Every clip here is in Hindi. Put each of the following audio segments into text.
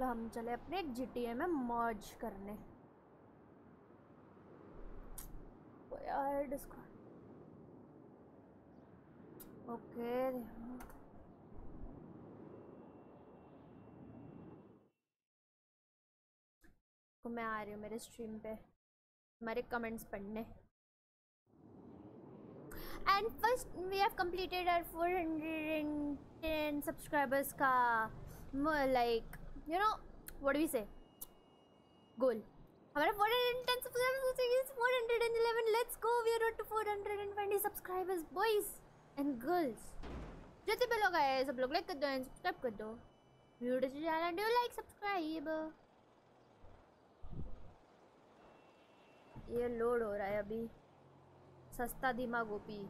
चलो हम चले अपने एक जीटीए में मर्ज करने। ओके okay, मैं आ रही हूँ मेरे स्ट्रीम पे। हमारे कमेंट्स पढ़ने। And first we have completed are four hundred and ten subscribers का like you know what we say goal हमारा four hundred ten subscribers four hundred and eleven let's go we are to four hundred and twenty subscribers boys and girls जितने भी लोग आए सब लोग लाइक कर दो एंड सब्सक्राइब कर दो। वीडियो से ज़्यादा डू लाइक सब्सक्राइब ये लोड हो रहा है अभी। सस्ता धीमा गोपी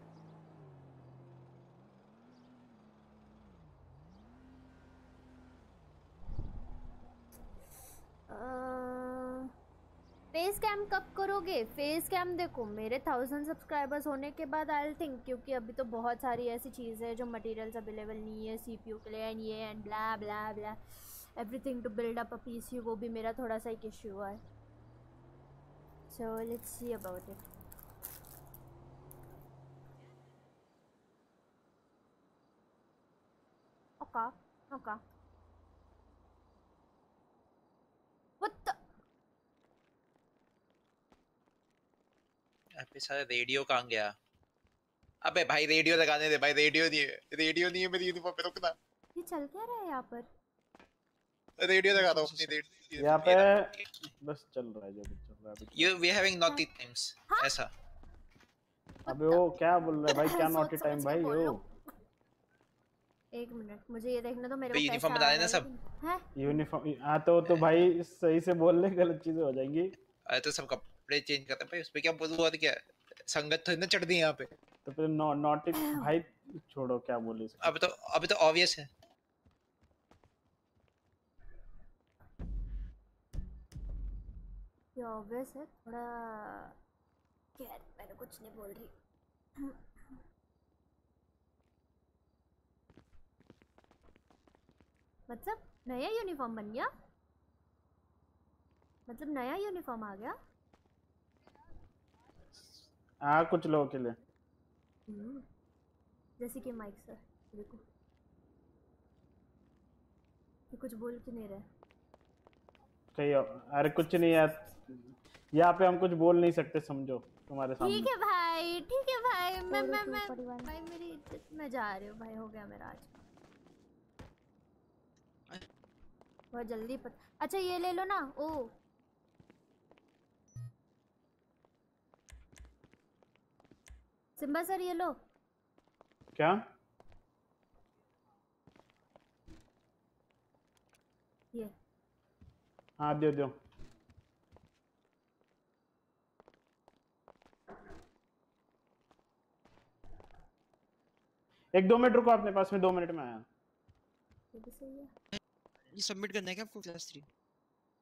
फेस कैम कब करोगे फेस कैम देखो मेरे थाउज़ेंड सब्सक्राइबर्स होने के बाद आई थिंक क्योंकि अभी तो बहुत सारी ऐसी चीज़ें हैं जो मटेरियल्स अवेलेबल नहीं है सीपीयू के लिए एंड ये and blah blah blah everything to build up a PC वो भी मेरा थोड़ा सा एक इश्यू है So let's see about it. Okay, okay. What the? पे सारा रेडियो कहाँ गया? अबे भाई रेडियो लगाने दे भाई रेडियो नहीं है। रेडियो नहीं है मेरी यूनिफॉर्म पे रुकना। ये चल क्या रहा है यहाँ पर? रेडियो लगा दो अपनी रेडियो यहाँ पे बस चल रहा है जो भी चल रहा है। You we having naughty times ऐसा। अबे वो क्या बोल रहा है भाई? क्या नॉटी टाइम भाई वो। एक मिनट मुझे ये देखने दो मेरे को कैसा बता देना सब। हैं? यूनिफॉर्म हाँ तो तो भाई सही से बोल ले गलत चीज़ें हो जाएँगी। अरे तो सब कपड़े चेंज करते हैं भाई उस पे क्या बोलूँ और क्या? संगत थोड़ी ना चढ़ दी यहाँ पे। तो फिर नॉ नॉटी भाई छोड़ो क्या बोले इसको अब तो अभी तो ऑब्वियस है। ये ऑब्वियस है थोड़ा खैर मैंने कुछ नहीं बोल रही। मतलब नया यूनिफॉर्म बन गया? मतलब नया यूनिफॉर्म आ गया? हाँ कुछ लोगों के लिए। हम्म, जैसे कि माइक सर देखो। ये कुछ बोल क्यों नहीं रहे। कहीं और- अरे कुछ नहीं यार। यहाँ पे हम कुछ बोल नहीं सकते समझो तुम्हारे सामने। ठीक है भाई ठीक है भाई मैं मैं मैं भाई मेरी इज़्ज़त मैं जा रही हूँ। भाई हो गया मेरा आज। बहुत जल्दी पता अच्छा ये ले लो ना ओ। सिम्बा सर ये लो। क्या? ये। हाँ दो दो। एक दो मिनट रुको अपने पास में दो मिनट में आया। ये भी सही है। ये सबमिट करना है क्या आपको क्लास थ्री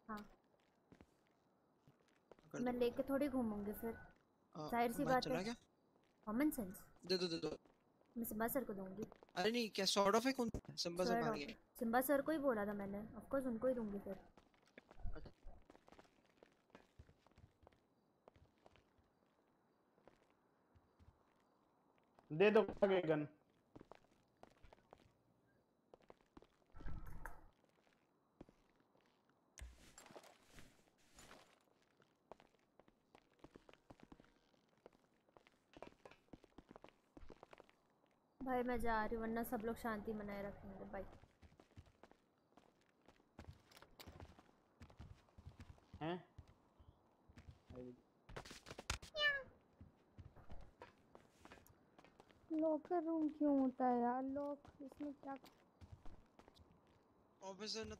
हाँ। कर मैं लेके थोड़ी घूमूँगी फिर। आ, ज़ाहिर सी बात है। कॉमन सेंस दे दो दे दो। मैं सिम्बा सर को दूँगी। अरे नहीं क्या सॉर्ट ऑफ़ है कौन? संबा से Sort मार गया सिम्बा सर को ही बोला था मैंने। ऑफ़ कोर्स उनको ही दूँगी फिर। दे दो गन। भाई मैं जा रही हूँ वरना सब लोग शांति बनाए रखेंगे भाई हैं? लॉकर रूम क्यों होता है यार? लॉक इसमें क्या ऑफिसर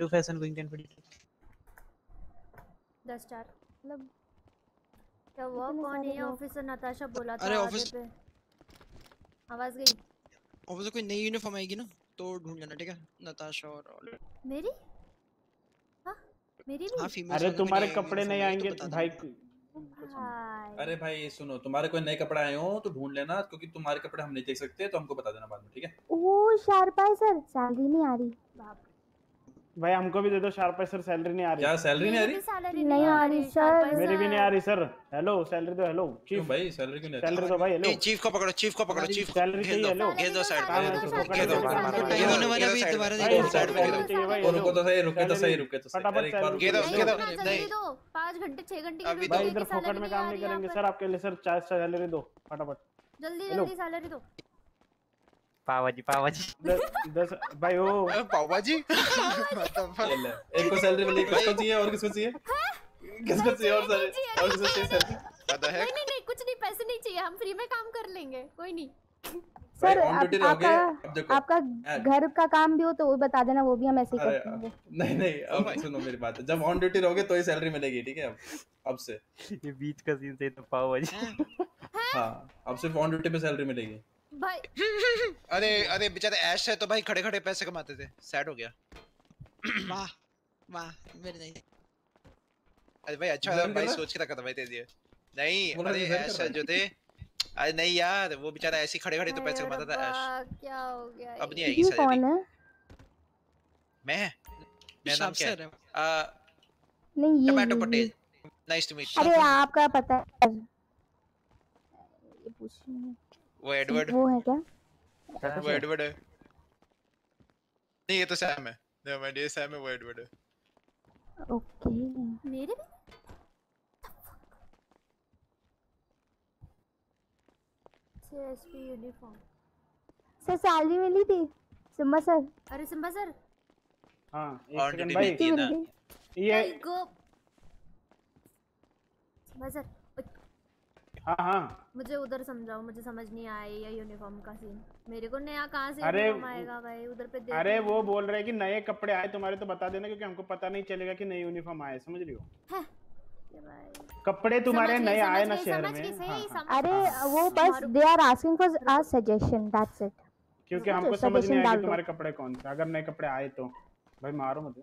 Two fashion going 1022. दस स्टार मतलब क्या वो कौन है ऑफिसर नताशा बोला था अरे ऑफिस- आवाज़ गई। ऑफिसर कोई नई यूनिफॉर्म आएगी ना तो ढूंढ लेना ठीक है? नताशा और मेरी? हाँ? मेरी भी? हाँ फीमेल अरे तुम्हारे कपड़े नहीं आएँगे भाई। अरे भाई सुनो तुम्हारे कोई नए कपड़े आए हो तो ढूंढ लेना क्योंकि तुम्हारे कपड़े हम नहीं देख सकते तो हमको बता देना बाद में ठीक है? ओ शार्पा सर सैलरी नहीं आ रही। बाप भाई हमको भी दे दो शार्प सर सैलरी नहीं आ रही। क्या सैलरी नहीं आ रही? सैलरी नहीं आ रही, सर। मेरी भी नहीं आ रही सर हेलो सैलरी दो हेलो चीफ भाई सैलरी क्यों नहीं सैलरी दो भाई हेलो चीफ को पकड़ो चीफ को पकड़ो चीफ सैलरी चाहिए दो हेलो घेर दो साइड तो घेर दो टाइम होने वाला साइड दोबारा देखो। साइड में, घेर रुको तो सही रुके तो सही रुके तो सही। एक बार घेर दो, घेर दो, नहीं। जल्दी दो पाँच घंटे छह घंटे की अभी भाई इधर फोकट में काम नहीं करेंगे सर आपके लिए सर चार सैलरी दो फटाफट। जल्दी जल्दी सैलरी दो। Power ji. दस भाई ओ पापा जी What the fuck? ये ले एक को सैलरी मिली किसको चाहिए और किसको चाहिए किसको चाहिए और चाहिए, और किसको चाहिए सैलरी What the नहीं नहीं कुछ नहीं पैसे नहीं चाहिए हम फ्री में काम कर लेंगे कोई नहीं। सर आप, आपका आपका घर का काम भी हो तो वो बता देना वो भी हम ऐसे ही कर देंगे नहीं नहीं अब सुनो मेरी बात। जब ऑन ड्यूटी रहोगे तो ही सैलरी मिलेगी ठीक है? अब अब से। ये बीच का सीन सही तो power ji. हाँ अब सिर्फ़ ऑन ड्यूटी पे सैलरी मिलेगी। भाई। अरे अरे बेचारे ऐश है तो भाई खड़े खड़े पैसे कमाते थे। सैड हो गया। वाह वाह मेरे नहीं। अरे भाई अच्छा Resign भाई सोच के रखा था भाई तेरे लिए। नहीं अरे ऐश है। जो थे अरे नहीं यार वो बेचारा ऐसे खड़े खड़े तो पैसे कमाता था ऐश। क्या हो गया अब नहीं आएगी ये सैलरी कौन है? मैं? मेरा नाम क्या है? नहीं ये tomato Patel nice to meet अरे आपका पता है। ये पूछ रही हूँ। वो एडवर्ड वो है क्या? वो एडवर्ड है। नहीं ये तो सैम है। नो माय डियर सैम है वो एडवर्ड है। ओके मेरे भी? सीएसपी यूनिफॉर्म सर सैलरी मिली थी? Simba sir. अरे सिम्बा सर। हाँ एक सेकंड भाई। ये गो सिम्बा सर। हाँ हाँ। मुझे उधर समझाओ मुझे समझ नहीं आया ये यूनिफॉर्म का सीन मेरे को नया कहाँ से अरे आएगा भाई? उधर पे देख अरे वो बोल रहे हैं कि नए कपड़े आए तुम्हारे तो बता देना क्योंकि हमको पता नहीं चलेगा कि नई यूनिफॉर्म आए समझ रही हो? कपड़े तुम्हारे नए आए ना शहर में। हाँ, हाँ। अरे वो बस। They are asking for our suggestion that's it क्योंकि हमको समझ नहीं आया। तुम्हारे कपड़े कौन से अगर नए कपड़े आए तो। भाई मारो मुझे।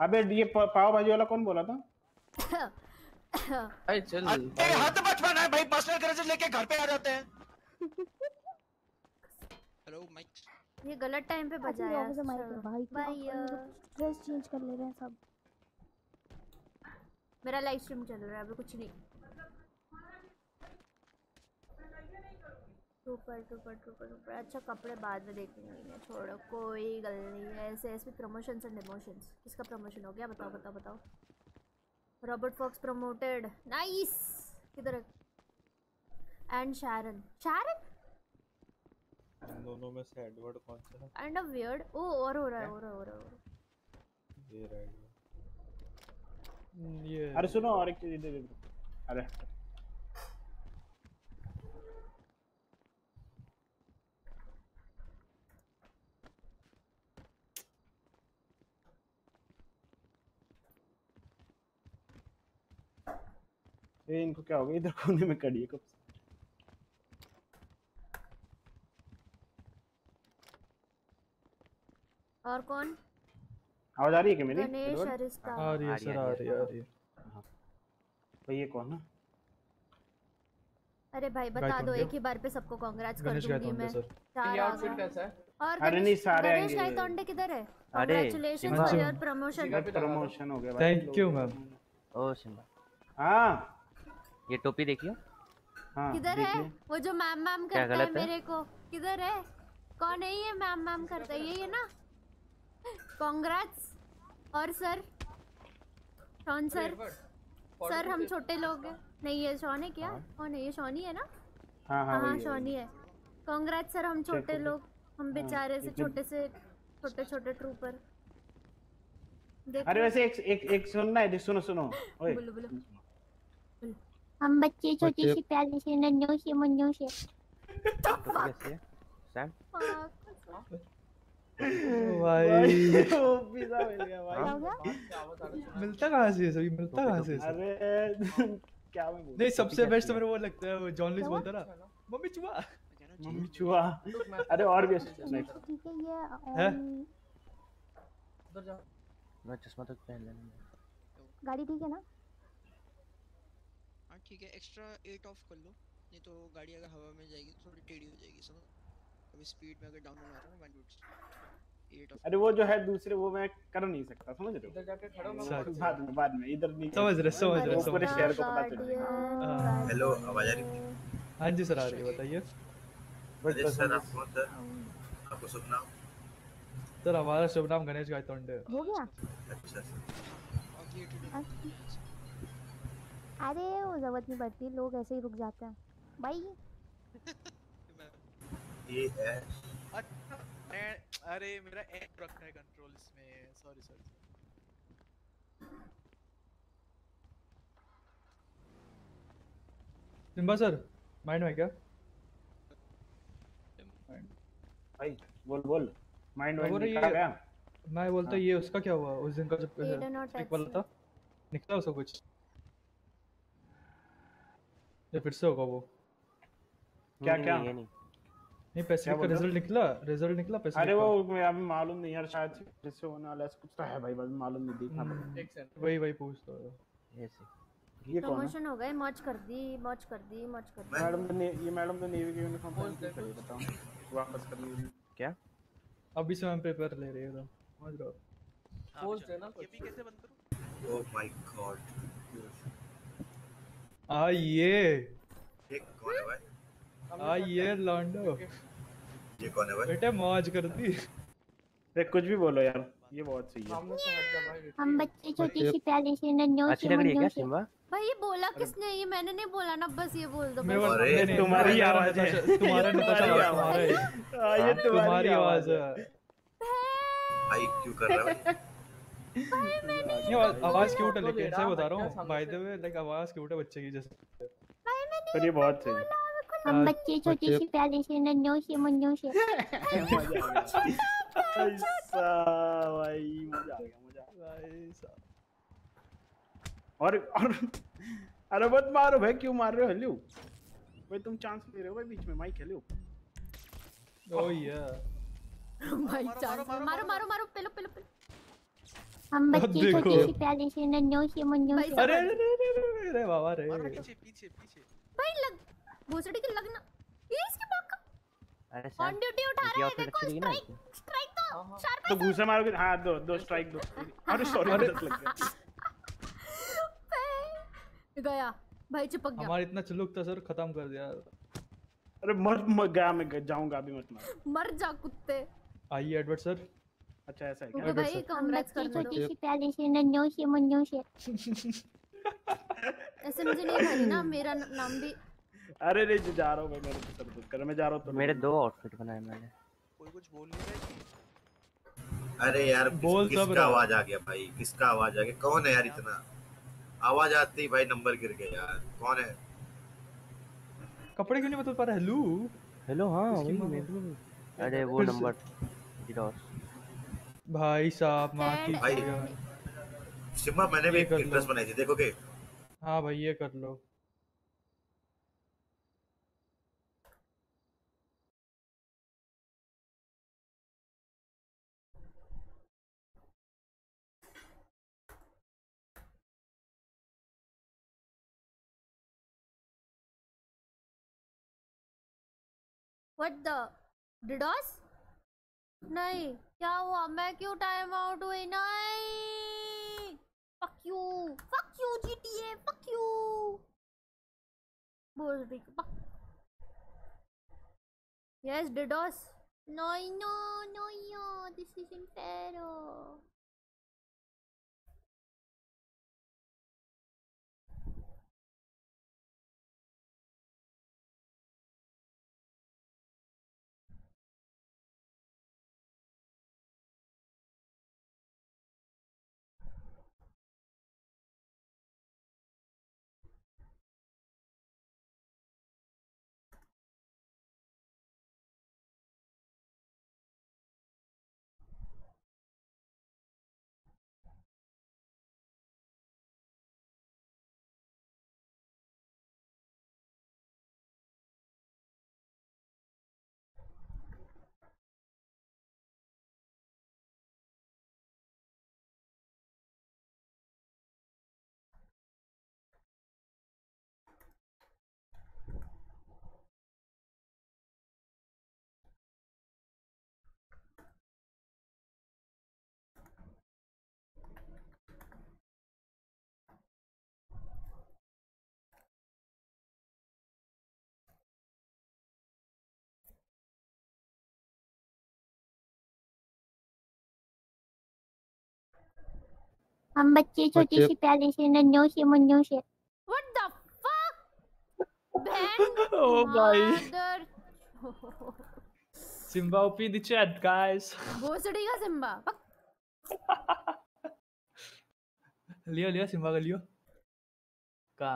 अबे ये पाव भाजी वाला कौन बोला था? भाई चल। तेरे हाथ मत बनाए भाई पर्सनल ग्रजेस लेके घर पे आ जाते हैं। हेलो माइक ये गलत टाइम पे बजाया। भाई भाई ड्रेस चेंज कर ले रहे हैं सब। मेरा लाइव स्ट्रीम चल रहा है अभी कुछ नहीं। सुपर सुपर सुपर सुपर अच्छा कपड़े बाद में देखेंगे छोड़ो कोई गल नहीं है। ऐसे ऐसे प्रमोशंस एंड डिमोशंस किसका प्रमोशन हो गया? बताओ बताओ बताओ। रॉबर्ट फॉक्स प्रमोटेड नाइस किधर है? एंड शैरन शैरन दोनों में से एडवर्ड कौन सा है? एंड अ वियर्ड ओ और हो रहा है हो रहा है हो रहा है हो रहा है ये राइट ये अरे सुनो और एक चीज़ इधर इधर अरे। ये इनको क्या हो गया? इधर कोने में कड़ी है कब और कौन? आवाज़ आ रही है क्या मेरी? गणेश? अरिस्ता आ रही है सर आ रही है आ रही है। भाई ये कौन है? अरे भाई बता दो एक ही बार पे सबको कांग्रेट्स कर दूँगी मैं। चार ये आउटफिट कैसा है? और अरे नहीं, सारे गणेश आएँगे। गायतोंडे किधर है? अरे, congratulations for your promotion promotion हो गया भाई। थैंक यू मैम ओ सिम्बा हाँ। ये टोपी देखिए। हाँ किधर है। वो जो मैम मैम क्या करता है है? मेरे को। किधर है? कौन है ये मैम मैम करता है? यही है ना। कांग्रेट्स और सर? शॉन सर सर हम छोटे लोग हैं। नहीं ये शॉन है क्या? कौन है? ये शॉनी है ना? हाँ हाँ हाँ हाँ है, शॉनी है। कांग्रेट्स सर हम छोटे लोग। हम बेचारे से छोटे से छोटे छोटे ट्रूपर अरे वैसे एक एक एक सुनना है सुनो सुनो। ओए। बोलो बोलो। हम बच्चे छोटे से प्यारे से नन्नों से मुन्नों से। सैम भाई। वो पिज़्ज़ा मिल गया? भाई मिलता कहाँ से सभी मिलता कहाँ से अरे क्या मैं नहीं सबसे बेस्ट तो मेरे वो लगता है वो जॉन लिस बोलता ना मम्मी चुआ मम्मी चुहा अरे और भी अच्छे नहीं है है? मैं चश्मा तो पहन लेना। गाड़ी ठीक है ना? ठीक है एक्स्ट्रा एट ऑफ़ कर लो नहीं तो गाड़ी अगर हवा में जाएगी तो थोड़ी टेढ़ी हो जाएगी समझ? कभी स्पीड में अगर डाउन हो रहा है ना वन एट ऑफ़ अरे वो जो है दूसरे वो मैं कर नहीं सकता समझ रहे इधर जाके खड़ो मैं बात। हो बाद में बाद में इधर नहीं समझ रहे समझ रहे वो समझ पूरे शहर को पता चलेगा हाँ। हेलो आवाज़ आ रही है? हाँ जी सर आ रही है बताइए। अरे सर आप कौन सर आपको शुभ नाम? सर हमारा शुभ नाम गणेश गायतोंडे। हो गया? अच्छा सर। अरे वो ज़रूरत नहीं पड़ती लोग ऐसे ही रुक जाते हैं। भाई। ये है। अच्छा अरे मेरा एम रखा है कंट्रोल इसमें। Sorry sorry Simba sir mind में क्या? भाई बोल बोल। माइंड रही निकल गया? मैं बोलता हाँ। ये उसका क्या हुआ? उस दिन का जब touch वाला था। निकला उसका कुछ? या फिर से होगा वो। क्या क्या? नहीं, नहीं नहीं पैसिफिक का? रिज़ल्ट निकला? रिज़ल्ट निकला पैसिफिक अरे वो मैं अभी मालूम नहीं यार शायद फिर से होने वाला है कुछ तो है भाई बस मालूम नहीं देखना एक सेकंड वही वही पूछता था ऐसे ये प्रमोशन हो? गए मौज कर दी मौज कर दी मौज कर दी। मैडम तो ने, ये मैडम तो नेवी की यूनिफॉर्म पहन के खड़ी बताओ। वापस कर ली। क्या? अभी से मैं पेपर ले रही हूँ समझ रहे हो? पोस्ट चलो। है ना ये भी कैसे बंद करूँ? ओह माय गॉड आ ये ये कौन है भाई? आ ये लॉन्डो। ये कौन है भाई? बेटे मौज कर दी रे कुछ भी बोलो यार ये बहुत सही है। हम बच्चे छोटी सी प्याली से नन्हों अच्छी से लग रही है क्या सिम्बा? भाई ये बोला किसने? ये मैंने नहीं बोला ना बस ये बोल दो बस। अरे, नहीं, नहीं, तुम्हारी आवाज़ है। तुम्हारा नताशा तुम्हारी आवाज़ तुम्हारा है। हाँ, ये हाँ, तुम्हारी आवाज़ है। भाई क्यों कर रहा है भाई? नहीं आवाज़ आवाज़ क्यूट है लेकिन सही बता रहा हूँ बाय द वे लाइक आवाज़ क्यूट है बच्चे की जैसे पर ये बहुत सही है। हम बच्चे छोटी सी प्याली से नन्हों से मुन्नों से ऐसा भाई मज़ा आ गया मज़ा और और अरे मत मारो भाई क्यों मार रहे हो हेलो भाई तुम चांस ले रहे हो भाई बीच में माइक हेलो ओ या भाई चांस मारो मारो मारो पेलो पेलो पेलो हम बच्चे देखो। छोटी सी से नन्हों से मुन्नों से। अरे अरे अरे अरे अरे, अरे बाबा रे पीछे पीछे पीछे। भाई लग भोसड़ी के लगना। ये इसके बाप का अरे सर ऑन ड्यूटी उठा रहा है देखो स्ट्राइक स्ट्राइक दो शार्प तो घूसे मारोगे? हाँ दो दो स्ट्राइक दो। अरे सॉरी अरे। लग गया। गया। भाई चिपक गया। हमारा इतना चुलुक था सर खत्म कर दिया। अरे मर मर गया मैं जाऊँगा अभी मत मारो। मर जा कुत्ते। आइए एडवर्ड सर। अच्छा ऐसा है तो क्या भाई। हम कांग्रेस बच्चे करने छोटी दो सी प्याली से नन्हों से मुन्नों से एसएमजी नहीं भरी ना मेरा नाम भी अरे रे जो रहा हूँ भाई मेरे को दुख कर मैं जा रहा हूँ तो मेरे दो आउटफिट बनाए मैंने। कोई कुछ बोल नहीं रहा है अरे यार किस, बोल सब किसका आवाज़ आ गया भाई? किसका आवाज़ आ गया? कौन है यार इतना? आवाज़ आते ही भाई नंबर गिर गया यार। कौन है? कपड़े क्यों नहीं बता पा रहा? हेलो हेलो हाँ वही मैं नहीं। अरे वो नंबर डिडोस भाई साहब माँ की भाई। सिम्बा मैंने भी एक ड्रेस बनाई थी देखोगे हाँ भाई ये कर लो। व्हाट द डिडोस नहीं, क्या हुआ? मैं क्यों टाइम आउट हुई? नहीं। Fuck you fuck you GTA fuck you बोल fuck yes DDoS no no no no, this isn't fair हम बच्चे छोटी सी प्याली से नन्हों से मुन्नों से। What the fuck? बहन ओ भाई mother- Simba OP the chat guys भोसड़ी का सिम्बा पक लियो लियो सिम्बा का लियो। का?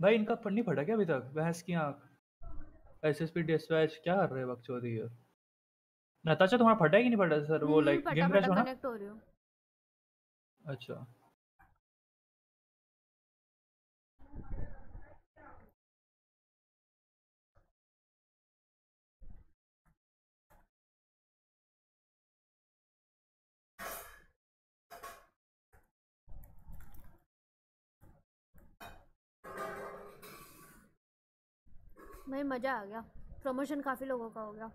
भाई इनका पढ़ नहीं पड़ा क्या अभी तक? बहस की आँख। एसएसपी डिस्पैच क्या कर रहे हैं बकचोदी? ये नताशा तुम्हारा फटा है कि नहीं फटा सर? वो लाइक गेम क्रैश फटा होना कनेक्ट हो रही हूँ। अच्छा। भाई मज़ा आ गया। प्रमोशन काफ़ी लोगों का हो गया।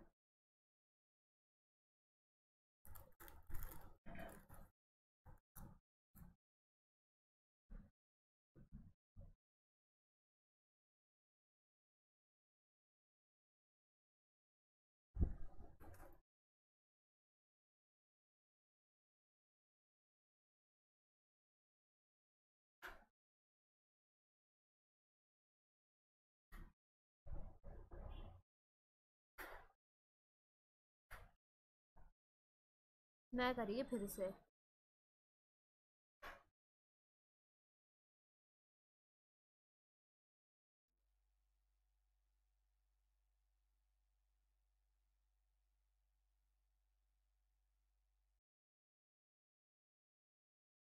मैं करिए फिर से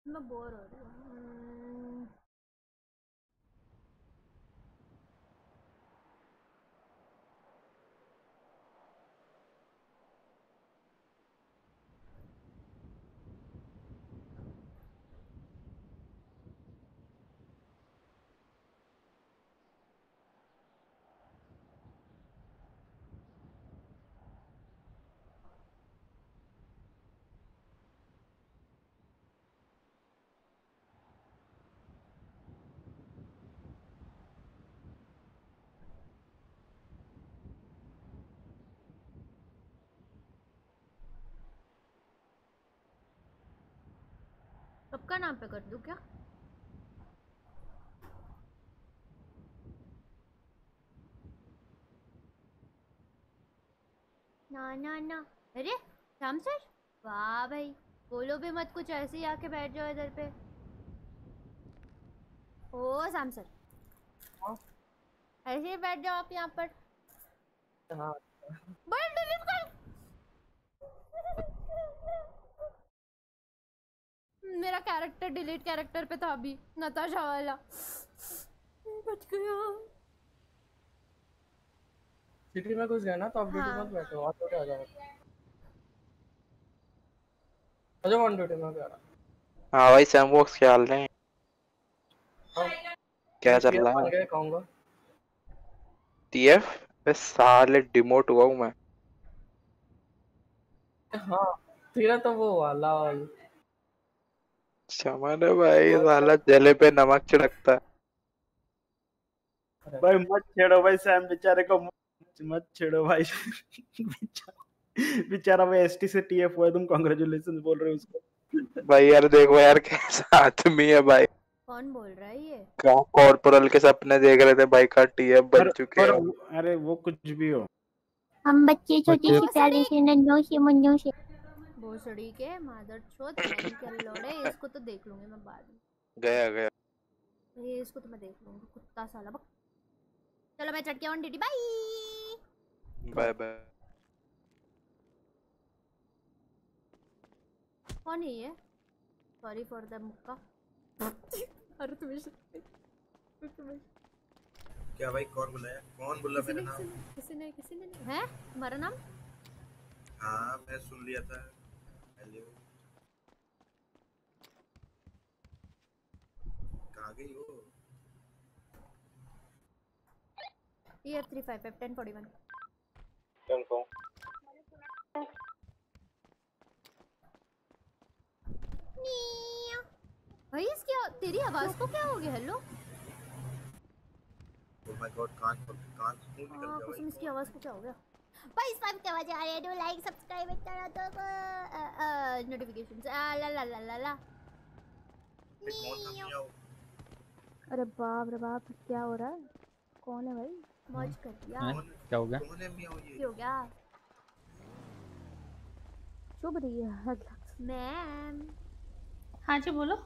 मैं बोर हो रही हूँ। सबका नाम पे कर दूँ क्या? ना ना ना। अरे श्याम सर? वाह भाई बोलो भी मत कुछ ऐसे ही आके बैठ जाओ इधर पे। ओ श्याम सर। ऐसे ही बैठ जाओ आप यहाँ पर। हाँ। बस डिलीट कर मेरा कैरेक्टर डिलीट कैरेक्टर पे था अभी नताशा वाला। बच गया सिटी में घुस गया ना तो आप ड्यूटी हाँ। मत बैठो आप ड्यूटी आ जाओ आ जाओ ऑन ड्यूटी में आ रहा हाँ भाई सैमबॉक्स क्या हाल है हाँ। क्या चल रहा है? कहूँगा टीएफ बस साले डिमोट हुआ हूँ मैं। हाँ तेरा तो वो वाला वाली चमन भाई साला जले पे नमक छिड़कता है। भाई मत छेड़ो भाई सैम बेचारे को मत- मत छेड़ो भाई। बेचारा भाई एसटी से टीएफ हुआ है तुम कांग्रेचुलेशन बोल रहे हो उसको। भाई यार देखो यार कैसा आदमी है भाई। कौन बोल रहा है ये? कॉर्पोरल के सपने देख रहे थे भाई का टीएफ बन चुके हैं। अरे वो कुछ भी हो। हम बच्चे छोटे से प्यारे से नन्हों से मुन्नों से। भोसड़ी के मादर के लोड़े इसको तो देख लूँगी मैं बाद में। गया गया। ये इसको तो मैं देख लूँगी कुत्ता साला बक। चलो मैं चट के on duty bye. Bye bye. कौन है ये? सॉरी फॉर द मुक्का। अरे तुम्हें तुम्हें क्या भाई कौन बुलाया कौन बोला मेरा नाम? किसी ने किसी ने किसी ने? है? तुम्हारा नाम? हाँ मैं सुन लिया था। हेलो कहाँ गई हो ये three five five ten forty one भाई इसकी तेरी आवाज़ को क्या हो गया? हेलो ओह माय गॉड कान कान निकल हाँ गया कुसुम इसकी आवाज़ को क्या हो गया? भाई इस फाइव के आवाज़ आ रही है डू लाइक सब्सक्राइब करो तो नोटिफिकेशंस ला ला ला ला ला अरे बाप रे बाप क्या हो रहा है? कौन है भाई? मौज कर दिया। क्या हो गया? कौन है मियाओ ये? क्या हो गया चुभ रही है। मैम हाँ जी बोलो।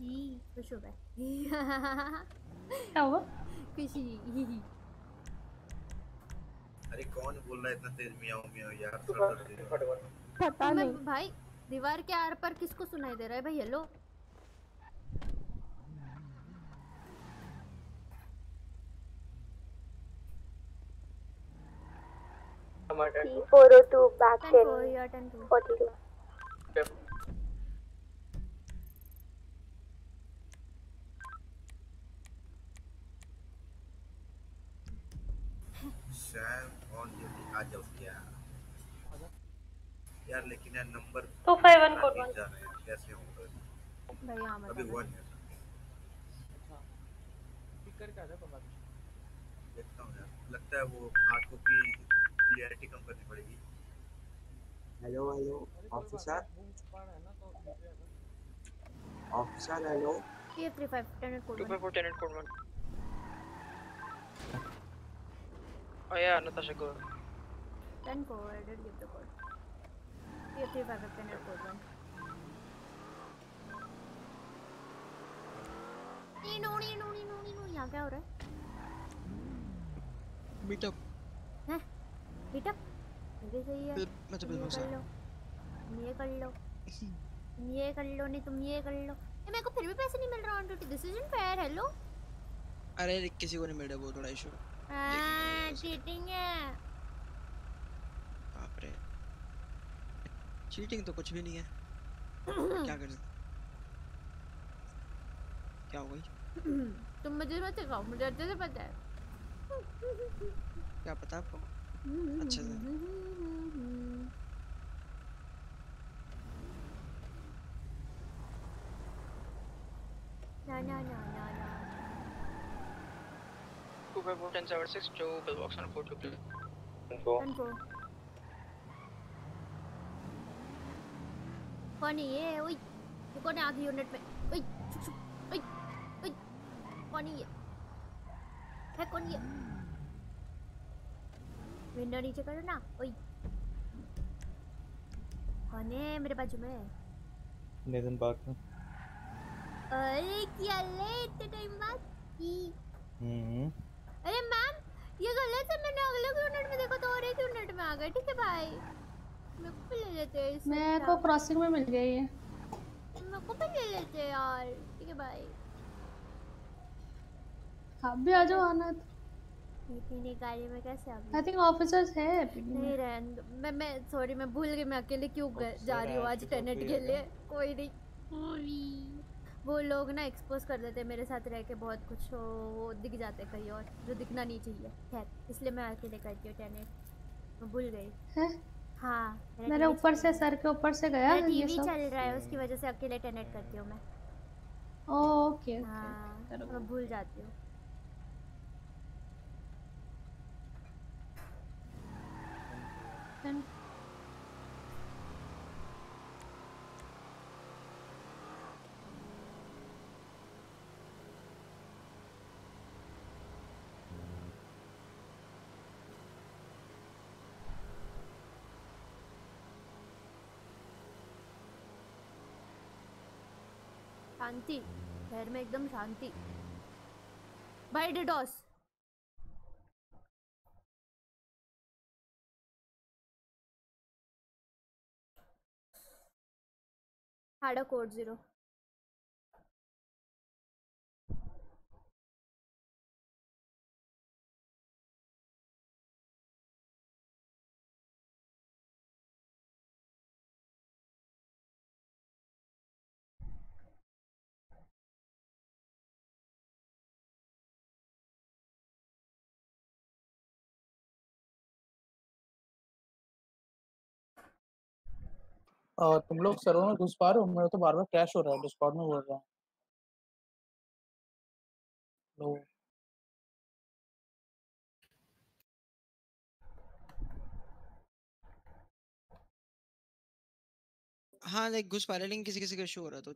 ही खुश हो गए। क्या हुआ? खुशी अरे कौन बोल रहा है इतना तेज मियाओ मियाओ यार। पता नहीं। भाई दीवार के आर पर किसको सुनाई दे रहा है? भाई hello four O two back ten four या ten two forty two. Same one है लगता है वो आपको की क्लियरिटी कम करनी पड़ेगी। Hello hello officer officer hello ये 35 tenant code 254 tenant code 1 Oh yeah, Natasha, go. Then go, I did give the code. Yeah, 35 code 1. यहाँ क्या हो रहा है मीटअप हैं मीटअप ये भी सही है मैं तो बिल्कुल कर लो ये कर लो ये कर लो नहीं तुम ये कर लो ये मेरे को फिर भी पैसे नहीं मिल रहा on duty this isn't fair hello अरे किसी को नहीं मिल रहा वो थोड़ा इशू चीटिंग है बाप रे चीटिंग तो कुछ भी नहीं है क्या कर क्या हो गई तुम मुझे मत सिखाओ मुझे अच्छे से पता है। क्या पता आपको? अच्छे से। ना ना ना ना ना। Two five four ten seven six two pillbox on four two two. उनको कौन है ये? ओए ये कौन है आगे यूनिट में? ओए छुप छुप ओए। है ये है कौन ये विंडो नीचे करो ना ओए कौन है मेरे बाजू में नेथन पार्क में अरे क्या ले इतने टाइम बाद की हम्म अरे मैम ये गलत है मैंने अगले यूनिट में देखा तो और एक यूनिट में आ गए ठीक है भाई मेरे को भी ले लेते हैं मेरे? को क्रॉसिंग में मिल गई है मेरे को भी ले लेते हैं यार ठीक है भाई आप भी आ जाओ आना तो। इतनी गाड़ी में कैसे आ आई थिंक ऑफिसर्स है। नहीं रहन मैं मैं सॉरी मैं भूल गई मैं अकेले क्यों जा रही हूँ आज टेनेट के लिए? कोई नहीं। वो लोग ना एक्सपोज कर देते हैं मेरे साथ रह के बहुत कुछ वो वो दिख जाते हैं कहीं और जो दिखना नहीं चाहिए। खैर इसलिए मैं अकेले करती हूँ टेनेट मैं भूल गई। है? हाँ मेरे ऊपर से सर के ऊपर से गया टीवी चल रहा है उसकी वजह से अकेले टेनेट करती हूँ मैं। ओके हाँ मैं भूल जाती हूँ। शांति शहर में एकदम शांति। भाई डिडोस हाडा कोड ज़ीरो और तुम लोग सर्वर में घुस पा रहे हो? मेरा तो बार बार क्रैश हो रहा है डिस्कॉर्ड में बोल रहा हूँ। हाँ लाइक घुस पा रहे लेकिन किसी किसी का इशू हो रहा था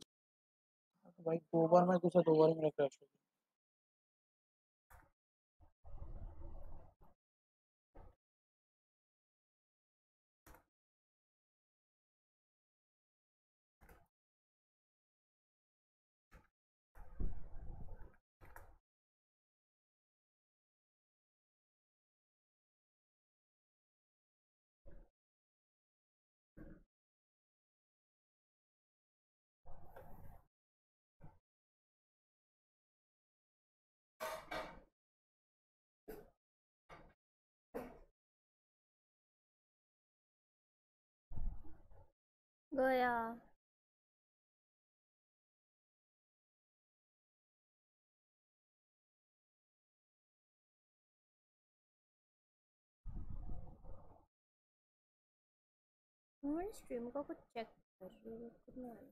भाई दो बार मैं घुसा दो बार मेरा क्रैश हो गया। गया स्ट्रीम का कुछ चेक कर हूँ रही।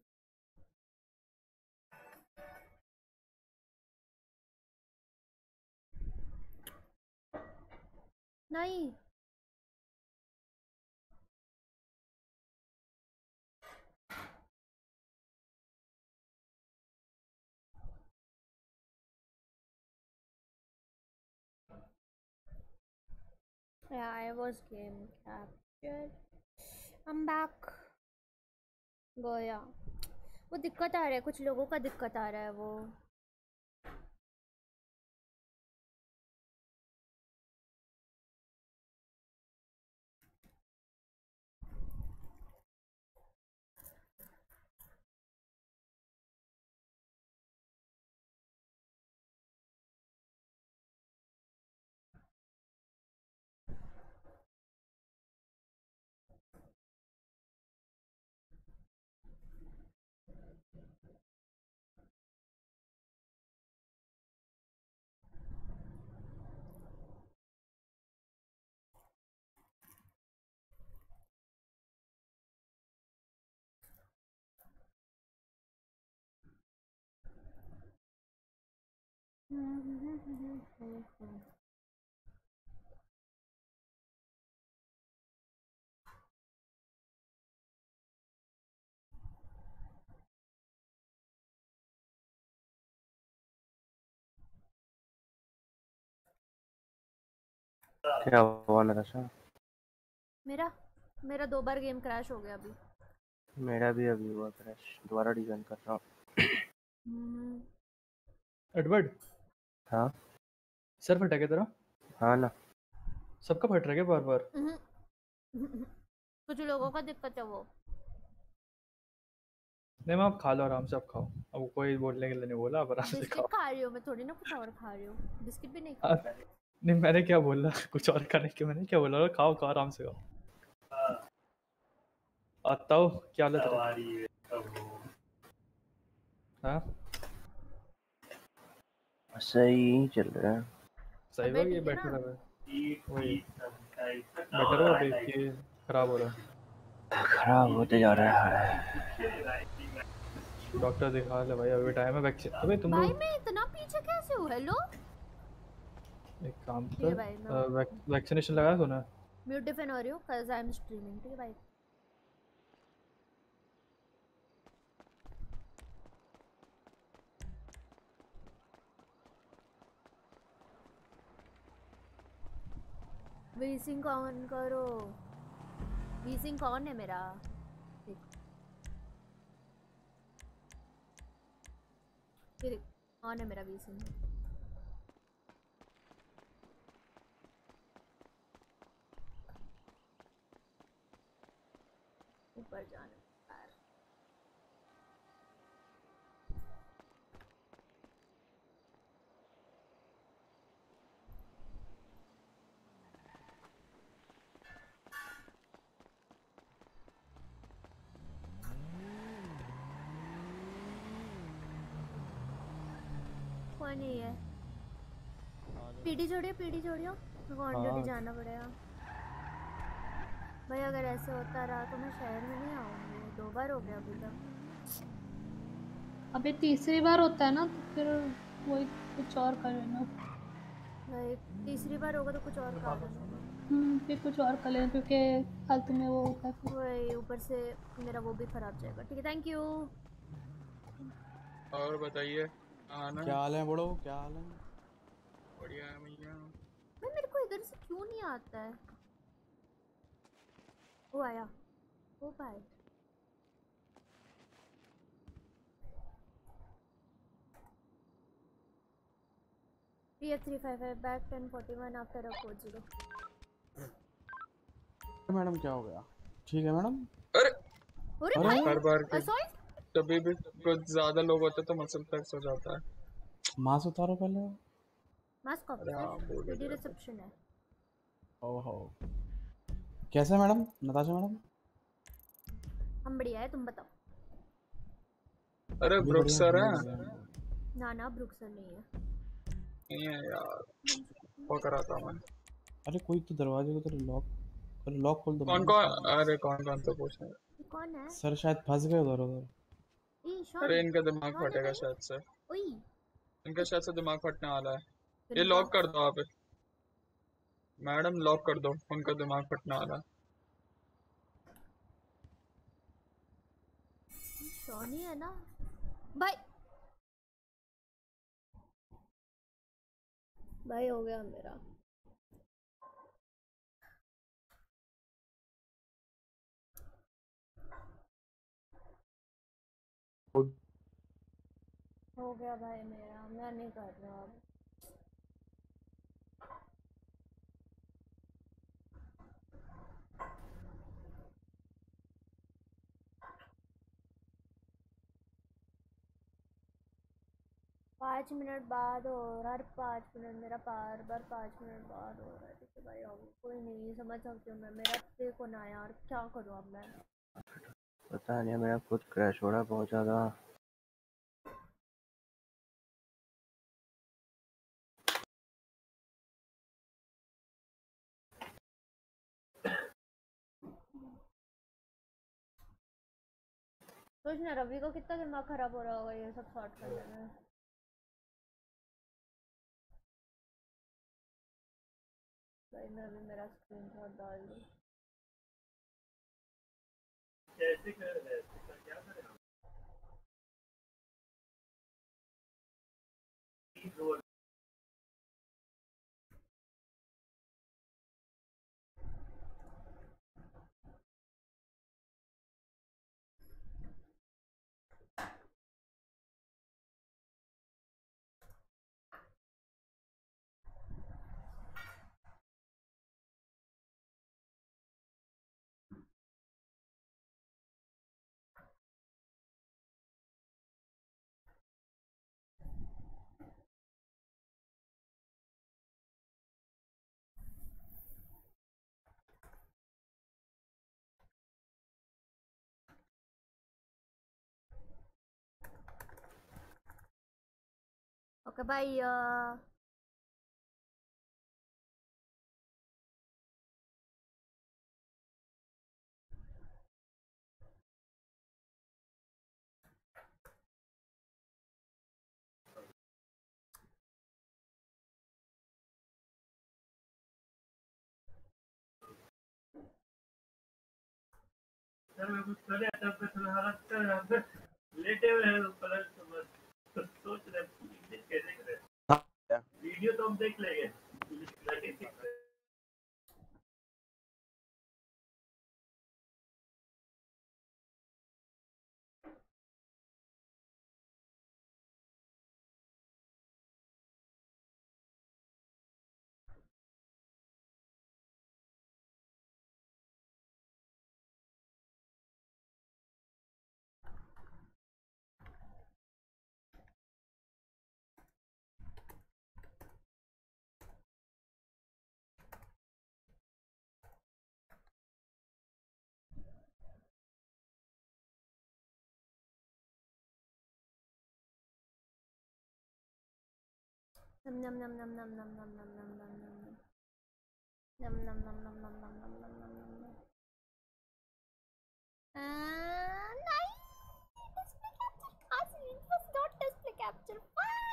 नहीं Yeah, I was game captured. I'm back. गोया वो दिक्कत आ रहा है कुछ लोगों का दिक्कत आ रहा है वो क्या हुआ नताशा मेरा मेरा दो बार गेम क्रैश हो गया अभी। मेरा भी अभी हुआ क्रैश दोबारा डिज़ाइन कर रहा हूँ। हम्म, एडवर्ड? हाँ। सर फटा क्या तेरा? हाँ ना। सबका फट रहा है बार बार हम्म। कुछ लोगों का दिक्कत है वो। नहीं मैं आप खा लो आराम से आप खाओ। अब कोई बोलने के लिए नहीं बोला आप आराम से खाओ। खा रही हूँ मैं थोड़ी ना कुछ और खा रही हूँ। बिस्किट भी नहीं खा नहीं मैंने क्या बोला? कुछ और खाने के मैंने क्या बोला? खाओ खाओ आराम से खाओ। आता हो क्या हालत है? हाँ? सही चल रहा है। सही है बेटर है वही। बेटर हो अभी कि खराब हो रहा है। खराब होते जा रहा है। डॉक्टर दिखा ले भाई अभी टाइम है वैक्सीन अबे तुम भाई मैं इतना पीछे कैसे हूँ? हेलो एक काम कर वैक्सीनेशन लगाया तूने? म्यूट डिफेन हो रही हूँ cause आई एम स्ट्रीमिंग ठीक है भाई। वीसिंग कौन करो। वीसिंग कौन है मेरा। फिर ऑन है मेरा वीसिंग ऊपर जाने। कौन है ये पीढ़ी जोड़ियो पीढ़ी जोड़ियो। मेरे को ऑन हाँ। जाना पड़ेगा। भाई अगर ऐसे होता रहा तो मैं शहर में नहीं आऊँगी। दो बार हो गया अभी तक। अबे तीसरी बार होता है ना तो फिर वही कुछ और कर लेना। भाई तीसरी बार होगा तो कुछ और काम है। हम्म फिर कुछ और कर लेना क्योंकि फालतू में वो होता है फिर। वही ऊपर से मेरा वो भी खराब जाएगा। ठीक है थैंक यू और बताइए। आना। क्या हाल है बड़ो क्या हाल है? बढ़िया है भैया। भाई मेरे को इधर से क्यों नहीं आता है? वो आया। ओ भाई PF three five five back ten forty one after a four zero. Madam क्या हो गया? ठीक है मैडम? अरे! अरे भाई बार के assault कभी भी कुछ ज़्यादा लोग होते तो मसल फ्लेक्स हो जाता है। मास्क उतारो पहले। मास्क रहे थे। रिसेप्शन है। ओहो। कैसे मैडम? नताशा मैडम? हम बढ़िया है तुम बताओ। अरे ब्रुक सर है। ना ना ब्रुक सर नहीं है। नहीं है यार। वो करा था मैं। अरे कोई तो दरवाजे को तो लॉक अरे लॉक खोल दो। कौन कौन अरे कौन कौन तो पूछ रहे हैं। कौन है? सर शायद फंस गए उधर उधर अरे इनका दिमाग फटेगा शायद से। इनका शायद से दिमाग फटने वाला है। ये लॉक कर दो आप। मैडम लॉक कर दो। उनका दिमाग फटने वाला है। शॉन है ना? भाई। भाई हो गया मेरा। हो गया भाई मेरा, मैं नहीं कर रहा अब। पाँच मिनट बाद हो रहा है, पाँच मिनट, मेरा बार बार पाँच मिनट बाद हो रहा है। ठीक है भाई, अब कोई नहीं समझ सकती हूँ मैं, मेरा देखो ना यार, क्या करूँ अब मैं? पता नहीं, मेरा खुद क्रैश हो रहा बहुत ज़्यादा। सोच ना रवि को कितना दिमाग खराब हो रहा होगा ये सब सॉर्ट करने में। भाई, मैं अभी मेरा स्क्रीनशॉट डाल दूँ। कैसे कर रहे हैं? क्या करें हम रोल goodbye सर मैं कुछ कर रहा था लेटे हुए हैं पलट तो सोच रहे वीडियो तो हम देख लेंगे। Nom nom nom nom nom nom nom nom nom nom nom nom. Nom nom nom nom nom nom nom nom nom nom nom. Ah, no! Display capture, Qasim. It was not display capture. Ah!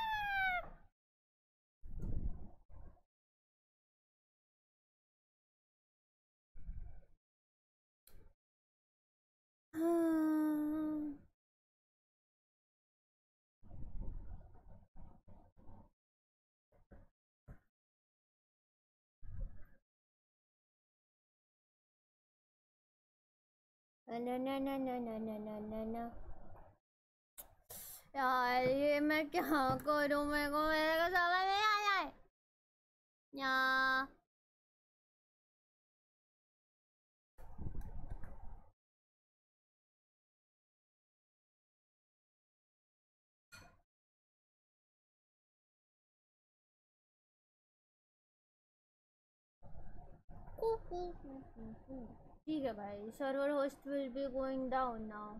No, no, no, no, no, no, no, no, no. यार ये मैं क्या करूँ मेरे को मेरे को समझ नहीं आ रहा है यार ठीक है भाई server host will be going down now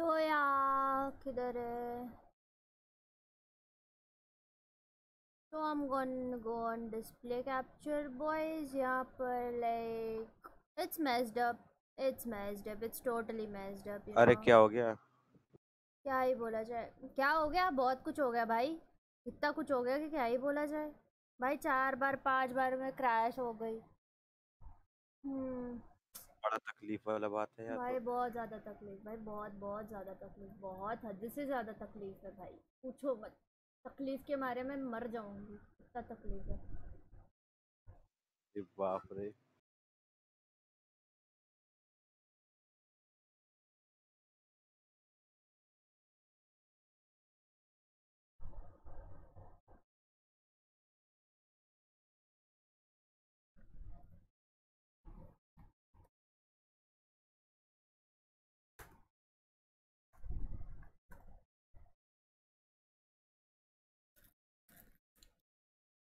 किधर तो हम gone gone display capture boys यहाँ पर like it's messed up it's messed up it's totally messed up अरे क्या हो गया? क्या ही बोला जाए क्या हो गया? बहुत कुछ हो गया भाई इतना कुछ हो गया कि क्या ही बोला जाए? भाई चार बार पाँच बार में क्रैश हो गई। हम्म। बड़ा तकलीफ़ वाला बात है यार भाई तो। बहुत ज़्यादा तकलीफ़ भाई बहुत बहुत ज़्यादा तकलीफ़ बहुत हद से ज़्यादा तकलीफ़ है भाई पूछो मत। तकलीफ़ के मारे में मर जाऊँगी इतना तकलीफ़ है। ये बाप रे।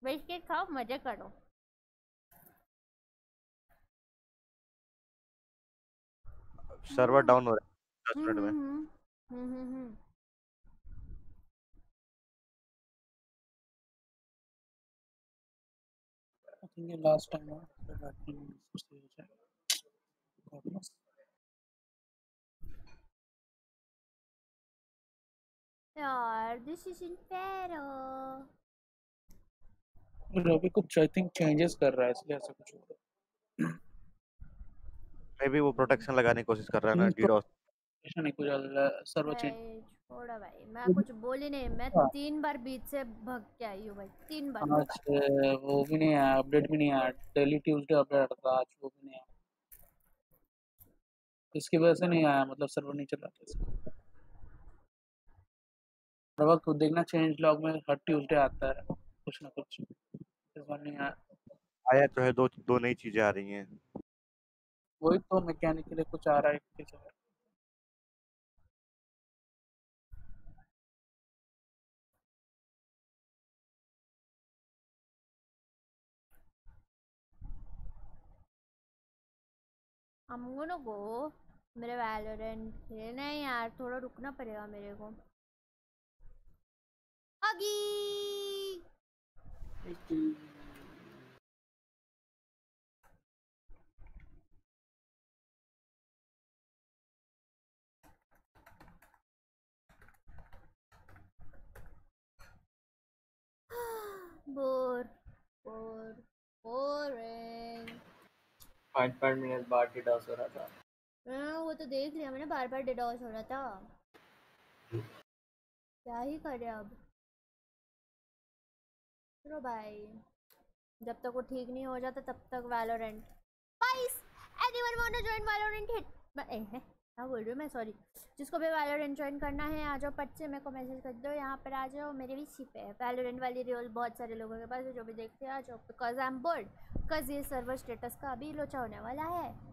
बिस्किट खाओ मज़े करो। सर्वर डाउन हो रहा है मिनट में। हम्म हम्म हम्म हम्म I think ये last time है God knows. यार दिस इज़ फेयर रवि कुछ आई थिंक चेंजेस कर रहा है इसलिए ऐसा कुछ हो रहा है। मे भी वो प्रोटेक्शन लगाने की कोशिश कर रहा है ना डीडोस ऐसा नहीं कुछ सर्वर चेंज। छोड़ा भाई मैं कुछ बोली नहीं मैं हाँ। तीन बार बीच से भग के आई हूँ भाई तीन बार। आज वो भी नहीं आया अपडेट भी नहीं आया डेली ट्यूसडे अपडेट था आज वो भी नहीं आया। इसकी वजह से नहीं आया मतलब सर्वर नहीं चल इसका। देखना चेंज लॉग में हर ट्यूसडे आता है। कुछ ना कुछ इस बार नहीं आया आया तो है दो दो नई चीज़ें आ रही हैं। वही तो मैकेनिक के लिए कुछ आ रहा है रहा है। I'm gonna go मेरे वैलोरेंट खेलना है यार थोड़ा रुकना पड़ेगा मेरे को। अगी बोर बोर बोरिंग पाँच पाँच मिनट बाद डिडॉस हो रहा था। हाँ वो तो देख लिया मैंने बार बार डिडॉस हो रहा था। क्या ही करे अब? चलो भाई जब तक वो ठीक नहीं हो जाता, तब तक Valorant guys anyone want to join Valorant hit क्या बोल रही हूँ मैं? सॉरी जिसको भी वैलोरेंट ज्वाइन करना है, आ जाओ से मेरे को मैसेज कर दो, यहाँ पर आ जाओ। मेरे भी शिप है। वैलोरेंट वाली रोल बहुत सारे लोगों के पास है, जो भी देखते हैं, आ जाओ। Because I am bored because ये सर्वर स्टेटस का अभी लोचा होने वाला है।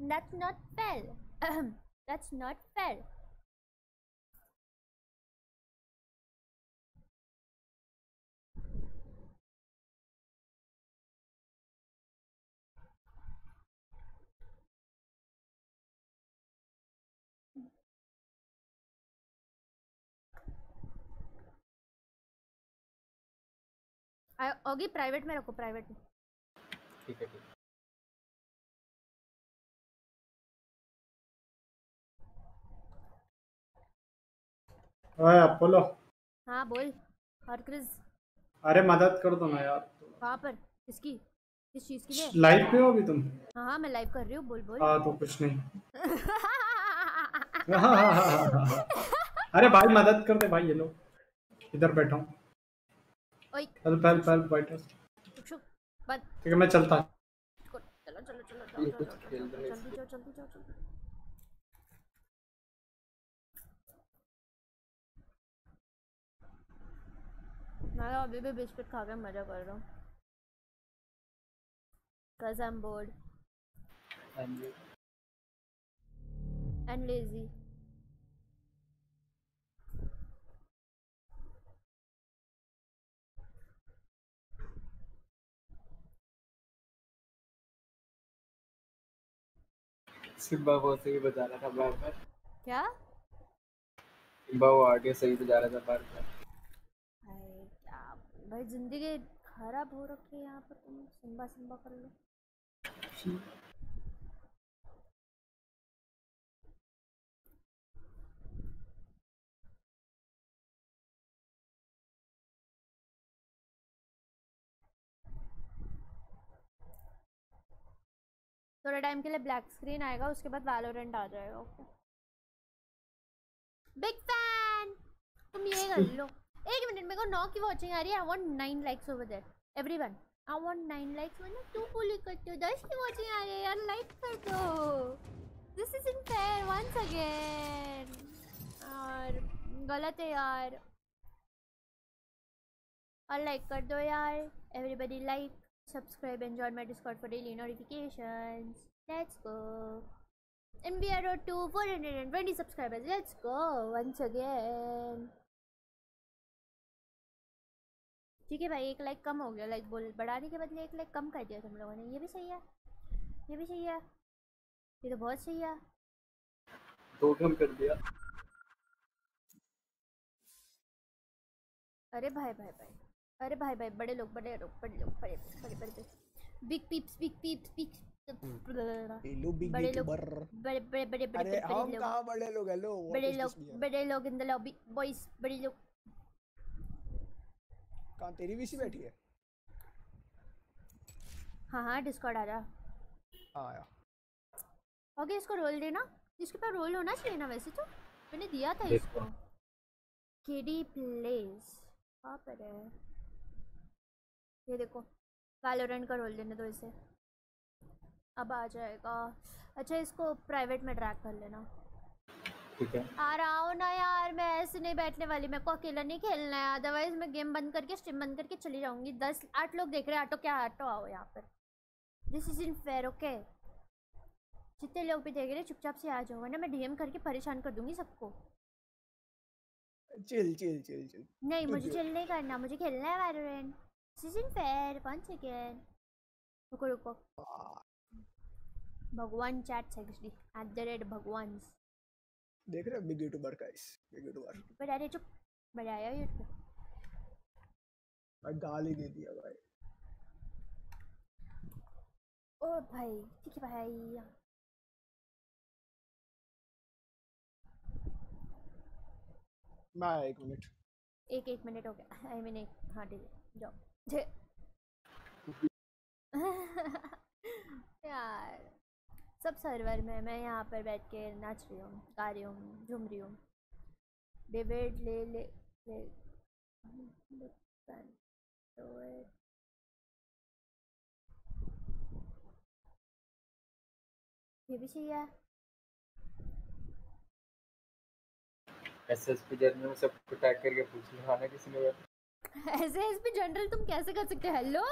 That's not fair. That's not fair. Oggy private में रखो प्राइवेट में। ठीक है ठीक है। ओए अपोलो हाँ बोल। और क्रिस? अरे मदद कर दो ना यार। कहाँ पर? किसकी? किस चीज़ के लिए लाइव पे हो अभी तुम? हाँ हाँ मैं लाइव कर रही हूँ बोल बोल। हाँ तो कुछ नहीं। अरे भाई मदद कर दे भाई ये लो। इधर बैठा हूँ। ओए। हेल्प हेल्प हेल्प शुक बंद। ठीक है मैं चलता चलो चलो चलो चलो ये जाओ, कुछ जाओ, जाओ, खेल जाओ, रहे जल्दी जाओ जल्दी जाओ जल्दी मैं तो अभी भी बिस्किट खा के मज़ा कर रहा हूँ। Cause I'm bored. And you- and lazy. Simba वो सही बजा रहा था बार बार। क्या? सिम्बा वो आगे सही बजा रहा था बार बार। भाई क्या भाई ज़िंदगी खराब हो रखी है यहाँ पर तुम। सिम्बा सिम्बा कर लो। थोड़ा टाइम के लिए ब्लैक स्क्रीन आएगा, उसके बाद वैलोरेंट आ जाएगा ओके बिग फ़ैन तुम ये कर लो। एक मिनट मेरे को नौ की वॉचिंग आ रही है I want nine likes over there everyone I want nine likes वरना तू फुली करते हो? दस की वॉचिंग आ रही है यार लाइक कर दो। This is unfair once again और गलत है यार। और लाइक कर दो यार। Everybody like subscribe and join my discord for daily notifications let's go and we are road to 420 subscribers let's go once again ठीक है भाई एक लाइक कम हो गया लाइक बोल बढ़ाने के बदले एक लाइक कम कर दिया तुम लोगों ने ये भी सही है ये भी सही है ये तो बहुत सही है दो कम कर दिया अरे भाई भाई भाई अरे भाई भाई बड़े लोग बड़े लोग बड़े लोग बड़े बड़े बड़े बड़े। Big peeps big peeps big hello big बड़े लोग बड़े बड़े बड़े बड़े अरे बड़े हम लोग। कहाँ बड़े लोग? हेलो बड़े लोग? बड़े इन द लॉबी बॉयज़ बड़े लोग। कहाँ तेरी बीसी बैठी है? हाँ हाँ डिस्कॉर्ड आ जा। हाँ आया। ओके इसको रोल देना। इसके पास रोल होना चाहिए ना वैसे तो। मैंने दिया था। इसको। केडी प्लेस कहाँ पर है? ये देखो वैलोरेंट का रोल देने दो इसे। अब आ जाएगा। अच्छा इसको प्राइवेट में ट्रैक कर लेना। ठीक है। आ रहा हूँ ना यार मैं ऐसे नहीं बैठने वाली। मेरे को अकेला नहीं खेलना है। अदरवाइज़ मैं गेम बंद करके स्ट्रीम बंद करके चली जाऊँगी। दस आठ लोग देख रहे हैं ऑटो क्या ऑटो आओ यहाँ पर। This is unfair okay जितने लोग भी देख रहे हैं चुपचाप से आ जाओ वरना मैं डीएम करके परेशान कर दूँगी सबको। चिल चिल चिल चिल नहीं मुझे चिल नहीं करना। मुझे खेलना है Valorant is unfair once again रुको रुको भगवान चैट सेक्सडी एट द रेट भगवान देख रहे हो बिग यूट्यूबर का इस बिग यूट्यूबर बड़ा रे चुप बड़ा आया यूट्यूब मैं गाली दे दिया भाई। ओ भाई ठीक है भाई। मैं एक मिनट। एक एक मिनट हो गया आई मीन एक हाँ ठीक है। जाओ। यार सब सर्वर में मैं यहाँ पर बैठ के नाच रही हूँ गा रही हूँ झूम रही हूँ। डेविड ले ले ले. ये भी सही है एसएसपी जर्नल में सबको टैग करके पूछ लिया ना किसी ने? ऐसे एस पी जनरल तुम कैसे कर सकते hello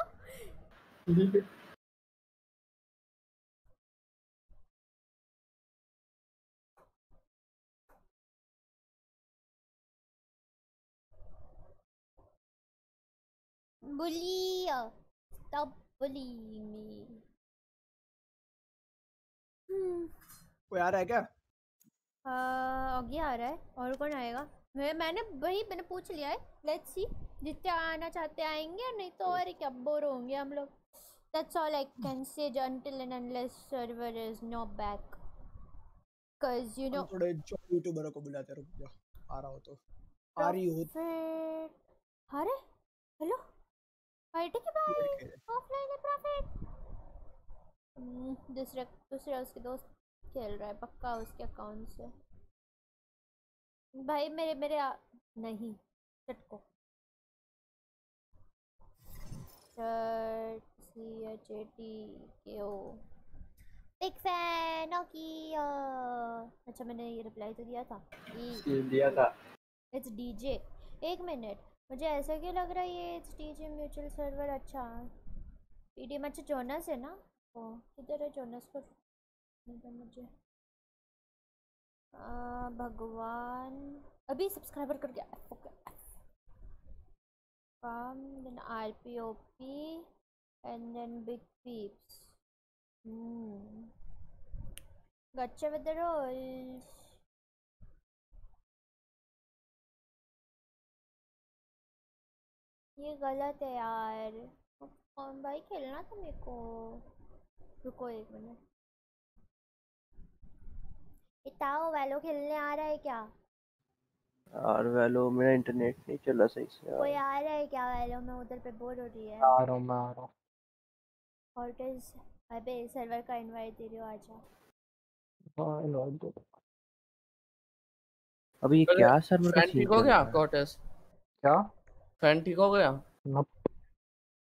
bully stop bullying me. कोई आ रहा है क्या? आगे आ रहा है और कौन आएगा? मैं मैंने वही मैंने पूछ लिया है लेट्स सी जितने आना चाहते आएँगे नहीं तो और क्या बोर होंगे हम लोग। That's all I can say until and unless server is not back. Cuz you know थोड़े यूट्यूबरों को बुलाते रुक जा आ रहा हो तो। आ रही हो. अरे हेलो आईटी के भाई ऑफलाइन है प्रॉफिट दूसरा दूसरा उसके दोस्त खेल रहा है पक्का उसके अकाउंट से। भाई मेरे मेरे आ... नहीं चटको। सी एच ए टी के ओ बिग फ़ैन ओकी अच्छा मैंने ये रिप्लाई तो दिया था। सील दिया था। इट्स डीजे एक मिनट मुझे ऐसा क्यों लग रहा है ये इट्स डीजे म्यूचुअल सर्वर अच्छा? पीडीएम अच्छा जोनस है ना? ओ किधर है जोनस को मुझे। आ, भगवान। अभी सब्सक्राइबर कर गया। काम then आरपीओपी and then big peeps hmm gotcha with the rolls. ये गलत है यार। कौन भाई खेलना था मेरे को। रुको एक मिनट। इताओ वैलो खेलने आ रहा है क्या? यार वैलो मेरा इंटरनेट नहीं चला सही से कोई आ रहा है क्या वैलो? में उधर पे बोर हो रही है। आ रहा हूँ मैं आ रहा हूँ। हॉटेल्स अबे सर्वर का इनवाइट दे रही हो आजा। हाँ इनवाइट दो। अभी ये क्या सर्वर का ठीक हो गया रहा आपका टेस्ट क्या? फ़ैन ठीक हो गया?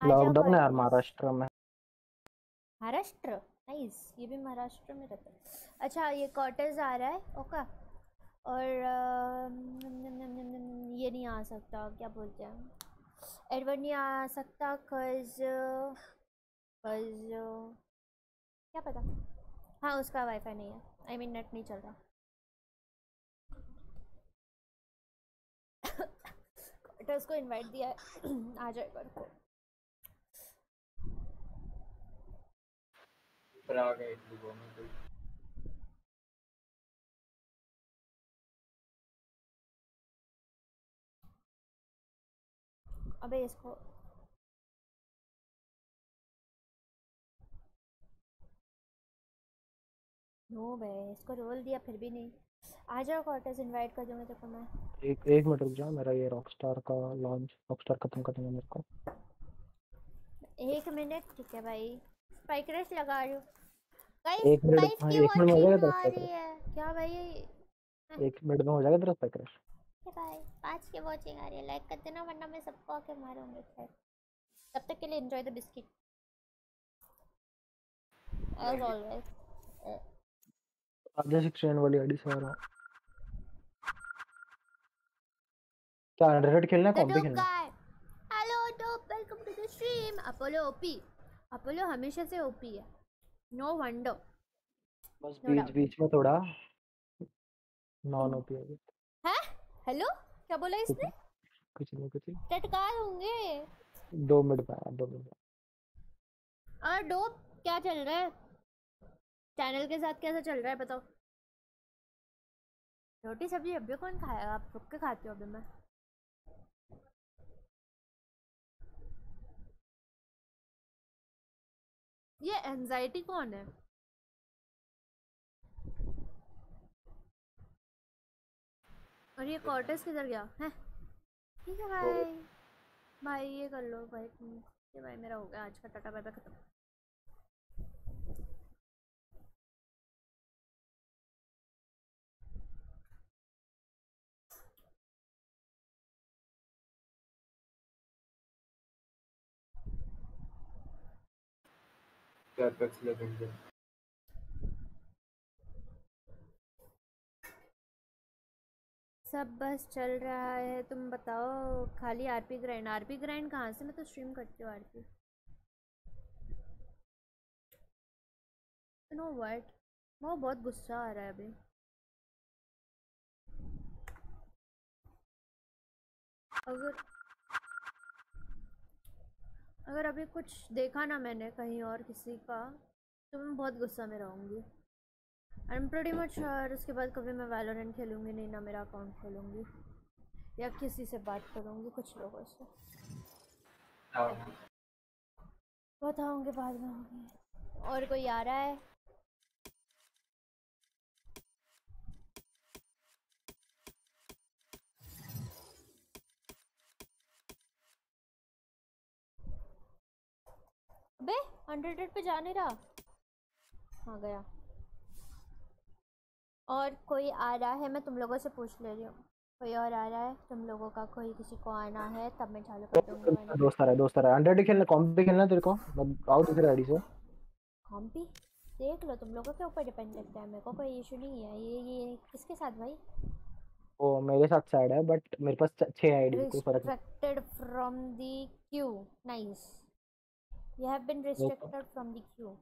लॉकडाउन है यार महाराष्ट्र में। महाराष्ट्र? नाइस ये भी महाराष्ट्र में रहता है। अच्छा ये कॉटेज आ रहा है ओका। और ये नहीं आ सकता क्या बोलते हैं? एडवर्ड नहीं आ सकता कज कज क्या पता? हाँ उसका वाईफाई नहीं है। आई मीन नेट नहीं चल रहा। तो उसको इनवाइट दिया आ जाएगा रुको पर आ गए अबे इसको नो बे इसको रोल दिया फिर भी नहीं। आ जाओ कॉर्टेज इनवाइट कर दूँगी तेको मैं। एक एक मिनट रुक जाओ मेरा ये रॉकस्टार का लॉन्च रॉकस्टार खत्म करना है मेरे को। एक मिनट ठीक है भाई। स्पाइक रश लगा रही हूँ। गाइस एक मिनट हाँ, एक मिनट हो जाएगा तेरा स्पाइक है। क्या भाई? एक मिनट में हो जाएगा तेरा स्पाइक पाँच की वॉचिंग आ रही है लाइक कर देना वरना मैं सबको आके मारूँगी खैर तब तक के लिए enjoy the biscuit as always आधे सिक्सटीन वाली आईडी से आ रहा हूँ क्या हंड्रेड खेलना है कॉम्पी dope खेलना है. Hello dope, welcome to the stream. Apollo OP. Apollo हमेशा से OP है. No wonder. बस बीच बीच में थोड़ा नॉन ओपी हैं? हेलो? क्या बोला इसने? कुछ नहीं कुछ नहीं टटकार होंगे. दो मिनट में दो मिनट और डोप क्या चल रहा है? चैनल के साथ कैसा चल रहा है बताओ. रोटी सब्ज़ी अभी कौन खाएगा? आप रुक के खाते हो अभी मैं. ये एंजाइटी कौन है? और ये कॉर्टेस किधर गया? है? ठीक है भाई भाई ये कर लो भाई ये भाई मेरा हो गया आज का टाटा बाय बाय खत्म. एपेक्स लेजेंड सब बस चल रहा है। तुम बताओ, खाली आरपी ग्राइंड। आरपी ग्राइंड कहाँ से? मैं तो स्ट्रीम करती हूँ आरपी। नो व्हाट वो बहुत गुस्सा आ रहा है अभी। अगर अगर अभी कुछ देखा ना मैंने कहीं और किसी का तो मैं बहुत गुस्सा में रहूँगी। I am pretty much sure उसके बाद कभी मैं वैलोरेंट खेलूँगी नहीं, ना मेरा अकाउंट खोलूँगी। या किसी से बात करूँगी, कुछ लोगों से। बताऊँगी, बाद में होगी। और कोई आ रहा है? अबे हंड्रेड पे जा नहीं रहा? हाँ गया। और कोई आ रहा है मैं तुम लोगों से पूछ ले रही हूँ। कोई और आ रहा है तुम लोगों का कोई किसी को आना है तब मैं चालू कर दूँगी दोस्त आ रहा है दोस्त आ रहा है। हंड्रेड खेलना कॉम्पी खेलना तेरे को। आओ दूसरी आईडी से। कॉम्पी? देख लो तुम लोगों के ऊपर डिपेंड करता है मेरे को कोई इशू नहीं है। ये ये किसके साथ भाई? वो मेरे साथ साइड है बट मेरे पास छह आईडी कोई फ़र्क नहीं। Restricted from the queue. Nice. You have been restricted from the queue.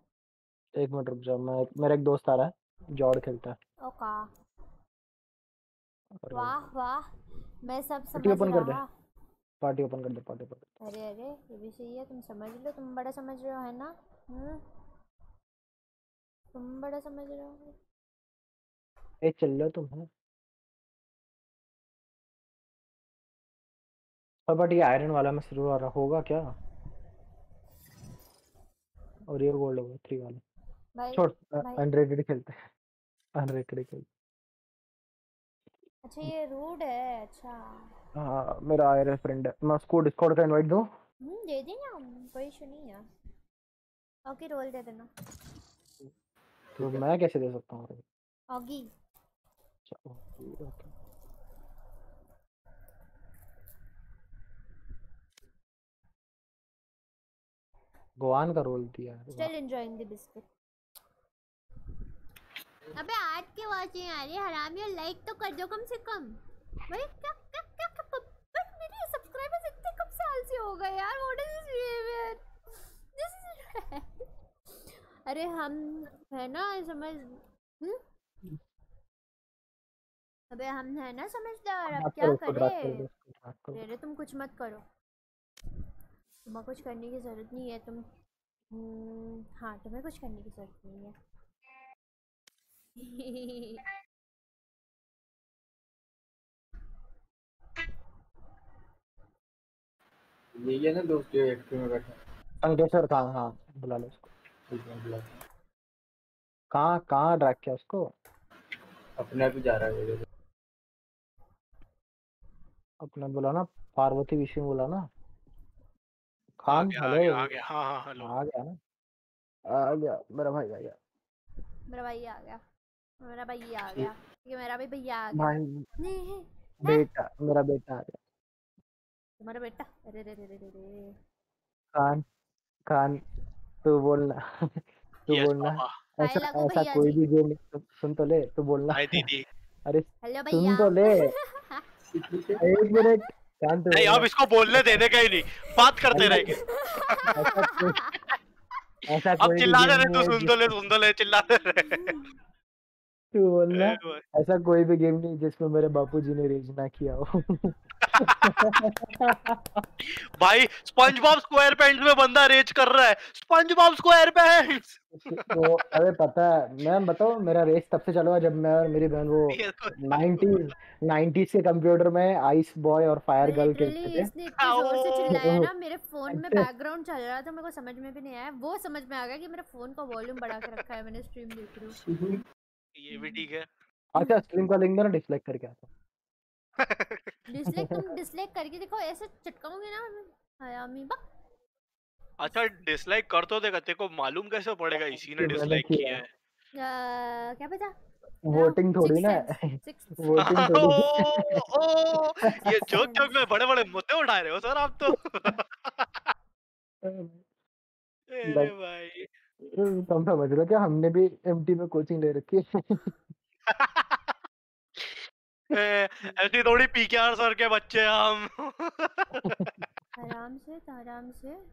एक मिनट रुक जाओ मैं मेरा एक दोस्त आ रहा है। जॉर्ड खेलता है। ओका। वाह वाह। मैं सब पार्टी समझ ओपन कर दे। पार्टी ओपन कर दे पार्टी ओपन कर अरे अरे ये भी सही है। तुम समझ लो तुम बड़ा समझ रहे हो है ना? हम्म। तुम बड़ा समझ रहे हो। ए चल लो तुम है पर बट ये आयरन वाला में शुरू वाला होगा क्या? और ये गोल्ड होगा थ्री वाला। भाई छोड़ अनरेटेड खेलते हैं। अनरेटेड खेलते अच्छा ये रूड है अच्छा। हाँ मेरा आयरन फ्रेंड है। मैं उसको डिस्कॉर्ड का इनवाइट दूँ? हम्म दे देना कोई इशू नहीं है। ओके रोल दे देना। तो मैं कैसे दे सकता हूँ ऑगी अच्छा, ओके का रोल दिया स्टिल एंजॉयिंग द बिस्किट अबे आज के वाचिंग आ रही है हरामी और लाइक तो कर दो कम से कम। भाई क्या क्या क्या क्या कब बस मेरे सब्सक्राइबर्स इतने कब साल से हो गए यार? What is this behaviour this is अरे हम है ना समझ हम्म? अबे हम है ना समझदार अब क्या करो उसको ड्रैग करो करें उसको ड्रैग करो। रे रे तुम कुछ मत करो। तुम्हें कुछ करने की ज़रूरत नहीं है तुम हम्म, हाँ तुम्हें कुछ करने की ज़रूरत नहीं है। ये ये ना दोस्त जो एक में बैठा अंकेश्वर कहाँ हाँ बुला लो उसको। ठीक है बुलाता कहाँ कहाँ ड्रैग किया उसको? अपने आप ही जा रहा है ये अपना बोला ना पार्वती विष्णु बोला ना। आ खान गया आ हेलो गया आ गया हाँ हाँ हेलो आ गया ना। आ गया मेरा भाई आ गया। मेरा भाई आ गया। मेरा भैया आ गया ये मेरा भी भैया आ गया। नहीं बेटा मेरा बेटा आ गया। तुम्हारा बेटा? अरे रे रे रे रे रे खान खान तू बोलना तू बोलना। ऐसा ऐसा कोई भी गेम सुन तो ले तू बोलना। हाय दीदी। अरे हेलो भैया। सुन तो ले। एक मिनट शांत हो नहीं अब इसको बोलने देने का ही नहीं बात करते रहेंगे। ऐसा कोई ऐसा अब कोई चिल्लाते गेम रहे तू सुन तो ले सुन तो ले चिल्लाते रहे। तू बोलना ऐसा कोई भी गेम नहीं जिसमें मेरे बापूजी ने रेज ना किया हो। भाई स्पंज बॉब स्क्वायर पैंट्स में बंदा रेज कर रहा है। स्पंज बॉब स्क्वायर पैंट्स तो अरे पता है मैं बताऊँ मेरा रेस तब से चला हुआ जब मैं और मेरी बहन वो नाइनटीज नाइनटीज के कंप्यूटर में आइस बॉय और फायर गर्ल खेलते लिटरली थे इसने इतने ज़ोर से चिल्लाया ना मेरे फ़ोन में। बैकग्राउंड चल रहा था मेरे को समझ में भी नहीं आया। वो समझ में आ गया कि मेरे फ़ोन का वॉल्यूम बढ़ा के रखा है मैंने स्ट्रीम देख रही हूँ। ये भी ठीक है। अच्छा स्ट्रीम का लिंक मेरा डिसलाइक करके आता डिसलाइक तुम डिसलाइक करके देखो ऐसे चिटकाओगे ना हयामी बा। अच्छा डिसलाइक कर तो देगा तेरे को मालूम कैसे पड़ेगा? इसी ने डिसलाइक किया है। क्या पता? वोटिंग थोड़ी ना वोटिंग थोड़ी ओ, ये जोक जोक में बड़े बड़े मुद्दे उठा रहे हो सर आप तो। अरे भाई। तुम समझ रहे हो क्या हमने भी एमटी में कोचिंग ले रखी है। ऐसी थोड़ी पीकेआर सर के बच्चे हम। आराम से आराम से।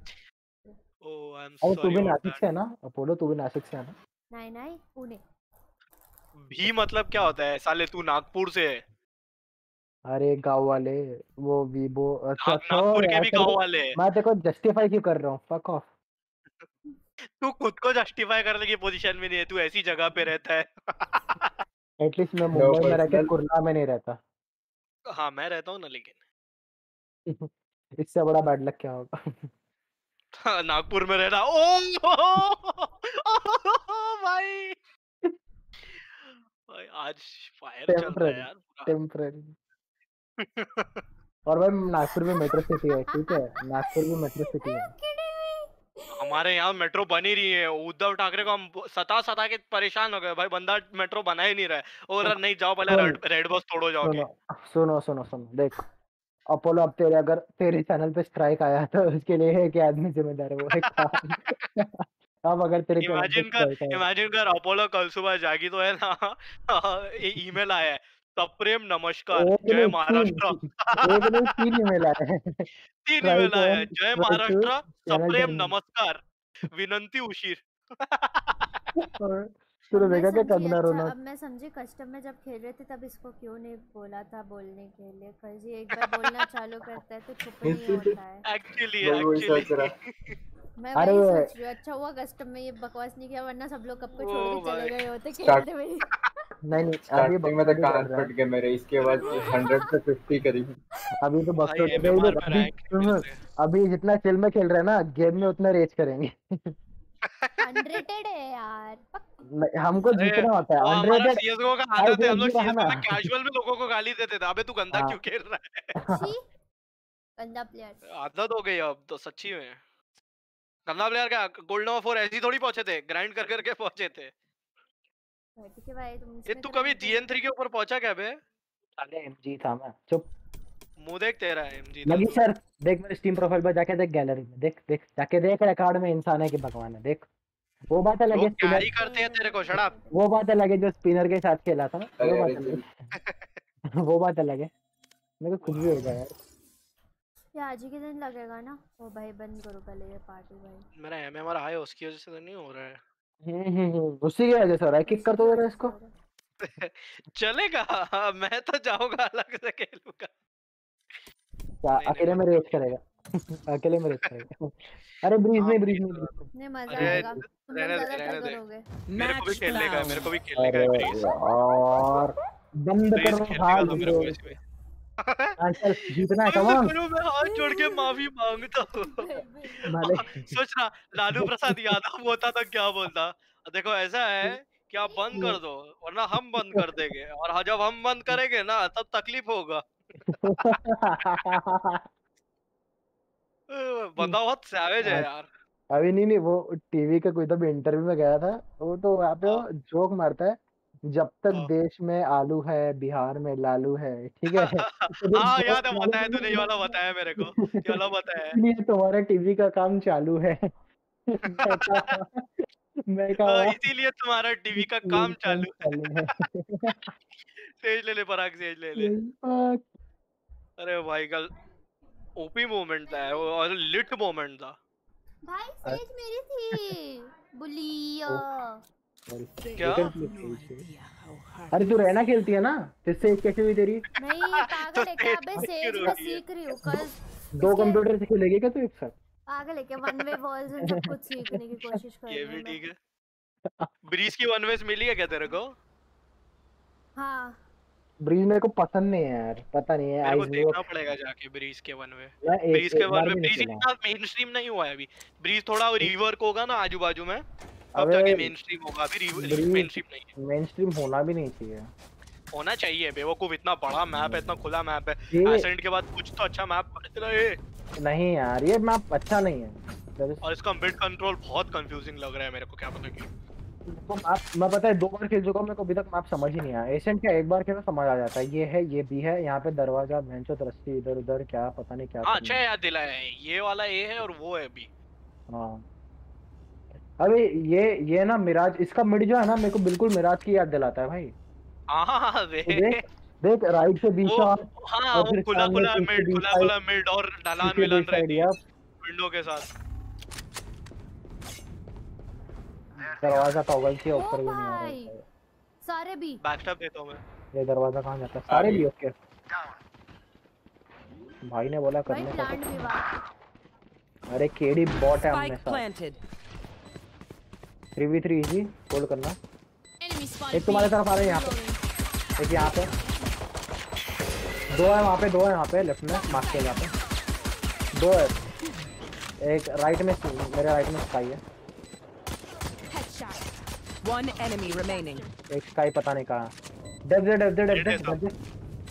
ओ आई एम अरे तू सॉरी भी नासिक से है ना? अपोलो तू भी नासिक से है ना? नहीं नहीं पुणे। भी मतलब क्या होता है? साले तू नागपुर से है। अरे गाँव वाले वो वीबो अच्छा नाग- अच्छा नागपुर के भी गाँव वाले मैं तेरे को जस्टिफाई क्यों कर रहा हूँ? फक ऑफ़ तू खुद को जस्टिफाई करने की पोजीशन में नहीं है तू ऐसी जगह पे रहता है। एटलीस्ट मैं मुंबई में रह के कुर्ला में नहीं रहता। हाँ मैं रहता हूँ ना लेकिन। इससे बड़ा बैड लक क्या होगा? हाँ, नागपुर में रहना। ओ भाई! भाई आज फायर चल रहा है यार पूरा। टेम्पररी और भाई नागपुर में मेट्रो सिटी है ठीक है? नागपुर में मेट्रो सिटी है। हमारे यहाँ मेट्रो बन ही रही है। उद्धव ठाकरे को हम सता सता के परेशान हो गए। भाई बंदा मेट्रो बना ही नहीं रहा है। और नहीं जाओ पहले रेड, बस तोड़ो जाओगे सुनो सुनो सुनो सुनो देख अपोलो अब तेरे अगर तेरे चैनल पे स्ट्राइक आया तो उसके लिए है कि आदमी जिम्मेदार है वो है। अब अगर तेरे इमेजिन कर इमेजिन कर अपोलो कल सुबह जागी तो है ना। ईमेल आया है। सप्रेम नमस्कार जय महाराष्ट्र। तीन ईमेल आए तीन ईमेल आया है जय महाराष्ट्र सप्रेम नमस्कार विनंती उशीर। और अब मैं देखा क्या समझी कंगना अच्छा अब मैं समझी कस्टम में जब खेल रहे थे तब इसको क्यों नहीं बोला था बोलने के लिए? कजी एक बार बोलना चालू करता है तो चुप नहीं होता है। एक्चुअली एक्चुअली मैं अरे वही सोच रही अच्छा हुआ कस्टम में ये बकवास नहीं किया वरना सब लोग कब को छोड़ के चले गए होते खेलते हुए। नहीं नहीं अभी स्टार्टिंग में तो कान कर फट गए मेरे इसके बाद हंड्रेड से फिफ्टी करी अभी तो बकचोदी एमएमआर अभी अभी जितना चिल में खेल रहे हैं ना गेम में उतना रेज करेंगे। अनरेटेड है यार हमको जीतना होता है। अनरेटेड सीएसगो का आदत है हम लोग सीएसगो में कैजुअल में लोगों को गाली देते थे अबे तू गंदा हाँ। क्यों खेल रहा है? गंदा प्लेयर आदत हो गई अब तो सच्ची में। गंदा प्लेयर क्या गोल्ड नंबर फोर ऐसे ही थोड़ी पहुँचे थे ग्राइंड कर करके पहुँचे थे। ये तू तो कभी जीएन थ्री के ऊपर पहुँचा क्या बे? अरे एमजी था मैं। चुप। मुँह देख तेरा एमजी लगी सर। देख मेरे स्टीम प्रोफ़ाइल पर जाके देख गैलरी में। देख देख। जाके देख रिकॉर्ड में इंसान है कि भगवान है। देख। वो बात अलग है स्पिनर कैरी करते हैं तेरे को शराब वो बात अलग है जो स्पिनर के साथ खेला था ना। वो बात अलग है वो बात अलग है मेरे को कुछ भी हो जाए यार। ये आज ही के दिन लगेगा ना। ओ भाई बंद करो पहले ये पार्टी भाई। मेरा एमएमआर हाई है उसकी वजह से तो नहीं हो रहा है। हम्म हम्म हम्म, उसी की वजह से हो रहा है। किक कर दो जरा इसको? चलेगा मैं तो जाऊँगा अलग से खेलूँगा। क्या अकेले में रेस करेगा? अकेले में रेस करेगा? अरे ब्रीज नहीं ब्रीज नहीं ब्रीज नहीं नहीं मज़ा अरे आएगा। तुम लोग रहने दे ज़्यादा रहने दे। होगे मेरे को भी खेलने का है मेरे को भी खेलने का अरे है। यार बंद करो खेलने का हाल तो मेरे को हाँ, जीतना है मैं हाथ जोड़ के माफ़ी माँगता हूँ। लालू प्रसाद यादव होता तो क्या बोलता? देखो ऐसा है कि आप बंद कर दो वरना हम बंद कर देंगे। और हाँ, जब हम बंद करेंगे ना तब तकलीफ़ होगा। बंदा बहुत सैवेज है यार। अभी नहीं नहीं वो टीवी का कोई तो इंटरव्यू में गया था वो तो वहाँ पे जोक मारता है जब तक देश में आलू है बिहार में लालू है ठीक है? तो हाँ याद है बताया तूने ये वाला बताया मेरे को ये वाला बताया इसलिए तुम्हारा टीवी का काम चालू है। मैं कहा इसीलिए तुम्हारा टीवी का काम चालू है। सेज ले ले पराग सेज ले ले। अरे भाई कल ओपी मोमेंट था वो और लिट मोमेंट था। भाई स्टेज मेरी थी। बुलिया। क्या? अरे तू रहना खेलती है ना? इससे एक कैसे हुई तेरी? नहीं पागल है क्या? अबे सेज मैं सीख रही हूँ कल दो कंप्यूटर से खेलेगी क्या तू एक साथ? पागल है क्या? वन वे वॉल्स एंड सब कुछ सीखने की कोशिश कर ये रही भी हूँ मैं ठीक है। ब्रीज की वन वेज मिली है क्या तेरे को? हाँ। ब्रीज मेरे को पसंद नहीं है यार पता नहीं है मेरे को देखना पड़ेगा जाके ब्रीज के वन वे ब्रीज के वन वे ब्रीज इतना मेन स्ट्रीम नहीं हुआ है अभी। ब्रीज थोड़ा रिवर्क होगा ना आजू बाजू में। अब जाके मेन स्ट्रीम होगा अभी मेन ब्रीज नहीं है। मेन स्ट्रीम होना भी नहीं चाहिए। होना चाहिए बेवकूफ़ इतना बड़ा मैप है इतना खुला मैप है। एसेंट के बाद कुछ तो अच्छा मैप नहीं यार ये मैप अच्छा नहीं है। और इसका मिड कंट्रोल बहुत कंफ्यूजिंग लग रहा है मेरे को क्या पता क्यों। तो मैप मैं पता है दो बार खेल चुका हूँ मेरे को अभी तक मैप समझ ही नहीं आया। एशियन क्या एक बार खेला समझ आ जाता है। ये है ये भी है यहाँ पे दरवाज़ा भैंसो रस्सी इधर उधर क्या पता नहीं क्या हाँ अच्छा याद दिलाया है ये वाला ए है और वो है बी हाँ। अबे ये ये ना मिराज इसका मिड जो है ना मेरे को बिल्कुल मिराज की याद दिलाता है भाई। हाँ वे देख देख राइट से बी शॉट हाँ और वो फिर खुला खुला मिड खुला खुला मिड और ढलान पीछे बी विलान साइड रहती या है विंडो के साथ। दरवाज़ा टॉगल किया ओ ऊपर भी नहीं आ रहा सारे भी बैकस्टैप देता हूँ मैं। ये दरवाज़ा कहाँ जाता है? सारे भी ओके भाई ने बोला करने का बात अरे केडी बॉट है हमने Spike साथ planted. 3v3 इजी होल्ड करना। एक तुम्हारे तरफ़ आ रहा है यहाँ पे। एक यहाँ पे। दो है वहाँ पे दो है यहाँ पे लेफ़्ट में मार्क के यहाँ पे। दो है। एक राइट में मेरे राइट में स्काई है। One enemy remaining. एक स्काई पता नहीं कहाँ। डेव दे डेव दे डेव दे डेव दे।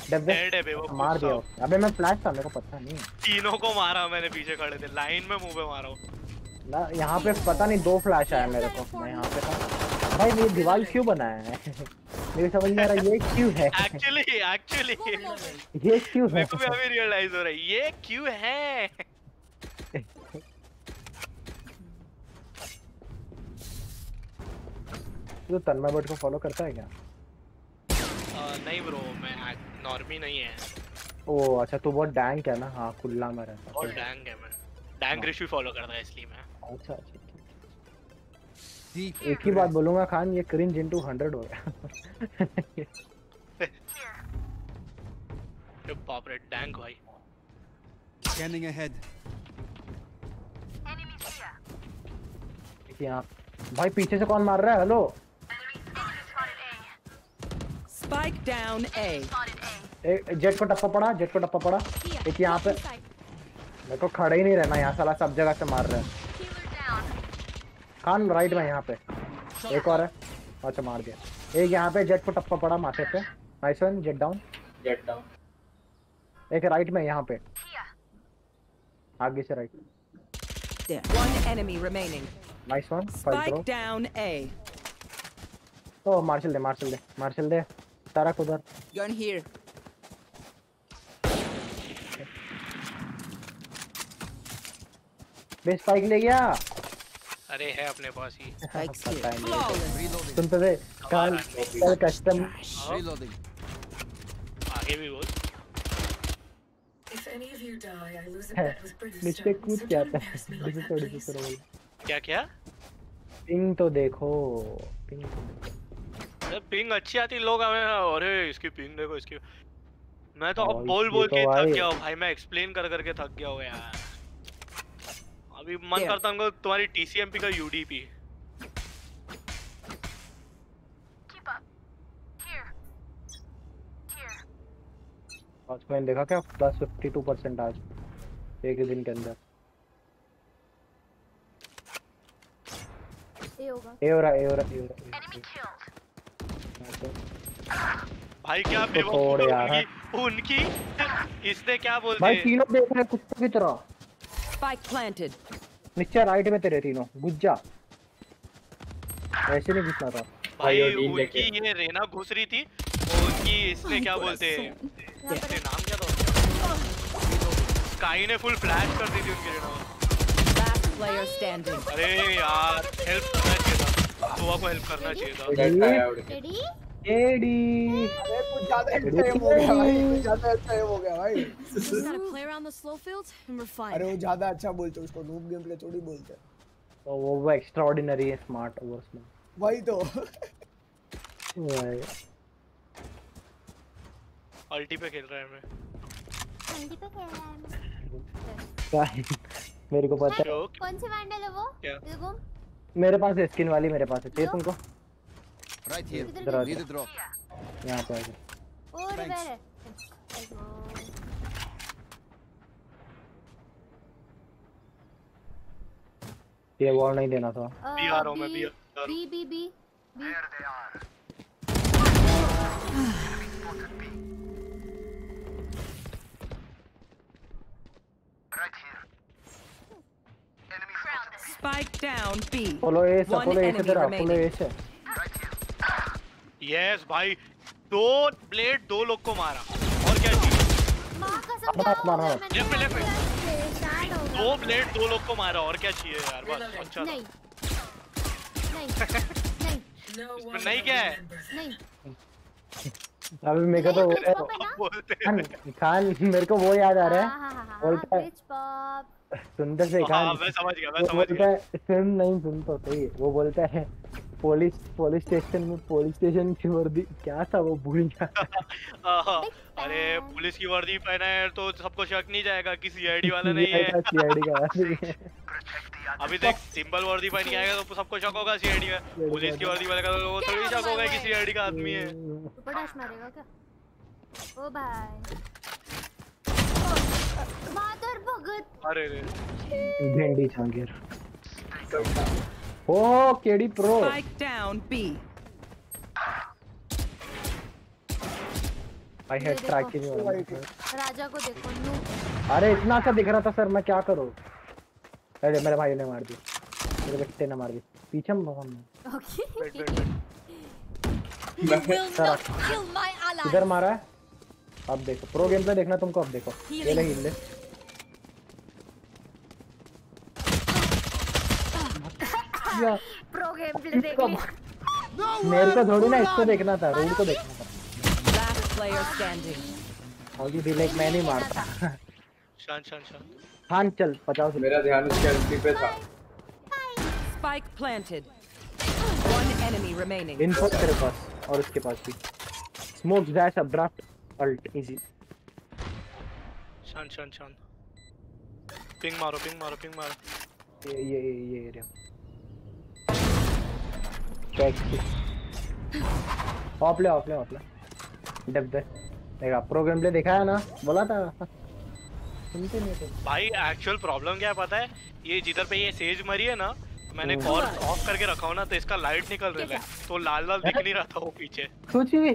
डेव दे। Dead है बे, वो मार। दिया। अबे मैं फ्लैश था मेरे को पता नहीं। तीनों को मारा मैंने पीछे खड़े थे। लाइन में मुँह पे मारा हूँ। ना यहाँ पे पता नहीं दो फ्लैश आया मेरे को। मैं यहाँ पे था। भाई ये दीवार क्यों बनाया है? मेरे समझ में आ रहा ये क्यों है? एक्चुअली एक्चुअली ये क्यों है? मेरे को भी अभी रियलाइज़ हो रहा है ये क्यों है? तू तन्मय भट्ट को फॉलो करता है क्या? नहीं ब्रो मैं नॉर्मी नहीं है। ओ अच्छा तू बहुत डैंक है ना? हाँ कुल्ला में रहता और है डैंग है मैं। डैंग ऋषि फॉलो करता है इसलिए मैं। अच्छा अच्छा एक ही बात बोलूँगा खान ये क्रिंज इनटू 100 हो गया। अरे बाप रे डैंग भाई। Scanning ahead. देखिए यहाँ। भाई पीछे से कौन मार रहा है? Hello Spike down A. एक जेट को टप्पा पड़ा जेट को टप्पा पड़ा। एक यहाँ पे। मेरे को खड़े ही नहीं रहना यहाँ साला सब जगह से मार रहे हैं। खान राइट में यहाँ पे। एक और है। अच्छा मार दिया। एक यहाँ पे जेट को टप्पा पड़ा माथे पे। Nice one Jett down Jett down एक राइट में यहाँ पे। आगे से right One enemy remaining. Nice one fight Spike down A. ओ मार्शल दे मार्शल दे मार्शल दे। तारक उधर। Gun here. बे स्पाइक ले गया। अरे है अपने पास ही। है नहीं। सुनते कल कल कस्टम. आगे भी बोल। है. नीचे कूद so के don't आता है like थोड़ी सी. तरह क्या क्या? पिंग तो देखो पिंग तो अरे पिंग अच्छी आती लोग हमें अरे इसकी पिंग देखो इसकी मैं तो अब बोल बोल तो के थक गया हूँ भाई मैं एक्सप्लेन कर करके थक गया हूँ यार। अभी मन. करता है तुम्हारी टीसीएमपी का यूडीपी आज मैंने देखा क्या? प्लस फिफ्टी टू परसेंट आज। एक ही दिन के अंदर। ये होगा। ए हो रहा ए हो रहा ए हो रहा भाई क्या बेवकूफ़ यार। उनकी इसने क्या बोलते भाई तीनों देख रहे हैं कुत्तों की तरह। Spike planted. नीचे राइट में तेरे तीनों। गुज जा। ऐसे नहीं घुसना था। भाई उनकी लेके। ये रेना घुस रही थी और उनकी इसने क्या बोलते हैं? इसने नाम क्या था स्काई ने फुल फ्लैश कर दी थी उनकी रेना player standing. अरे यार हेल्प करना चाहिए था। दुआ को हेल्प करना चाहिए था। रेडी एडी अरे कुछ ज़्यादा टाइम हो गया भाई कुछ ज़्यादा टाइम हो गया भाई। Gotta play around the slow fields and we're fine. अरे वो ज़्यादा अच्छा बोलते उसको नूब गेम प्ले थोड़ी बोलते तो वो वो एक्स्ट्रा ऑर्डिनरी है स्मार्ट ओवर स्मार्ट वही तो। भाई अल्टी पे खेल रहा है मैं। ठंडी पे खेल रहा है क्या- मेरे को पता है। कौन सी वैंडल है वो? क्या? मेरे पास है स्किन वाली मेरे पास है। चाहिए तुमको? Right here. इधर आ Need a जाओ। drop. यहाँ पे आ जाओ। और Thanks. वेयर है देखो। ये वॉल नहीं देना था अ, बी आ रहा हूँ मैं, बी- बी आ रहा हूँ। B B B B Spike down B. Follow A से One फॉलो ए से enemy तेरा फॉलो remaining. ए से यस भाई। दो ब्लेड दो लोग को मारा। और क्या चाहिए दो ब्लेड दो लोग को मारा। और क्या चाहिए यार? बस अच्छा नहीं। नहीं। नहीं क्या है? नहीं। अभी मेरे को तो Bitch pop है खान खान मेरे को वो याद आ रहा हाँ, हाँ, है बोलता है. सुनते से हाँ, खान मैं समझ गया, मैं वो समझ बोलता है सुन नहीं सुन तो सही वो बोलता है पुलिस पुलिस स्टेशन में पुलिस स्टेशन की वर्दी क्या था वो भूल गया अरे पुलिस की वर्दी पहना है तो सबको शक नहीं जाएगा कि सीआईडी वाला नहीं है। सीआईडी का है। अभी देख सिंपल वर्दी पहन के आएगा तो सबको शक होगा सीआईडी का। पुलिस की वर्दी वाले का तो वो थोड़ी शक होगा कि सीआईडी का आदमी है। ऊपर डैश मारेगा क्या? ओ भाई मादर भगत अरे रे भेंडी झांगीर ओ KD pro Spike down B. I had देखो। ट्रैकिंग राजा को देखो नू अरे इतना सा दिख रहा था सर मैं क्या करूँ? अरे मेरे भाई ने मार दी। मेरे बेटे ने मार दी। पीछे में भगवान ने। ओके। सर. इधर मारा है? अब देखो प्रो गेम प्ले देखना तुमको अब देखो। ये ले हिल ले। या। प्रो गेम प्ले देख लिया मेरे को थोड़ी ना इसको देखना था रूड को देखना था। Last player standing. होगी डिलेक मैं नहीं मारता शांत शांत शांत। हाँ चल पचास मेरा ध्यान उसके एंट्री पे था। Spike planted. One enemy remaining. Info तेरे पास और उसके पास भी। Smoke dash up draft alt easy शांत शांत शांत। पिंग मारो पिंग मारो पिंग मारो। ये ये ये ये एरिया चेक ऑफ़ ले ऑफ़ ले ऑफ़ ले. डेप दे. देखा प्रो गेम प्ले देखा है ना? बोला था. सुनते नहीं थे. भाई एक्चुअल प्रॉब्लम क्या है पता है? ये जिधर पे ये सेज मरी है ना मैंने हम्म। कॉर ऑफ़ करके रखा हूँ ना तो इसका लाइट निकल रहा है। तो लाल लाल दिख नहीं रहा था वो पीछे। कुछ भी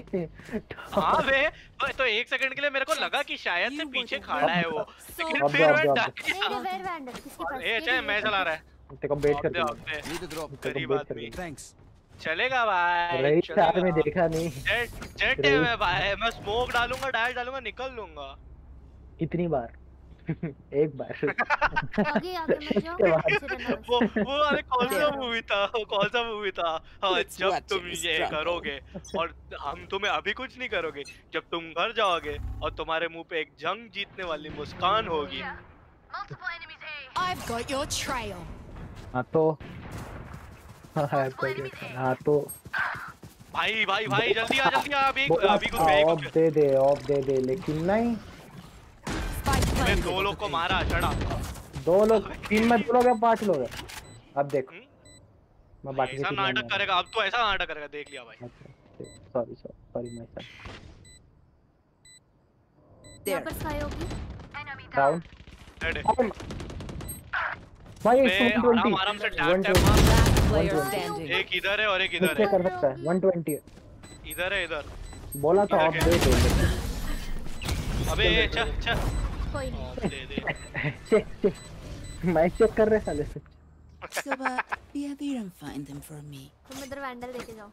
हाँ बे तो, तो एक सेकंड के लिए मेरे को लगा कि शायद से पीछे खड़ा है वो। लेकिन फिर मैं अच्छा मैं चला रहा है। तेरे को बेट कर दे दिया। ऑफ़ दे। Need a drop. तेरे गरीब को बेट कर आदमी Thanks. चलेगा भाई चार में देखा नहीं। जेट जेट है मैं भाई मैं स्मोक डालूँगा डैश डालूँगा निकल लूँगा। कितनी बार? एक बार। आगे आगे मत जाओ। वो वो अरे कौन सा मूवी था? वो कौन सा मूवी था? हाँ जब तुम ये करोगे और हम तुम्हें अभी कुछ नहीं करोगे जब तुम घर जाओगे और तुम्हारे मुँह पे एक जंग जीतने वाली मुस्कान होगी। I've got your trail. हाँ तो हाँ तो हाँ तो भाई भाई भाई जल्दी आ जल्दी आ अभी अभी कुछ ऑफ़ दे दे ऑफ़ दे दे लेकिन नहीं। मैंने दो लोग को मारा चढ़ा। दो लोग तीन में दो लोग हैं पाँच लोग हैं? अब देखो। मैं बाकी ऐसा नाटक करेगा अब तो ऐसा नाटक करेगा देख लिया भाई। सॉरी सॉरी स्काई होगी। डाउन। भाई आराम आराम से टैप टैप मार 120 एक इधर है और एक इधर है। कर सकता है। 120 इधर है इधर। बोला था ऑफ़ दे दे अबे चल चल। कोई नहीं। दे दे। चेक चेक मैं चेक कर रहे साले से So, a beer and find them for me. तुम इधर वैंडल लेके जाओ।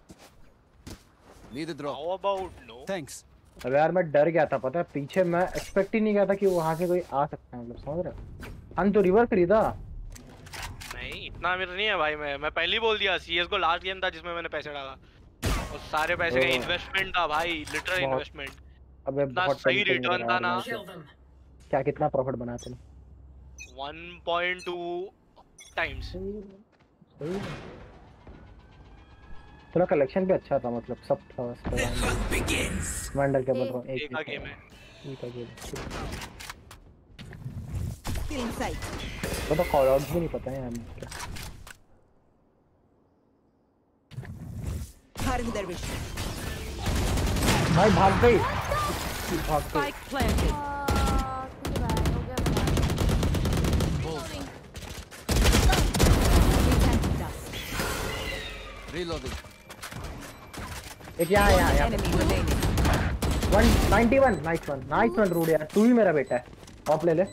Need a drop. How about no? Thanks. अबे यार मैं डर गया था पता है? पीछे मैं एक्सपेक्ट ही नहीं किया था कि वहाँ से कोई आ सकता है मतलब समझ रहे हो? हम तो रिवर खरीदा इतना अमीर नहीं है भाई मैं मैं पहले ही बोल दिया सीएस को लास्ट गेम था जिसमें मैंने पैसे डाला। और सारे पैसे का इन्वेस्टमेंट था भाई लिटरल इन्वेस्टमेंट अबे बहुत सही रिटर्न था ना। है। क्या कितना प्रॉफिट बना तूने 1.2 टाइम्स है। तेरा कलेक्शन भी अच्छा था मतलब सब था उस पे वंडर के बोल एक एक का गेम है। एक का गेम Still in sight. वो तो कॉल आउट भी नहीं पता है हमें Dervish. भाई भाग गई। भाग गई। Spike planted. Reloading. एक यहाँ यहाँ यहाँ। Enemy remaining. One ninety one nice one nice one rude यार। तू ही मेरा बेटा है। ऑफ़ ले ले।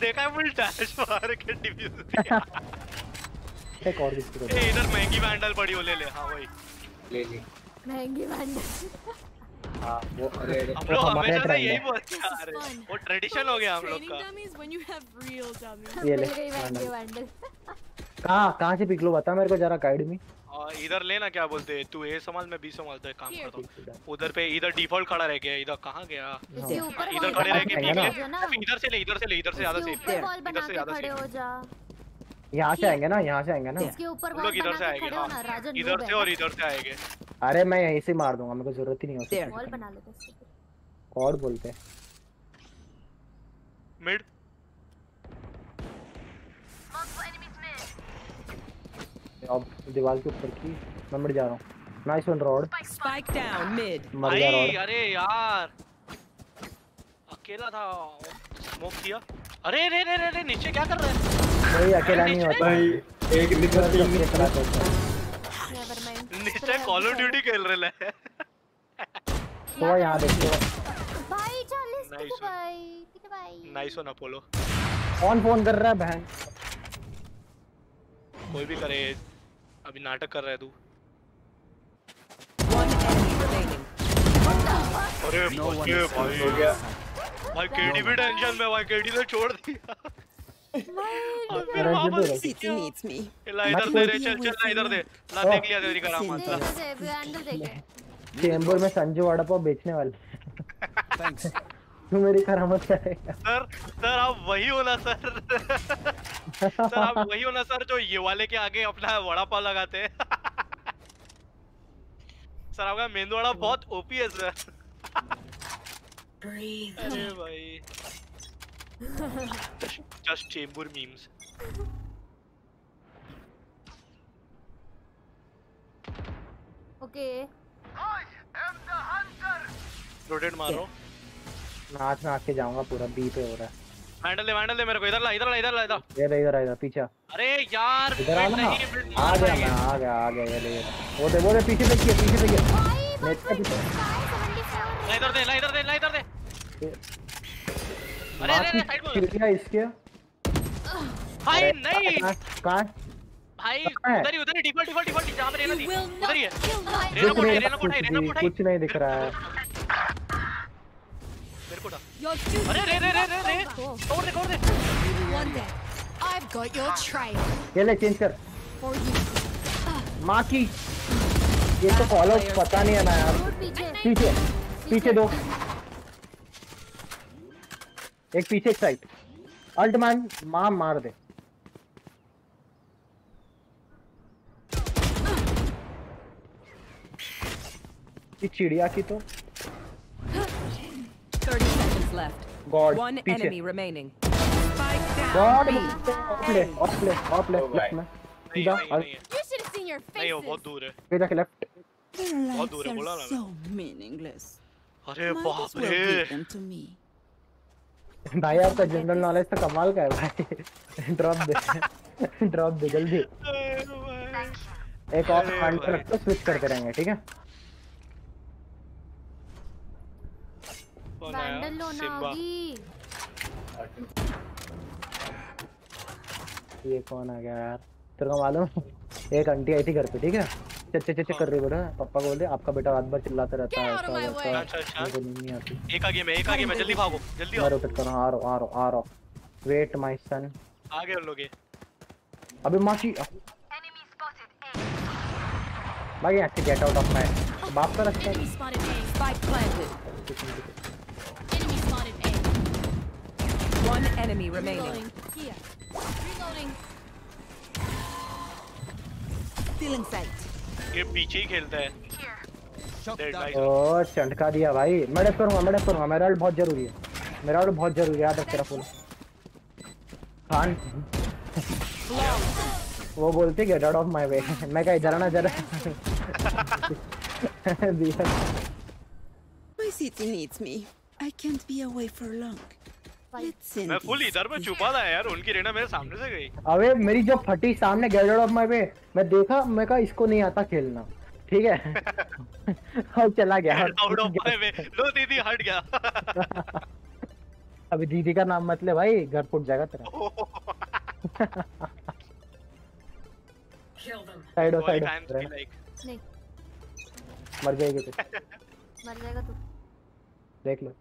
देखा है फुल डैश मार के डिफ्यूज एक और किसी ए इधर महँगी वैंडल पड़ी हो ले ले हाँ वही ले ली महँगी वैंडल हाँ वो अरे हम लोग हमेशा से यही बोलते आ रहे हैं वो ट्रेडिशन हो गया हम लोग का. ये ले महँगी वैंडल। वैंडल कहाँ कहाँ से पिक लो बता मेरे को जरा गाइड में इधर लेना क्या बोलते हैं तू ए संभाल मैं बी संभालता है काम करता हूँ। उधर पे इधर डिफ़ॉल्ट खड़ा रह गया इधर कहाँ गया? इधर खड़े रह के है पीक इधर से ले इधर से ले इधर से ज़्यादा सेफ़ इधर से ज़्यादा खड़े हो जा। यहाँ से आएँगे ना यहाँ से आएँगे ना? इसके ऊपर लोग इधर से आएँगे ना हाँ। इधर से और इधर से आएँगे। अरे मैं यहीं से मार दूँगा मेरे को ज़रूरत ही नहीं होती वॉल बना लेते हैं। कॉड बोलते मिड अब दीवार के ऊपर की मैं मर जा रहा हूँ। Nice one Rod Spike down mid. मर गया भाई रॉड अरे यार। अकेला था। स्मोक किया। अरे रे रे रे रे नीचे क्या कर रहा है? कोई अकेला नहीं होता। भाई एक निकल तो अपने तरह करता है। Never mind. नीचे कॉल ऑफ़ ड्यूटी खेल रहे है तो वो यहाँ देखो। भाई चालीस one. भाई कितने भाई नाइस वन अपोलो कौन फ़ोन कर रहा है बहन? कोई भी करे। अभी नाटक कर रहा है तू। अरे No भाई। हो गया। भाई केडी भी टेंशन में भाई केडी ने छोड़ दिया। और फिर वापस जिधर City needs ला इधर दे रे चल चल ला इधर दे। ला Oh. देख लिया तेरी करामात ला चेंबूर में संजू वड़ा पाव बेचने वाले। Thanks. तू मेरी करामत करेगा। सर सर आप वही हो ना सर। सर आप वही हो ना सर जो ये वाले के आगे अपना वड़ा पाव लगाते हैं। सर आपका मेंदू वड़ा बहुत ओपी है सर। अरे भाई। Just Chembur memes okay rotate मारो। नाच नाच के जाऊँगा पूरा बी पे हो रहा है। हैंडल दे हैंडल दे मेरे को इधर ला इधर ला इधर ला इधर ये रहा इधर इधर पीछे अरे यार इधर आ ना। आ गया मैं आ गया आ गया ये ले वो दे वो दे पीछे देखिए पीछे देखिए नेट के पीछे। ला इधर दे ला इधर दे ला इधर दे। अरे अरे साइड में चिड़िया इसके। भाई नहीं। कहाँ भाई उधर ही उधर ही डिफ़ॉल्ट डिफ़ॉल्ट डिफ़ॉल्ट जहाँ पे रेना थी उधर ही है। रेना को नहीं उठाई रेना को कुछ उठाई रेना भी को कुछ नहीं दिख रहा है। मेरे को उठा अरे रे रे रे रे रे कवर दे कवर दे One day, I've got your trail. ये ले चेंज कर. माँ की ये तो फॉलो पता नहीं है ना यार पीछे पीछे दो एक पीछे एक साइड अल्ट मान मार मार दे चिड़िया की तो 30 seconds left. गॉड One पीछे enemy remaining. Spike down. God B. Off ले ऑफ़ ले ऑफ़ ले लेफ़्ट में सीधा You should have seen your नहीं वो. बहुत दूर है जाके लेफ़्ट Their बहुत दूर है बोला ना so meaningless. अरे बाप रे. भाई आपका जनरल नॉलेज तो कमाल का है भाई ड्रॉप दे ड्रॉप दे जल्दी एक और। रख तो स्विच करते रहेंगे ठीक है कौन आया? सिम्बा ये कौन आ गया यार? तेरे को मालूम? एक आंटी आई थी घर पे ठीक है? चच्चे चच्चे कर रही बोला। पापा को बोले आपका बेटा रात भर चिल्लाते रहता है ऐसा वैसा अच्छा अच्छा। नहीं आती। एक आगे में एक आगे में जल्दी भागो जल्दी आओ। रोटेट कर रहा आ रहा हूँ आ रहा हूँ आ रहा हूँ वेट माय सन आगे उन लोग। अबे माँ की भाई यहाँ से गेट आउट ऑफ़ माय बाप का रास्ता। One enemy remaining. Reloading. Here. Reloading. Still in sight. ये पीछे ही खेलता है Dead, nice. ओ चंटका दिया भाई मैं डेफ करूंगा मैं डेफ करूंगा मेरा ult बहुत जरूरी है मेरा ult बहुत जरूरी है याद रख तेरा फुल खान वो बोलते get out of my way मैं कहा इधर आना जरा दिया My city needs me. I can't be away for long. मैं फुल इधर में छुपा था यार उनकी रेना मेरे सामने से गई। अबे मेरी जो फटी सामने आउट ऑफ़ माय वे मैं देखा मैं कहा इसको नहीं आता खेलना। ठीक है? और चला गया। आउट ऑफ़ माय वे लो दीदी हट गया। अभी दीदी का नाम मत ले भाई घर फूट जाएगा तेरा। साइड हो साइड नहीं। मर जाएगी तू। मर जाएगा तू। देख लो।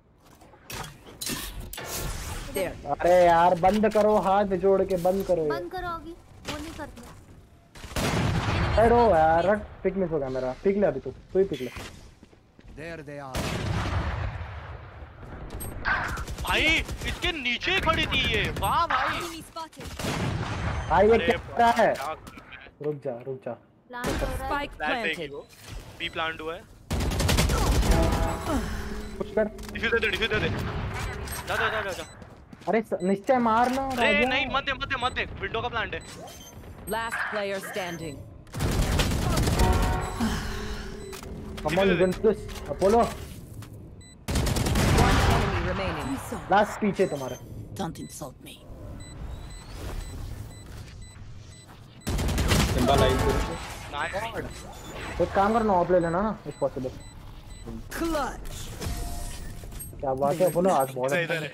There. अरे यार बंद करो हाथ जोड़ के बंद करो बंद करो वो नहीं करते। यार रख पिक मिस हो गया मेरा। पिक ले अभी तू तू ही पिक ले। There they are. भाई इसके नीचे खड़ी थी ये। वाह भाई। भाई ये क्या कर रहा है? रुक जा रुक जा। हो है। Planted. वो बी प्लांट हुआ है। कुछ कर। डिफ्यूजर दे डिफ्यूजर दे। जा जा जा जा जा। अरे निश्चय मारना अरे नहीं मत दे मत दे मत दे। विंडो का प्लांट है। Last player standing. Come on guns Apollo One enemy remaining. Last पीछे तुम्हारा। Don't insult me. Simba live nice एक काम करना ऑफ़ ले लेना ना इफ़ पॉसिबल Clutch. क्या बात है अपोलो आज बहुत इधर है।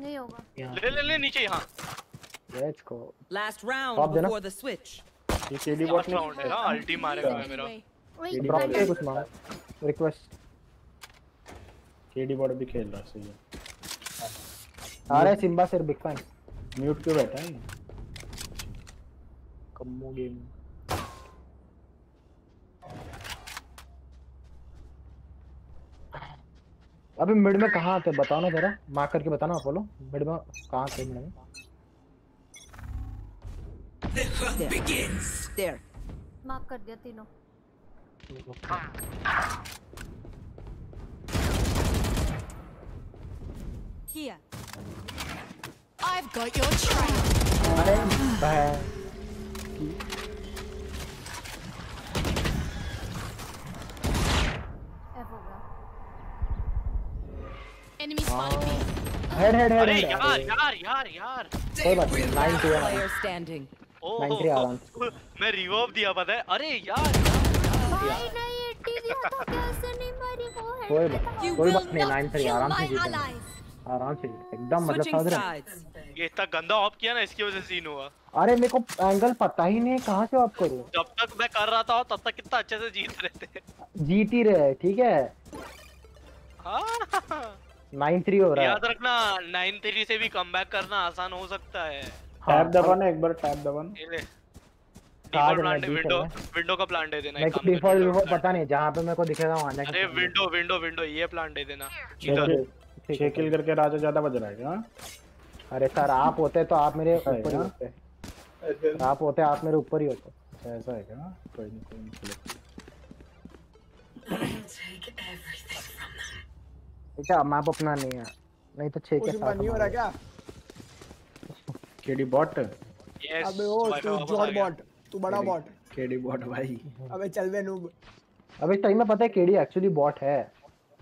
नहीं होगा। ले ले ले नीचे यहाँ। Let's go Last round Stop देना। before the switch. ये केडी बॉट लास्ट राउंड है ना अल्टी मारेगा मेरा। ड्रॉप कुछ मार। रिक्वेस्ट केडी बॉट भी खेल रहा है सही है। अरे सिम्बा सिर बिग फ़ैन म्यूट पे बैठा है? कम्मो गेम अभी मिड में कहाँ आते बताओ ना जरा। मार्क करके बताना अपोलो मिड में कहाँ आते मिड में. मार्क कर दिया तीनों। Here. I've got your trail. अरे बह हेड हेड अरे यार यार यार यार। कोई बात नहीं nine two Player standing. Oh nine three आराम से। मैं रिवर्ब दिया पता है? अरे यार भाई नहीं एटी दिया था कैसे नहीं मरी वो कोई बात कोई बात नहीं नाइन थ्री आराम से जीतेंगे आराम से एकदम मतलब समझ रहे ये इतना गंदा ऑफ़ किया ना इसकी वजह से सीन हुआ। अरे मेरे को एंगल पता ही नहीं है कहाँ से ऑफ़ करूँ? जब तक मैं कर रहा था तब तक कितना अच्छे से जीत रहे थे। जीत ही रहे ठीक है? हाँ। नाइन थ्री हो रहा है। याद रखना नाइन थ्री से भी कम करना आसान हो सकता है। टैब दबाना एक बार टैब दबाना। है? विंडो विंडो का प्लान दे देना को डिफ़ॉल्ट वो पता नहीं जहाँ पे मेरे को दिखेगा वहाँ जाके अरे विंडो विंडो विंडो ये प्लान दे देना। इधर किल छह किल करके राजा ज़्यादा बज रहा है क्या? अरे सर आप होते तो आप मेरे ऊपर ही होते। आप होते आप मेरे ऊपर ही होते। ऐसा है क्या? कोई नहीं कोई नहीं। ठीक है मैप अपना नहीं है। नहीं तो छह के कुछ साथ नहीं हो रहा क्या? केडी बॉट यस अबे ओ तू जॉट बॉट तू बड़ा बॉट केडी बॉट भाई। अबे चल बे नूब अबे इस टाइम में पता है केडी एक्चुअली बॉट है।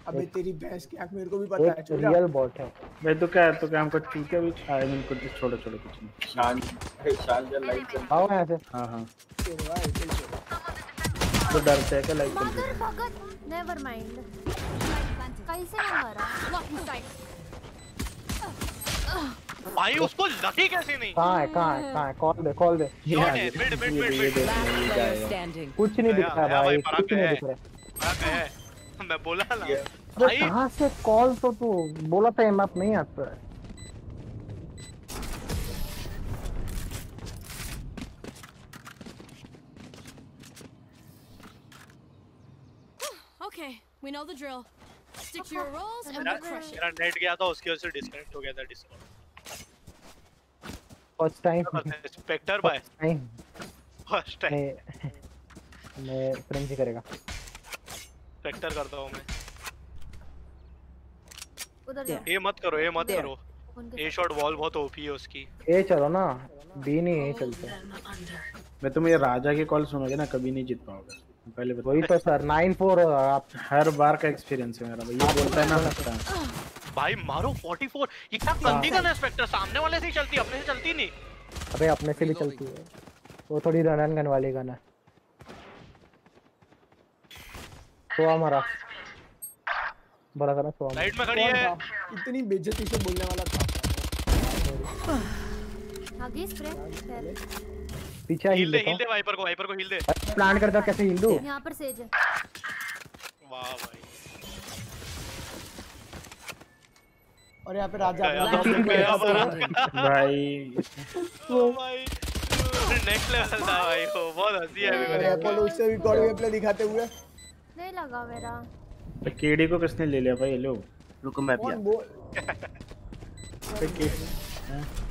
अबे तेरी भैंस की आँख मेरे को भी पता है रियल बॉट है। भाई तो क्या तो क्या हमको चूतिया भी आई मीन कुछ छोड़ो छोड़ो कुछ नहीं। शान शान जल लाइट चल। आओ यहाँ से। हाँ हाँ। तेरे भाई चल चल। तो डरते है क्या लाइट चल नेवर माइंड कैसे मरा भाई उसको लगी कैसे नहीं? कहाँ है कहाँ है कहाँ है? कॉल दे कॉल दे। है मिड मिड मिड. कुछ नहीं दिख रहा भाई कुछ नहीं दिख रहा। है। मैं बोला ना। भाई। कहाँ से कॉल तो तू? बोला था मैप नहीं आता है। Okay, we know the drill. Stick your roles and we'll crush it. मेरा नेट गया था उसकी वजह से डिस्कनेक्ट हो गया था डिस्कॉर्ड फ़र्स्ट टाइम स्पेक्टर भाई नहीं फ़र्स्ट टाइम मैं मैं फ्रेंच करेगा। स्पेक्टर करता हूँ मैं। उधर ये मत करो ये मत करो। उनके ए शॉट वॉल बहुत ओपी है उसकी। ए चलो ना। बी नहीं ए चलते मैं तुम ये राजा की कॉल सुनोगे ना कभी नहीं जीत पाओगे। पहले बता। वही तो सर नाइन फोर आप हर बार का एक्सपीरियंस है मेरा भाई ये बोलता है ना। लगता है भाई मारो 44 ये क्या गंदी गन है स्पेक्टर सामने वाले से ही चलती अपने से चलती नहीं। अबे अपने से भी चलती है। वो थोड़ी रन एंड गन वाली गन है। तो हमारा बड़ा था ना सो राइट में खड़ी है। इतनी बेइज्जती से बोलने वाला था। आगे स्प्रे पीछे हील हिल दे हील दे वाइपर को वाइपर को हील दे। प्लान करता कैसे हिल दूँ? यहाँ पर सेज है। वाह भाई। और यहाँ पे राजा भाई, ओ भाई। नेक्स्ट लेवल था भाई वो बहुत हँसी है मेरे अपोलो उससे भी गॉड गेम प्ले दिखाते हुए। नहीं लगा मेरा। तो केडी को किसने ले लिया भाई? लो रुको मैं भी कौन बोल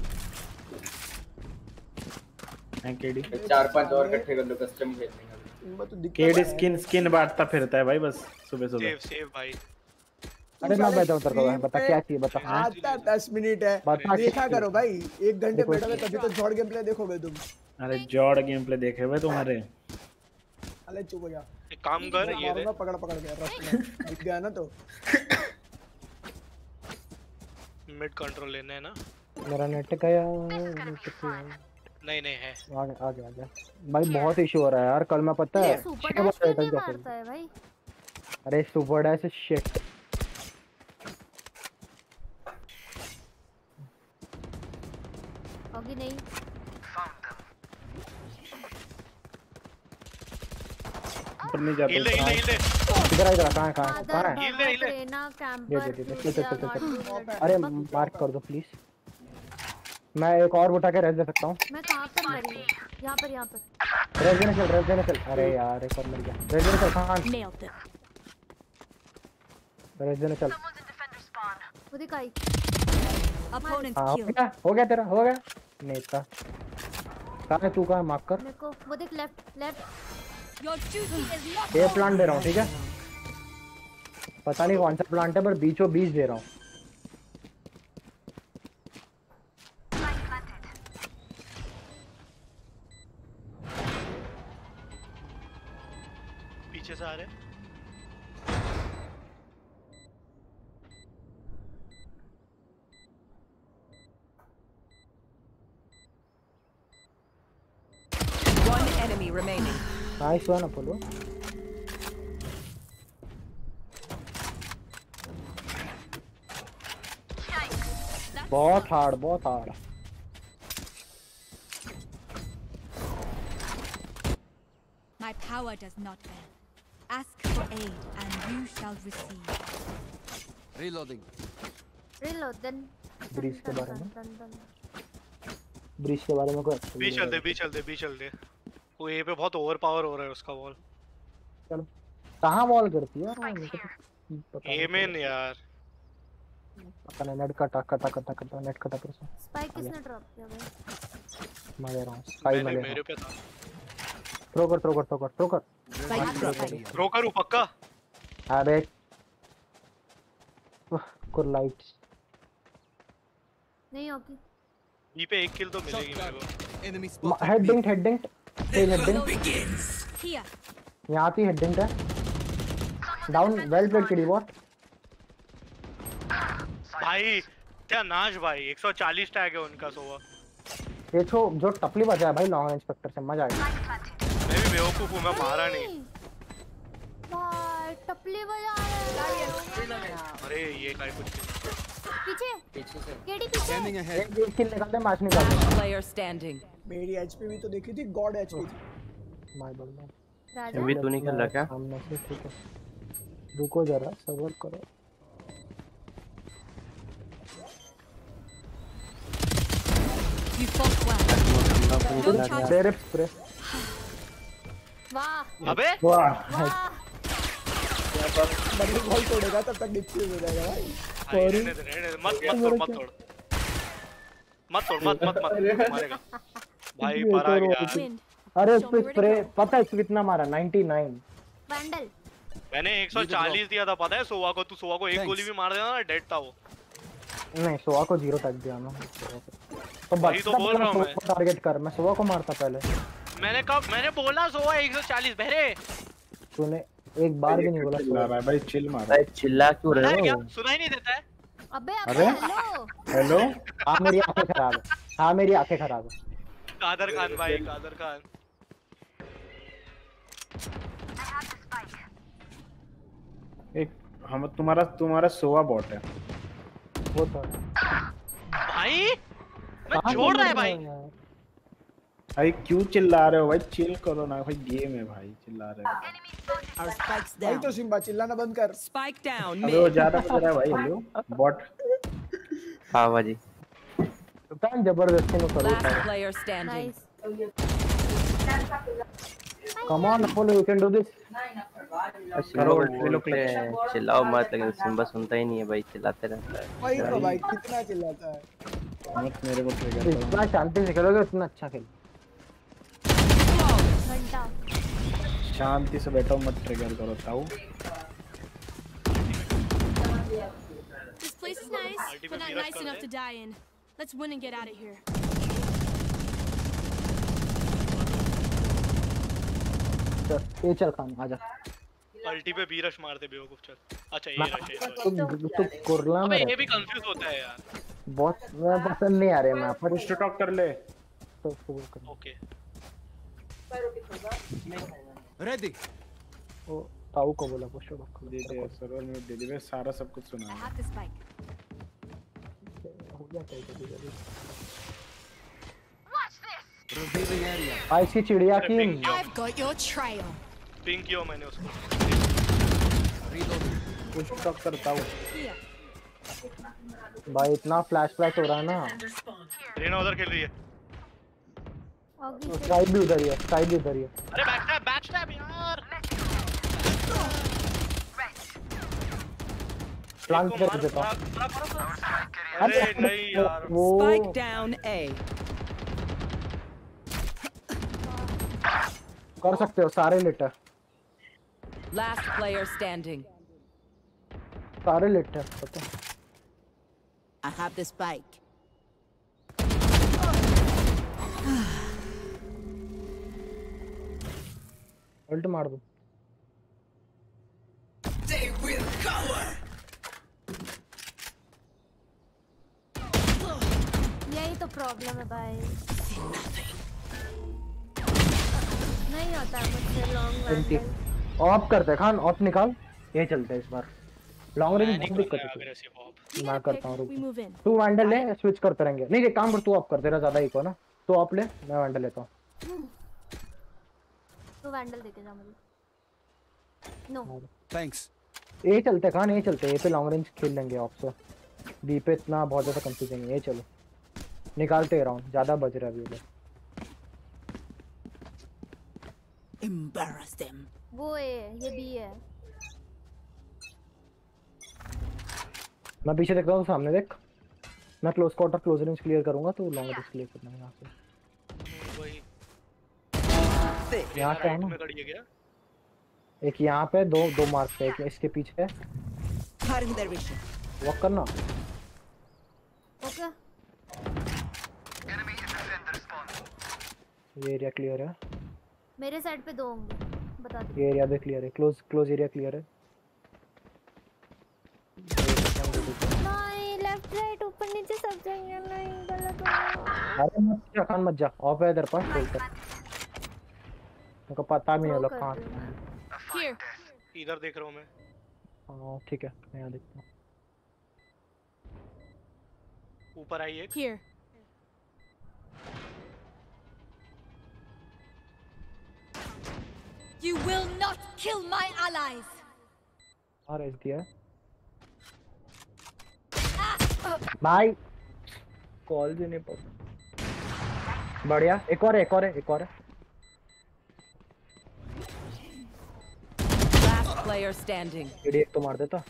हाँ? हाँ, केडी चार पाँच और इकट्ठे कर लो कस्टम खेलने का तो दिक्कत केडी स्किन स्किन बांटता फिरता है भाई बस सुबह सुबह। सेव सेव भाई। अरे मैं बैठा उतर रहा बता क्या चाहिए बता। आता दस मिनट है। बता। देखा करो भाई एक घंटे देखो बैठोगे तभी तो जॉड गेम प्ले देखोगे तुम। अरे जॉर्ड गेम प्ले देखे हुए तुम्हारे। अरे चुप हो जा। एक काम कर ये दे पकड़ पकड़ के में। दिख गया ना तो। मिड कंट्रोल लेना है ना? मेरा नेट गया। नहीं नहीं है। आ गया आ गया आ गया। भाई बहुत इशू हो रहा है यार कल मैं पता है सुपर डैश जा मारता है? भाई। अरे सुपर डैश शिट होगी नहीं। ऊपर नहीं जाता हील हील हील इधर इधर कहाँ है कहाँ है है? दे दे। दे अरे मार्क कर दो प्लीज़ मैं एक और उठा के रेस दे सकता हूँ। मैं कहाँ पर मरी यहाँ पर यहाँ पर। रेस देने चल रेस देने चल। अरे यार एक और मर गया। रेस देने चल it. रेस देने चल। वो दिखाई Opponent हाँ हो गया हो गया तेरा हो गया। नेता कहाँ है तू कहाँ है मार्क कर मेरे को वो देख left left Your duty is not ये प्लांट दे रहा हूँ ठीक है? पता नहीं कौन सा प्लांट है पर बीचों बीच दे रहा हूँ। cesaret? One enemy remaining. Nice one, Apollo. बहुत हार्ड बहुत hard My power does not bend. Aid, and you shall receive. Reloading. Reload then. Breeze के बारे में. ब्रीज के बारे में कोई अच्छा बी चल दे बी चल दे बी चल दे। वो ए पे बहुत ओवर पावर हो रहा है उसका वॉल चलो। कहाँ वॉल करती है? यार तो ए नहीं। में यार। पता नहीं नेट कटा कटा कटा कटा नेट कटा पर से Spike किसने ड्रॉप किया भाई? मैं ले रहा हूँ। स्काई में मेरे पे था। थ्रो कर थ्रो कर थ्रो कर थ्रो कर थ्रो करूँ पक्का अबे उह, लाइट नहीं होगी। बी पे एक किल तो मिलेगी मेरे को। हेडिंग हेडिंग तेज हेडिंग Here. यहाँ आती हेडिंग है। Down well played kiddie bot भाई क्या नाच भाई। 140 टैग है उनका सोवा ये जो जो टपली बजा है भाई लॉन्ग इंस्पेक्टर से मज़ा आ गया। बेवकूफ़ हूँ मैं मारा नहीं। टपली बजा रहे अरे ये काय कुछ पीछे। पीछे से। केडी पीछे। एक एक किल निकाल दे मैच निकाल दे। Player standing. मेरी एचपी भी तो देखी थी गॉड एचपी थी। माय बॉल राजा। अभी तू नहीं खेल रहा क्या? सामने से ठीक है। रुको जरा सबर करो। You fought well. वाह। अबे। वाह। बॉल तोड़ेगा तब तक हो जाएगा भाई। मत मत मत तोड़। मत तोड़ मत मत मत। मारेगा। भाई पर आ गया अरे उस पे स्प्रे पता है कितना मारा? 99 वैंडल मैंने 140 दिया था पता है? सोवा को तू सोवा को एक गोली भी मार देना ना डेड था वो। नहीं सोवा को ज़ीरो टच दिया मैं तो वही तो बोल रहा हूँ को टारगेट कर मैं सोवा को मारता पहले। मैंने कब मैंने बोला सोवा 140 बहरे। तूने एक बार भी नहीं बोला चिल्ला रहा है भाई चिल मार। भाई चिल्ला क्यों रहे हो? सुना ही नहीं देता है। अबे अरे? अबे हेलो। हेलो? हाँ मेरी आँखें खराब है। हाँ मेरी आँखें खराब है। कादर खान भाई कादर खान। एक हम तुम्हारा तुम्हारा सोवा बॉट है। वो तो भाई मैं छोड़ रहा है भाई। रहे हो यार? भाई क्यों चिल्ला रहे हो भाई? चिल करो ना भाई गेम है भाई चिल्ला रहे हो। Our spikes भाई तो सिम्बा चिल्लाना बंद कर। Spike down. अबे वो ज़्यादा बज रहा है भाई हेलो बॉट हाँ भाजी टाइम ज़बरदस्ती में करो। Standing. Come on Apollo you can do this Simba को बोलते हैं चिल्लाओ मत लेकिन सिम्बा सुनता ही नहीं है भाई चिल्लाते रहता है। भाई तो भाई कितना चिल्लाता है। मत मेरे को ट्रिगर करो। इतना शांति से खेलोगे उतना अच्छा खेल। घंटा शांति से बैठो मत ट्रिगर करो ताऊ। This place is nice, but not nice enough to die in. Let's win and get out of here. चल ये चल खान आजा अल्टी पे बी रश मारते बेवकूफ़ चल। अच्छा ये रश है तू कुरला में ये रह भी कंफ्यूज होता है यार। बहुत मैं पसंद नहीं आ रहे मैं पर पुश टॉक कर ले। तो ओके Ready. वो ताऊ को बोला पुश टॉक दे दे सर्वर में दे दे सारा सब कुछ सुना I है have the spike. हो जाता है कभी कभी Revealing area. ऐसी चिड़िया की I've got your trail. Ping किया मैंने उसको Reloading. पुश टॉक करता हूँ. भाई इतना फ्लैश फ्लैश हो रहा है ना रेना उधर खेल रही है ऑगी स्काई भी उधर ही है स्काई भी उधर ही है अरे बैक स्टैप बैक स्टैप यार प्लान कर देता मार, मार। अरे नहीं यार वो Spike down A. कर सकते हो सारे लिटर Last player standing. सारे लिटर पता है। I have the उल्ट मार दो They will cover. यही तो प्रॉब्लम है भाई नहीं आता मुझसे लॉन्ग वैंडल ऑफ़ करते हैं खान ऑफ़ निकाल ये चलते हैं इस बार लॉन्ग रेंज बहुत दिक्कत है. मैं करता हूँ. रुक तू वैंडल ले स्विच करते रहेंगे नहीं एक काम कर तू ऑफ़ कर तेरा ज़्यादा इको ना तू ऑफ़ ले मैं वैंडल लेता हूँ तो वैंडल देके जा मुझे। No Thanks. ए चलते खान ए चलते? ए पे लॉन्ग रेंज खेल लेंगे ऑफ़ से बी पे इतना बहुत ज़्यादा कंफ्यूजिंग है ये चलो। निकालते राउंड ज़्यादा बज रहा है अभी Embarrass them. वो है ये बी है। मैं पीछे देख रहा हूँ सामने देख। मैं close quarter close range clear करूँगा तो लॉन्ग रेंज क्लियर करना है यहाँ से। यहाँ पे है ना? एक यहाँ पे दो दो मार्क पे एक इसके पीछे। है their vision. वॉक करना। ओके। ये एरिया क्लियर है। मेरे साइड पे दो होंगे बता दो। ये एरिया भी क्लियर है। क्लोज क्लोज एरिया क्लियर है। नहीं लेफ़्ट राइट ऊपर नीचे सब जाएँगे नहीं गलत हो। अरे मत जा खान मत जा। ऑफ़ है इधर पास खोल मेरे को पता भी नहीं लगा कहाँ। इधर देख रहा हूँ मैं। हाँ ठीक है मैं यहाँ देखता हूँ। ऊपर आई एक। Here. You will not kill my allies. हाँ? रेस दिया भाई कॉल भी नहीं पता बढ़िया एक और एक और है एक और है। Player standing. एक तो मार देता।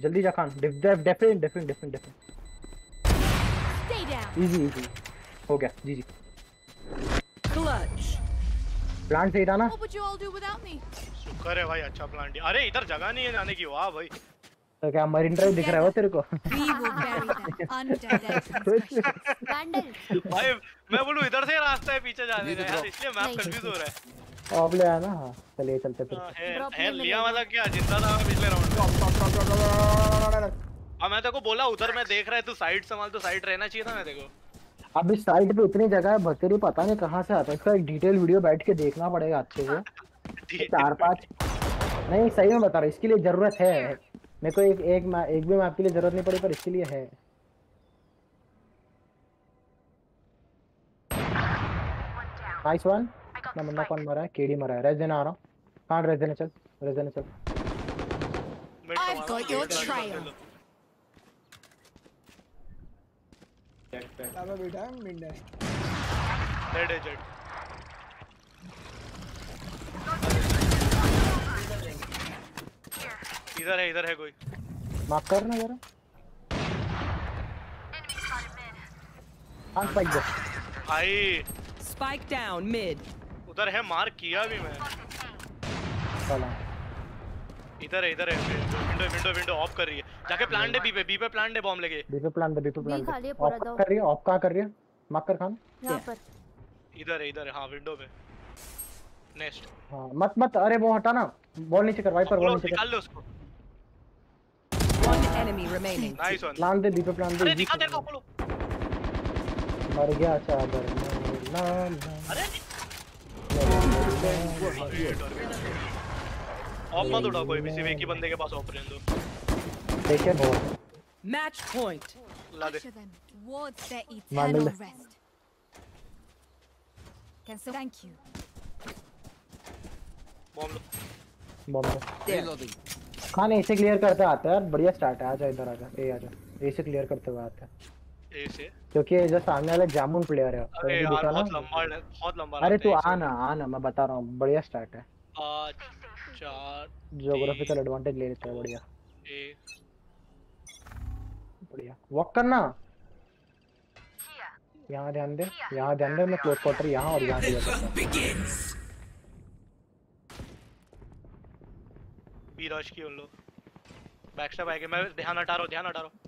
जल्दी जा Khan. Def def defend defend defend defend Stay down. Easy easy हो गया जी जी Clutch. प्लांट सही था ना? What would you all do without me? शुक्र है भाई अच्छा दिया। अरे इधर जगह नहीं है जाने की। वाह भाई। तो क्या मरीन ड्राइव दिख रहा है वो तेरे को? भाई मैं बोलूँ इधर से रास्ता है पीछे जाने का। यार इसलिए मैप कंफ्यूज हो रहा है। ऑफ़ ले आया ना हाँ चलिए चलते फिर। हाँ, है है लिया। मतलब क्या? ज़िंदा था पिछले राउंड में। अब मैं तेरे को बोला उधर मैं देख रहा है तू साइड संभाल तो साइड रहना चाहिए था मैं तेरे को। अब इस साइड पे इतनी जगह है बकरी पता नहीं कहाँ से आता है। इसका एक डिटेल वीडियो बैठ के देखना पड़ेगा अच्छे से। चार पाँच। नहीं सही में बता रहा हूँ इसके लिए ज़रूरत है। मेरे को एक एक एक भी मैप के लिए ज़रूरत नहीं पड़ी पर इसके लिए है। नाइस वन ना बंदा कौन मरा है केडी मरा है रेजन आ रहा हूँ कहाँ रेजन चल रेजन चल I've got your trail. अबे बेटा मिड है है जेड इधर है इधर है कोई माफ़ कर ना जरा। हाँ स्पाइक दे। भाई Spike down mid. उधर है मार्क किया भी मैं चला इधर है इधर है विंडो विंडो विंडो ऑफ़ कर रही है। जाके प्लान दे बी पे बी पे प्लान दे बॉम्ब लेके। बी पे प्लान दे बी पे प्लान खाली है ऑफ़ दो। कर रही है ऑफ़ कहाँ कर रही है? माफ़ कर खान? यहाँ पर। इधर है इधर है हाँ विंडो पे। नेक्स्ट हाँ मत मत अरे वो हटा ना। बॉल नीचे कर वाइपर बॉल नीचे निकाल ले उसको। One enemy remaining. Nice one plan दे बी पे प्लान दे अरे दिखा तेरे को अपोलो मर गया चादर में। ना ना। अरे ऑफ़ मत उठा कोई भी सिर्फ़ एक ही बंदे के पास ऑफ़ रहने दो देखे बहुत Match point. ला दे. Bomb bomb. खान ऐसे क्लियर करते आते हैं यार बढ़िया स्टार्ट है आजा इधर आजा ए आजा ए से क्लियर करते हुए आते हैं। ए से? क्योंकि जो सामने वाला जामुन प्लेयर है अरे तो यार बहुत लंबा है बहुत लंबा अरे तू आ ना आ ना मैं बता रहा हूँ बढ़िया स्टार्ट है। पाँच चार ज्योग्राफिकल एडवांटेज ले लेते हैं बढ़िया। बढ़िया। वॉक करना। यहाँ ध्यान दे यहाँ ध्यान दे मैं क्लोज क्वार्टर यहाँ और यहाँ दिया रश की उन लोग बैक स्टेप आएँगे मैं ध्यान हटा रहा हूँ ध्यान हटा रहा है।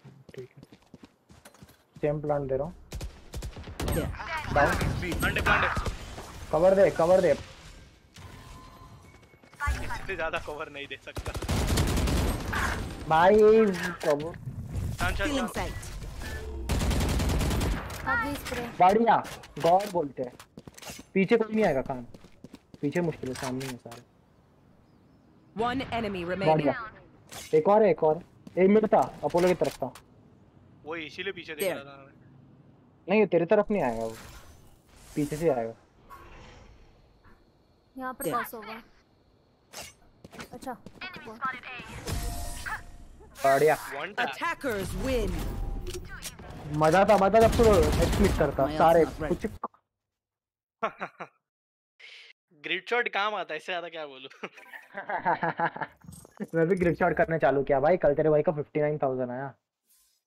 सेम प्लान दे रहा हूँ डाउन कवर दे कवर दे इससे ज़्यादा कवर नहीं दे सकता। भाई कवर बढ़िया। गॉड बोलते हैं। पीछे कोई नहीं आएगा कान पीछे मुश्किल है सामने में सारे। One enemy बढ़ remaining. एक और है एक और। एक मिनट था अपोलो की तरफ़ था। वो इसीलिए पीछे देख रहा था नहीं ये तेरी तरफ़ नहीं आएगा वो। पीछे से आएगा। यहाँ पर पास होगा। अच्छा बढ़िया। Attackers win. मज़ा था मज़ा जब तो एक्समिट करता सारे कुछ ग्रिड शॉट काम आता है इससे ज़्यादा क्या बोलूँ? मैं भी ग्रिड शॉट करने चालू किया भाई कल तेरे भाई का 59000 आया।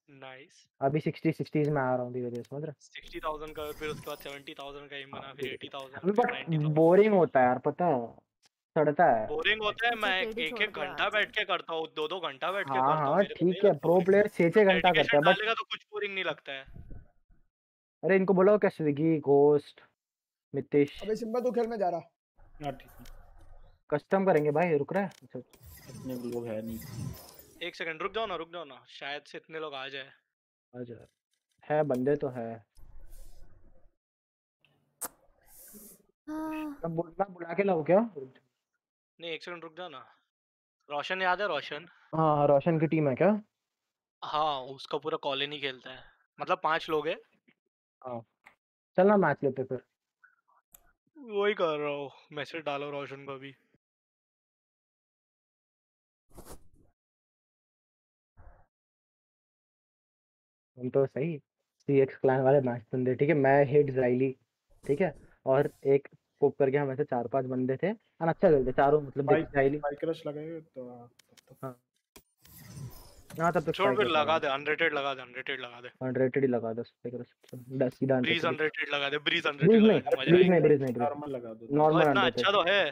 नाइस अभी 60 60s में आ रहा हूँ धीरे धीरे समझ रहा? 60000 का फिर उसके बाद 70000 का एम बना फिर 80000 अभी बट बोरिंग होता है यार पता है? सड़ता है। बोरिंग होता है मैं एक एक घंटा बैठ के करता हूँ दो दो घंटा बैठ के हाँ करता हूँ हाँ ठीक है प्रो प्लेयर छः छः घंटा करता है बट डालेगा तो कुछ बोरिंग नहीं लगता है। अरे इनको बोलो क्या स्विगी घोस्ट मितेश अबे सिम्बा तू खेल में जा रहा। हाँ ठीक है। कस्टम करेंगे भाई रुक रहा है? इतने लोग है नहीं। एक सेकंड रुक जाओ ना रुक जाओ ना शायद से इतने लोग आ जाए। अच्छा है बंदे तो है। हाँ, मैं बुला बुला के लाऊं क्या? नहीं एक सेकंड रुक जाओ ना। रोशन याद है रोशन? हाँ रोशन की टीम है क्या? हाँ उसका पूरा कॉलोनी खेलता है। मतलब पाँच लोग है। हाँ। चलना मैच लेते फिर। वही कर रहा हूँ मैसेज डालो रोशन को अभी। हम तो सही सी एक्स क्लैन वाले मैच बंदे ठीक है? मैं हिट जाइली ठीक है? और एक पोप करके हम ऐसे चार पाँच बंदे थे। और अच्छा खेलते चारों मतलब जाइली बाइक रश लगाएगा तो हाँ, तब तो हाँ। तब तक छोड़ फिर लगा दे अनरेटेड लगा दे अनरेटेड लगा दे। अनरेटेड ही लगा दो स्पेक दस सीधा ब्रीज अनरेटेड अनरेटेड लगा दे ब्रीज अनरेटेड नहीं लगा दे मज़ा ब्रीज आएगा। नहीं ब्रीज नहीं नॉर्मल लगा दो नॉर्मल इतना अच्छा तो है।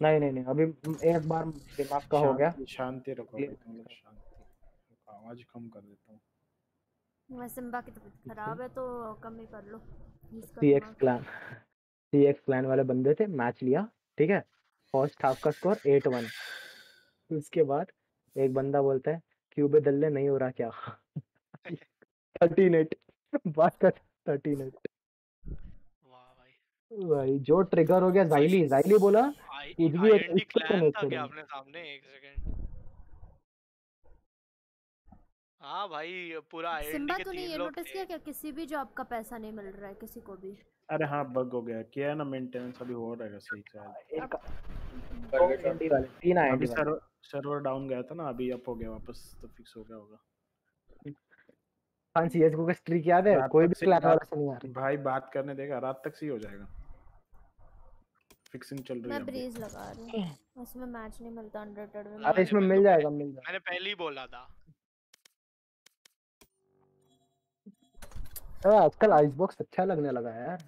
नहीं नहीं नहीं अभी एक बार दिमाग का हो गया। शांति रखो शांति आवाज़ कम कर देता हूँ। सिम्बा की तबीयत खराब है। तो कम ही कर लो। Please कर सी एक्स दिमाग। क्लैन सी एक्स क्लैन वाले बंदे थे मैच लिया ठीक है? फ़र्स्ट हाफ़ का स्कोर एट वन उसके बाद एक बंदा बोलता है क्यूबे दल्ले नहीं हो रहा क्या? थर्टीन एट बात कर थर्टीन एट भाई। जो ट्रिगर हो गया जाइली जाइली बोला कुछ भी होता है, हाँ भाई पूरा सिम्बा तूने ये नोटिस किया क्या? किसी भी जॉब का पैसा नहीं मिल रहा है किसी को भी? अरे हाँ बग हो गया। किया है ना मेंटेनेंस अभी हो रहेगा सही से एक वाले तीन अभी सर्वर सर्वर डाउन गया था ना अभी अप हो गया वापस तो फिक्स हो गया होगा। हाँ सीएसगो का स्ट्रीक याद है? रात कोई तक भी क्लैन वाला नहीं आ रही। भाई बात करने देगा रात तक सही हो जाएगा। फिक्सिंग चल रही है अभी। ब्रीज लगा रही हूँ। उसमें मैच नहीं मिलता अनरेटेड में अरे इसमें मिल जाएगा मिल जाएगा। मैंने पहले ही बोला था। अरे आजकल आइस बॉक्स अच्छा लगने लगा है यार।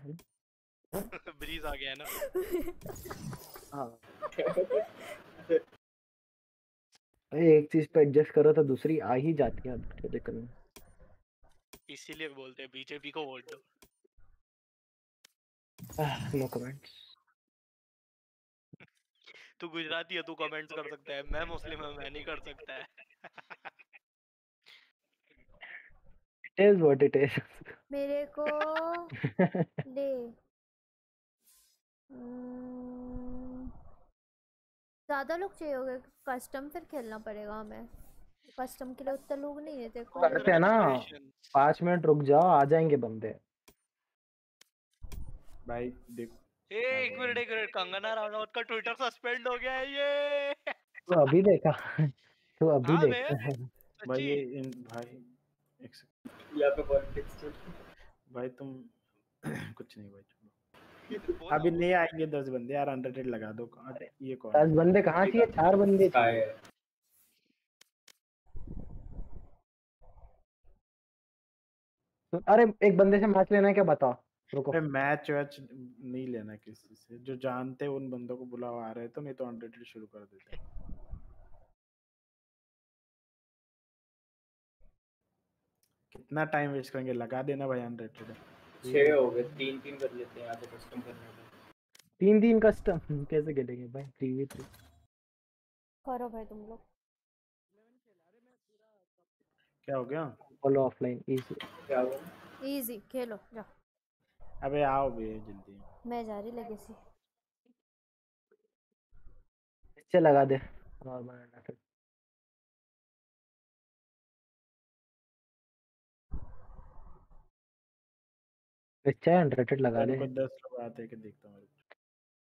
ब्रीज आ गया है ना। हाँ। अरे एक चीज़ पे एडजस्ट करो तो दूसरी आ ही जाती है अब क्या दिक्कत इसीलिए बोलते हैं बीजेपी को वोट दो। नो कमेंट्स तू गुजराती है तू कमेंट्स कर सकता है। मैं मुस्लिम हूँ मैं नहीं कर सकता है। इज़ व्हाट इट इज़ मेरे को ले हम्म, ज़्यादा लोग चाहिए होंगे। कस्टम फिर खेलना पड़ेगा हमें। कस्टम के लिए उतने लोग नहीं है तेरे को करते हैं ना। पाँच मिनट रुक जाओ आ जाएँगे बंदे। भाई देख। ए एक मिनट एक मिनट कंगना राणावत का ट्विटर सस्पेंड हो गया है ये। तो अभी देखा। तो अभी हाँ देखा भाई ये भाई एक यहाँ पे पॉलिटिक्स भाई तुम कुछ नहीं भाई अभी नहीं आएँगे दस बंदे यार अनरेटेड लगा दो। अरे ये कौन दस बंदे कहाँ चाहिए? चार बंदे चाहिए तो अरे एक बंदे से मैच लेना है क्या? बताओ रुको। अरे मैच वैच नहीं लेना किसी से। जो जानते उन बंदों को बुलाओ आ रहे तो नहीं तो अनरेटेड शुरू कर देते कितना टाइम वेस्ट करेंगे लगा देना भाई अनरेटेड छह हो गए तीन तीन कर लेते हैं यहाँ पे कस्टम करने को। तीन तीन कस्टम कैसे खेलेंगे भाई? थ्री वी थ्री करो भाई तुम लोग। क्या हो गया? बोलो ऑफलाइन इजी क्या हुआ? इजी खेलो जा अबे आओ बे जल्दी। मैं जा रही लेगेसी इससे लगा दे। नॉर्मल अनरेटेड इससे अनरेटेड लगा दे। दस लोग आते हैं कि देखता हूँ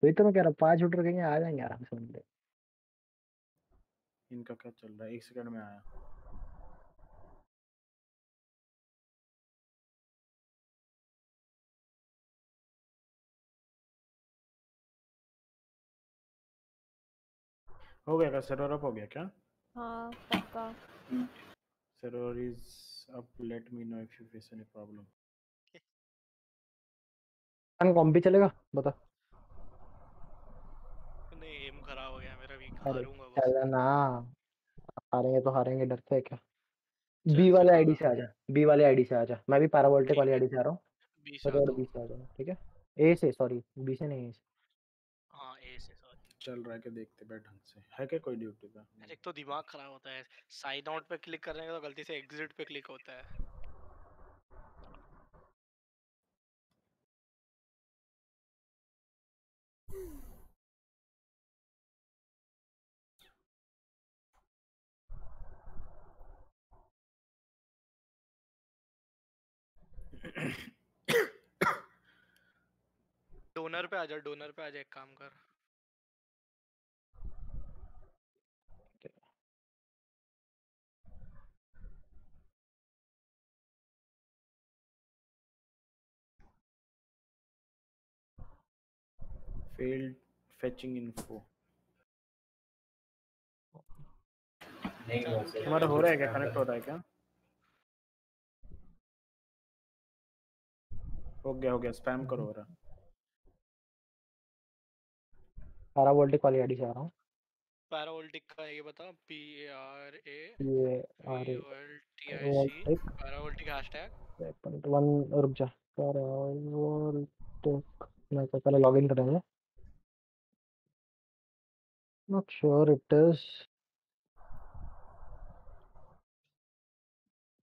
वही तो मैं कह रहा हूँ पाँच उठ कहेंगे आ जाएँगे आराम से बंदे इनका क्या चल रहा है? एक सेकंड में आया। हो गया क्या? सर्वर अप हो गया क्या? हाँ पक्का। Server is up let me know if you face any problem on comp चलेगा? बता। नहीं एम खराब हो गया मेरा भी अरे हारूँगा चल ना। हारेंगे तो हारेंगे डरते है क्या? बी वाले आईडी से आजा बी वाले आईडी से आजा मैं भी पैरावोल्टिक वाली आईडी से आ रहा हूँ। बी से तो और बी से आ जाना ठीक है? ए से सॉरी बी से नहीं ए से। हाँ ए से सॉरी चल रहा है कि देखते बैठ ढंग से। है क्या कोई ड्यूटी पे? एक तो दिमाग खराब होता है। साइन आउट पे क्लिक करने का तो गलती से एग्जिट पे क्लिक होता है। डोनर पे आजा डोनर पे आजा एक काम कर। Failed fetching info. तुम्हारा हो रहा है क्या? कनेक्ट हो रहा है क्या? हो गया हो गया स्पैम करो हो रहा पैरावोल्टिक वाली आईडी से आ रहा हूँ। पैरावोल्टिक का ये बता पी ए आर ए ये आ वी रही O L T I C पैरावोल्टिक hashtag point one रुक जा। पैरावोल्टिक मैं तो पहले लॉगिन करेंगे not sure it is.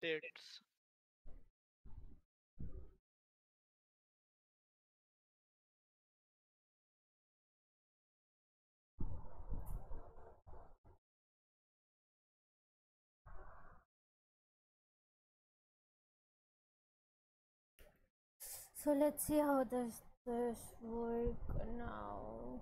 That's So let's see how does this work now.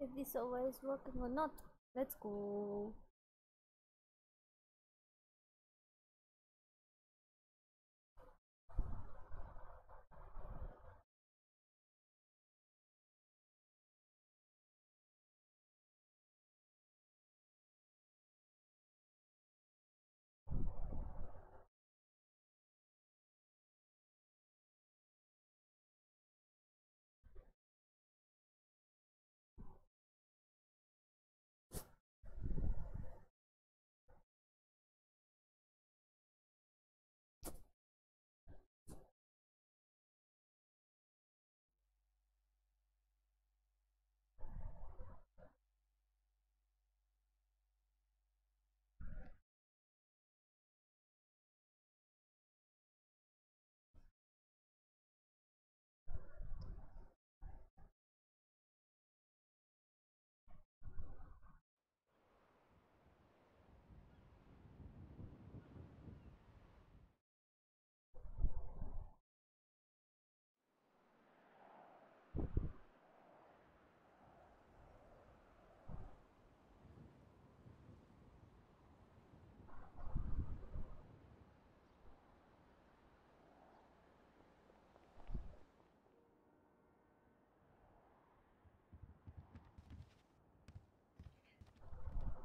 If this server is working or not. Let's go.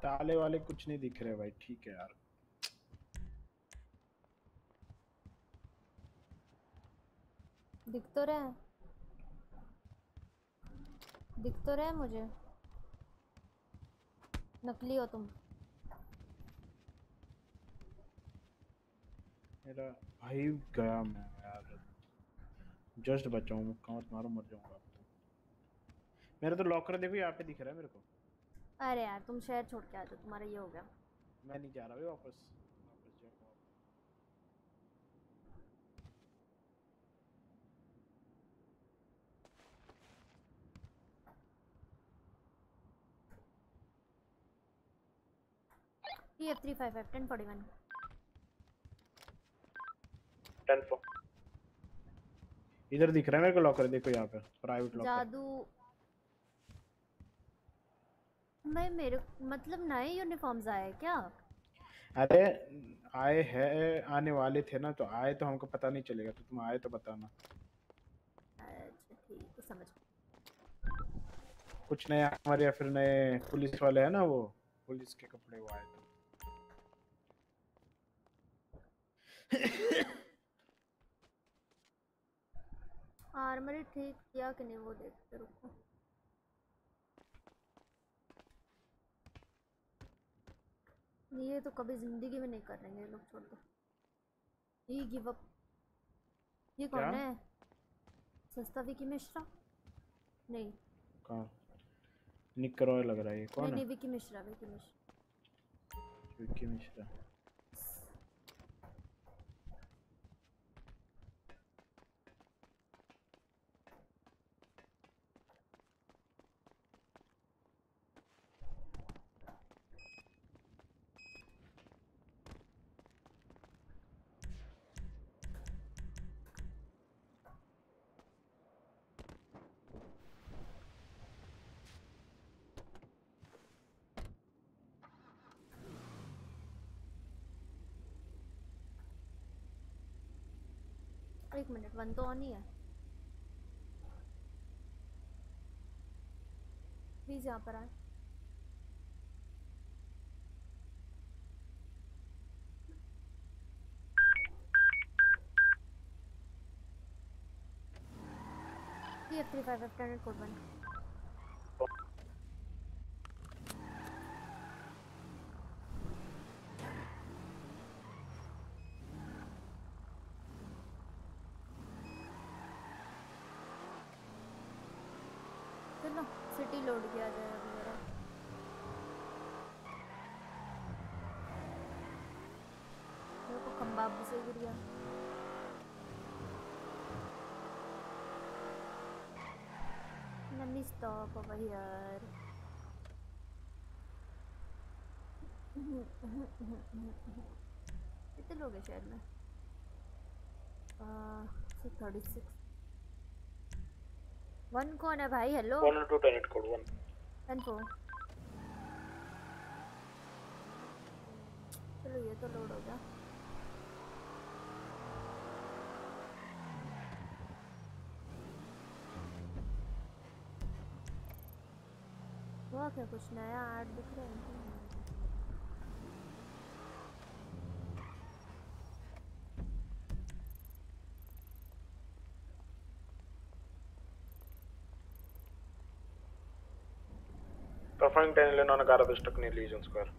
ताले वाले कुछ नहीं दिख रहे भाई ठीक है यार। दिख तो रहा है। दिख तो रहा है मुझे। नकली हो तुम। मेरा भाई गया मैं यार। जस्ट बचा हूँ कहाँ मारो मर जाऊँगा तो। मेरा तो लॉकर देखो यहाँ पे दिख रहा है मेरे को। अरे यार तुम शहर छोड़ के आ जाओ तुम्हारा ये हो गया। मैं नहीं जा रहा भाई वापस वापस जाऊँगा TF three five five ten forty one. इधर दिख रहा है मेरे को लॉकर देखो यहाँ पे प्राइवेट लॉकर जादू मैं मेरे मतलब नए यूनिफॉर्म्स आए क्या? अरे आए हैं आने वाले थे ना तो आए तो हमको पता नहीं चलेगा तो तुम आए तो बताना। अच्छा ठीक है समझ कुछ नए हमारे या फिर नए पुलिस वाले हैं ना वो पुलिस के कपड़े वो आए आर्मरी ठीक किया कि नहीं वो देखते रुको। ये तो कभी ज़िंदगी में नहीं कर रहे ये लोग छोड़ दो। ये गिव अप ये कौन? है? सस्ता विकी मिश्रा? नहीं। कहाँ निक रॉय लग रहा है ये नहीं कौन नहीं है विकी मिश्रा विकी मिश्रा। विकी मिश्रा। एक मिनट वन तो ऑन ही है प्लीज़ यहाँ पर आए three five five standard code one. चलो सिटी लोड किया जाए अभी मेरा मेरे को खंबा से गिर गया Let me stop over here. कितने लोग हैं शहर में? थर्टी सिक्स वन कौन है भाई? Hello one two ten eight code one one four चलो ये तो लोड हो गया। होगा क्या? कुछ नया आर्ट दिख रहे हैं फंड टेन लेना ना कारा बिस्टक नहीं लीजिए उसको यार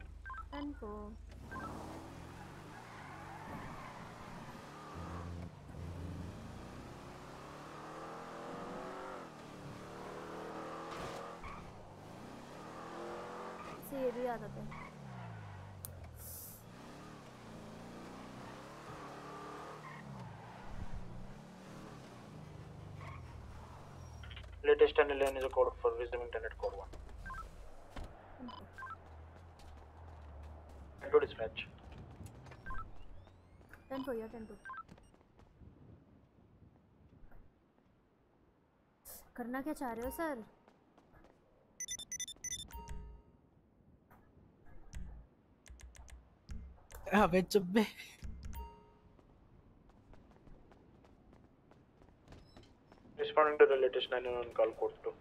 टेन को। Latest 10 Ellen is a code for Wisdom Internet Code 1. And to dispatch. Ten four या टेन टू करना क्या चाह रहे हो सर अबे चुप respond to the latest 911 call code 2.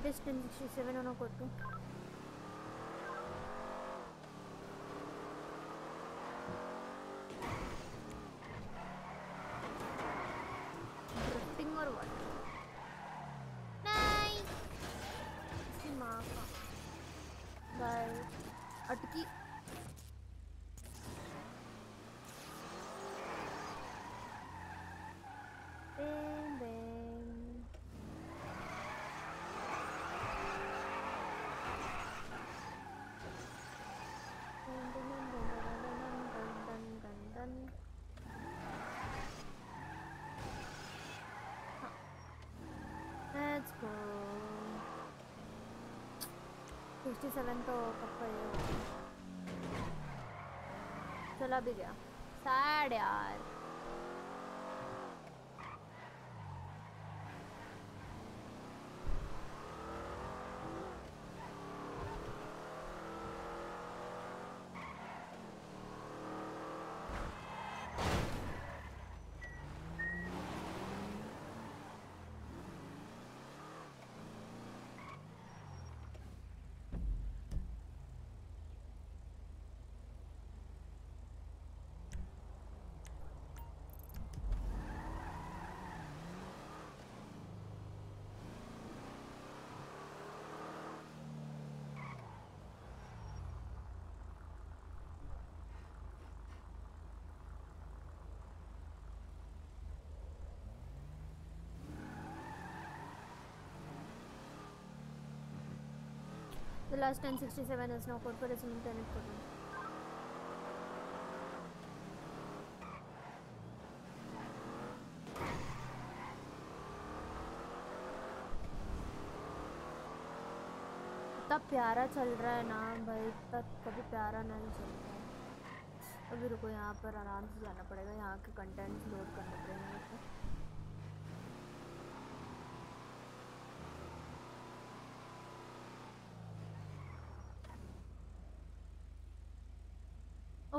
Latest news sixty seven ಅನ್ನೋ ಕೊಟ್ಟು Let's go. 67 तो पक्का ही चला भी गया। सैड यार। Last 1067 is now code for resuming internet program. इतना प्यारा चल रहा है ना भाई, इतना कभी प्यारा नहीं चलता है अभी रुको, यहाँ पर आराम से जाना पड़ेगा, यहाँ के कंटेंट्स लोड करने पड़ेंगे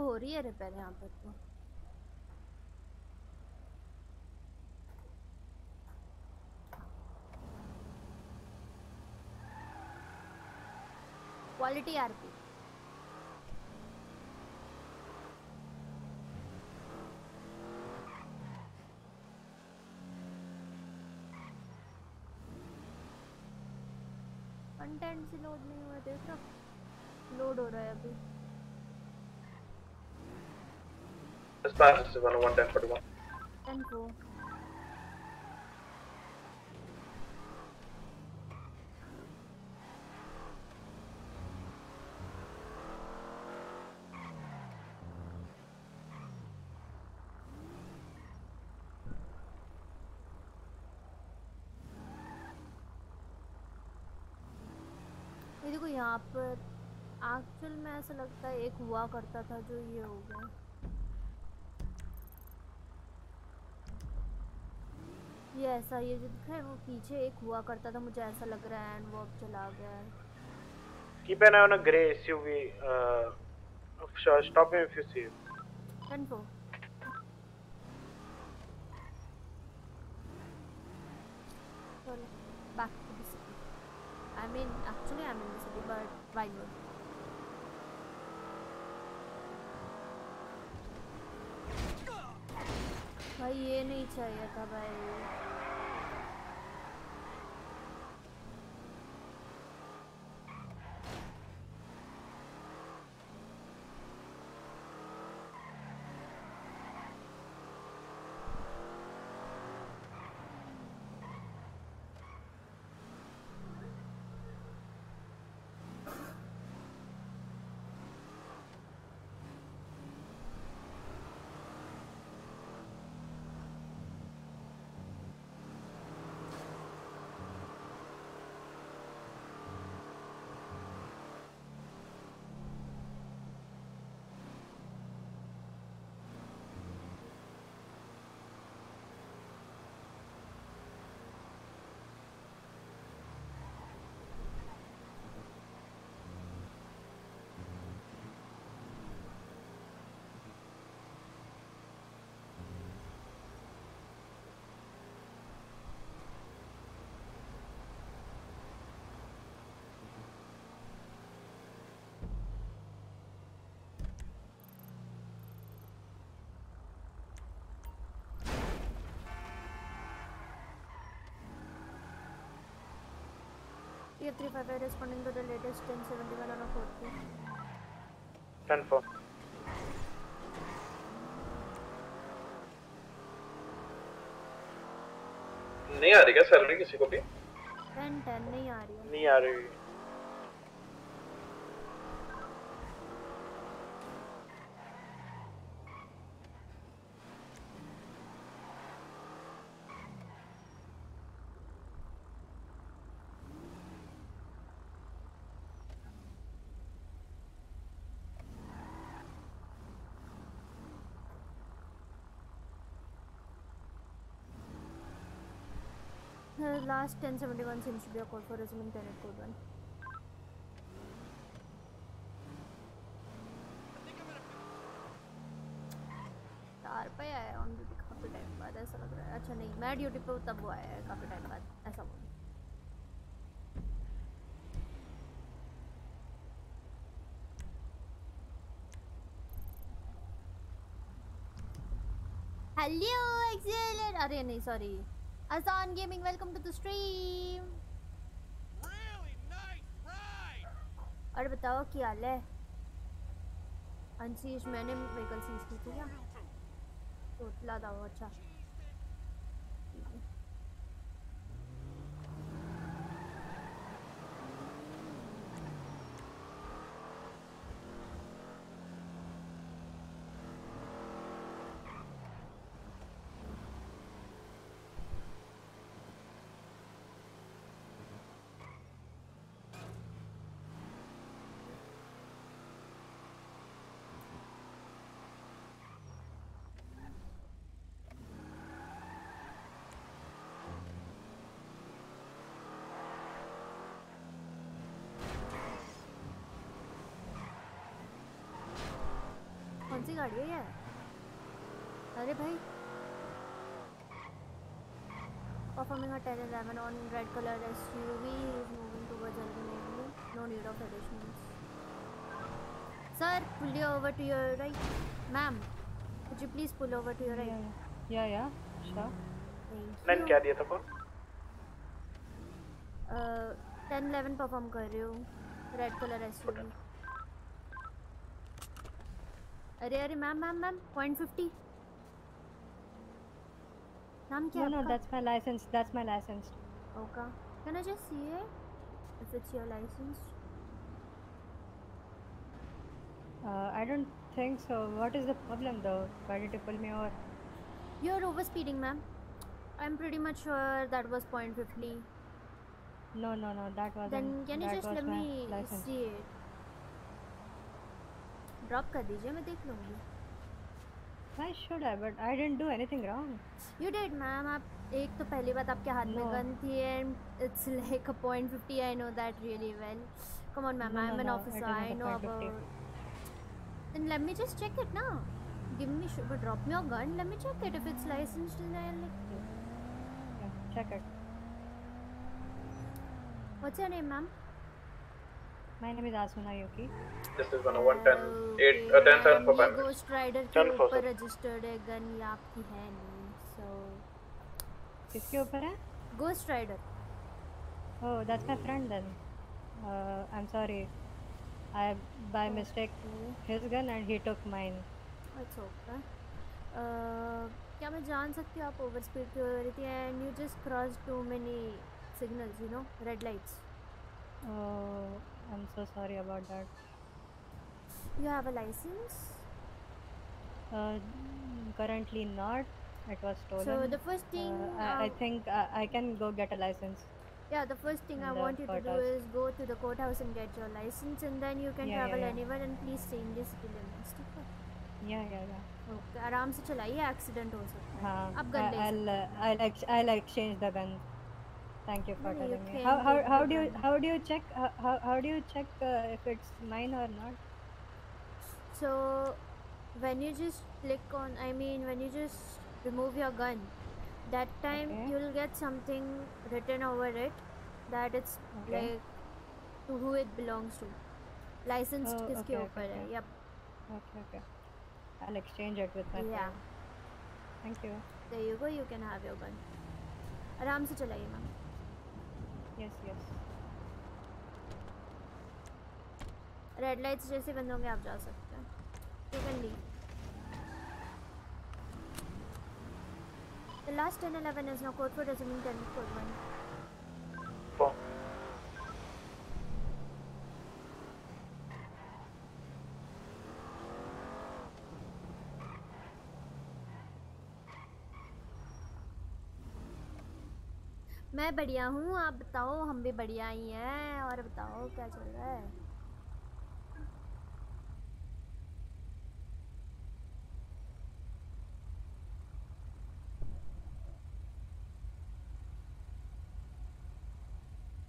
हो रही है रिपेयर यहाँ पर तो? क्वालिटी आरपी कंटेंट से लोड नहीं हुआ, देख रहा लोड हो रहा है अभी। Dispatch is 101 1041. Ten four. ये देखो यहाँ पर एक्चुअल में ऐसा लगता है एक हुआ करता था जो ये हो गया ये ऐसा ये जो दिख रहा है वो पीछे एक हुआ करता था मुझे ऐसा लग रहा है एंड वो अब चला गया है। की an eye on a gray suv uh, stop him if you see him. 10 TF35 responding to the latest 1071 on a 40. 10 4 नहीं आ रही क्या सैलरी किसी को भी 10 10 नहीं आ रही नहीं आ रही The last 1071 seems to be a code for resuming Tenet code 1. चार पे आया ऑन ड्यूटी काफ़ी टाइम बाद ऐसा लग रहा है। अच्छा नहीं, मैं ड्यूटी पे तब आया है काफ़ी टाइम बाद, ऐसा बोल हेलो एक्सेलर अरे नहीं sorry Azan Gaming, welcome to the stream. Really nice और बताओ क्या हाल है अंशीष मैंने व्हीकल सीज की थी क्या तो था वो अच्छा कौन सी गाड़ी है। अरे भाई। Performing ten eleven on red colour S U weaving to वर्जी no need of additional sir pull over to your right ma'am ji please pull over to your right yeah yeah मैंने क्या दिया था फ़ोन टेन इलेवन परफॉर्म कर रही हूँ red colour S U V अरे अरे ma'am ma'am ma'am point fifty नाम क्या No, no, आपका? that's my license. That's my license. Okay. Can I just see it? If it's your license? Uh, I don't think so. What is the problem though? Why did you pull me over? You're over speeding, ma'am. I'm pretty much sure that was point fifty. No, no, no, that wasn't. Then can you that just was let my me license. see it? Drop कर दीजिए मैं देख लूँगी. Why should I? But I didn't do anything wrong. You did, ma'am. आप एक तो पहली बात आपके हाथ में. गन थी and it's like a point fifty. I know that really well. Come on, ma'am. No, I'm no, an no, officer. it isn't I a know point about. Then let me just check it now. Give me, sh- but drop me your gun. Let me check it. If it's licensed, then I'll like. Yeah, check it. What's your name, ma'am? मैंने भी दास सुना yolky this is one 110 8 10 sir four five ghost rider के ऊपर रजिस्टर्ड है गन ये आपकी है नहीं सो किसके ऊपर है? Ghost rider oh that's my friend then I am sorry I by mistake his gun and he took mine अच्छा ओके क्या मैं जान सकती हूँ आप ओवर स्पीड पे हो रही थी and you just cross too many signals you know red lights I'm so sorry about that. you have a license Uh, currently not. It was stolen. So the first thing, uh, I, I uh, think I, I can go get a license. yeah the first thing I In the want you to do courthouse. is go to the courthouse and get your license and then you can Yeah, yeah, travel yeah. anywhere and please stay in the city limits ठीक है Yeah, yeah, yeah. ओके आराम से चलाइए एक्सीडेंट हो सकता है हाँ, आप गन I- ले I'll uh, I'll ex- I'll exchange the gun. Thank you for No, no, you telling me. How how how do you how do you check how how, do you check uh, if it's mine or not? So when you just click on, I mean, when you just remove your gun, that time Okay. you'll get something written over it that it's Okay. like to who it belongs to. Licensed Oh, किसके okay, okay, है? okay. Yep. Okay, okay. I'll exchange it with my Yeah. friend. Thank you. There you go. You can have your gun. आराम से चलाइए ma'am. Yes yes red lights जैसे बंद होंगे आप जा सकते हैं। ठीक है ली the last 10 11 is now code four determine code one मैं बढ़िया हूँ, आप बताओ, हम भी बढ़िया ही हैं, और बताओ क्या चल रहा है?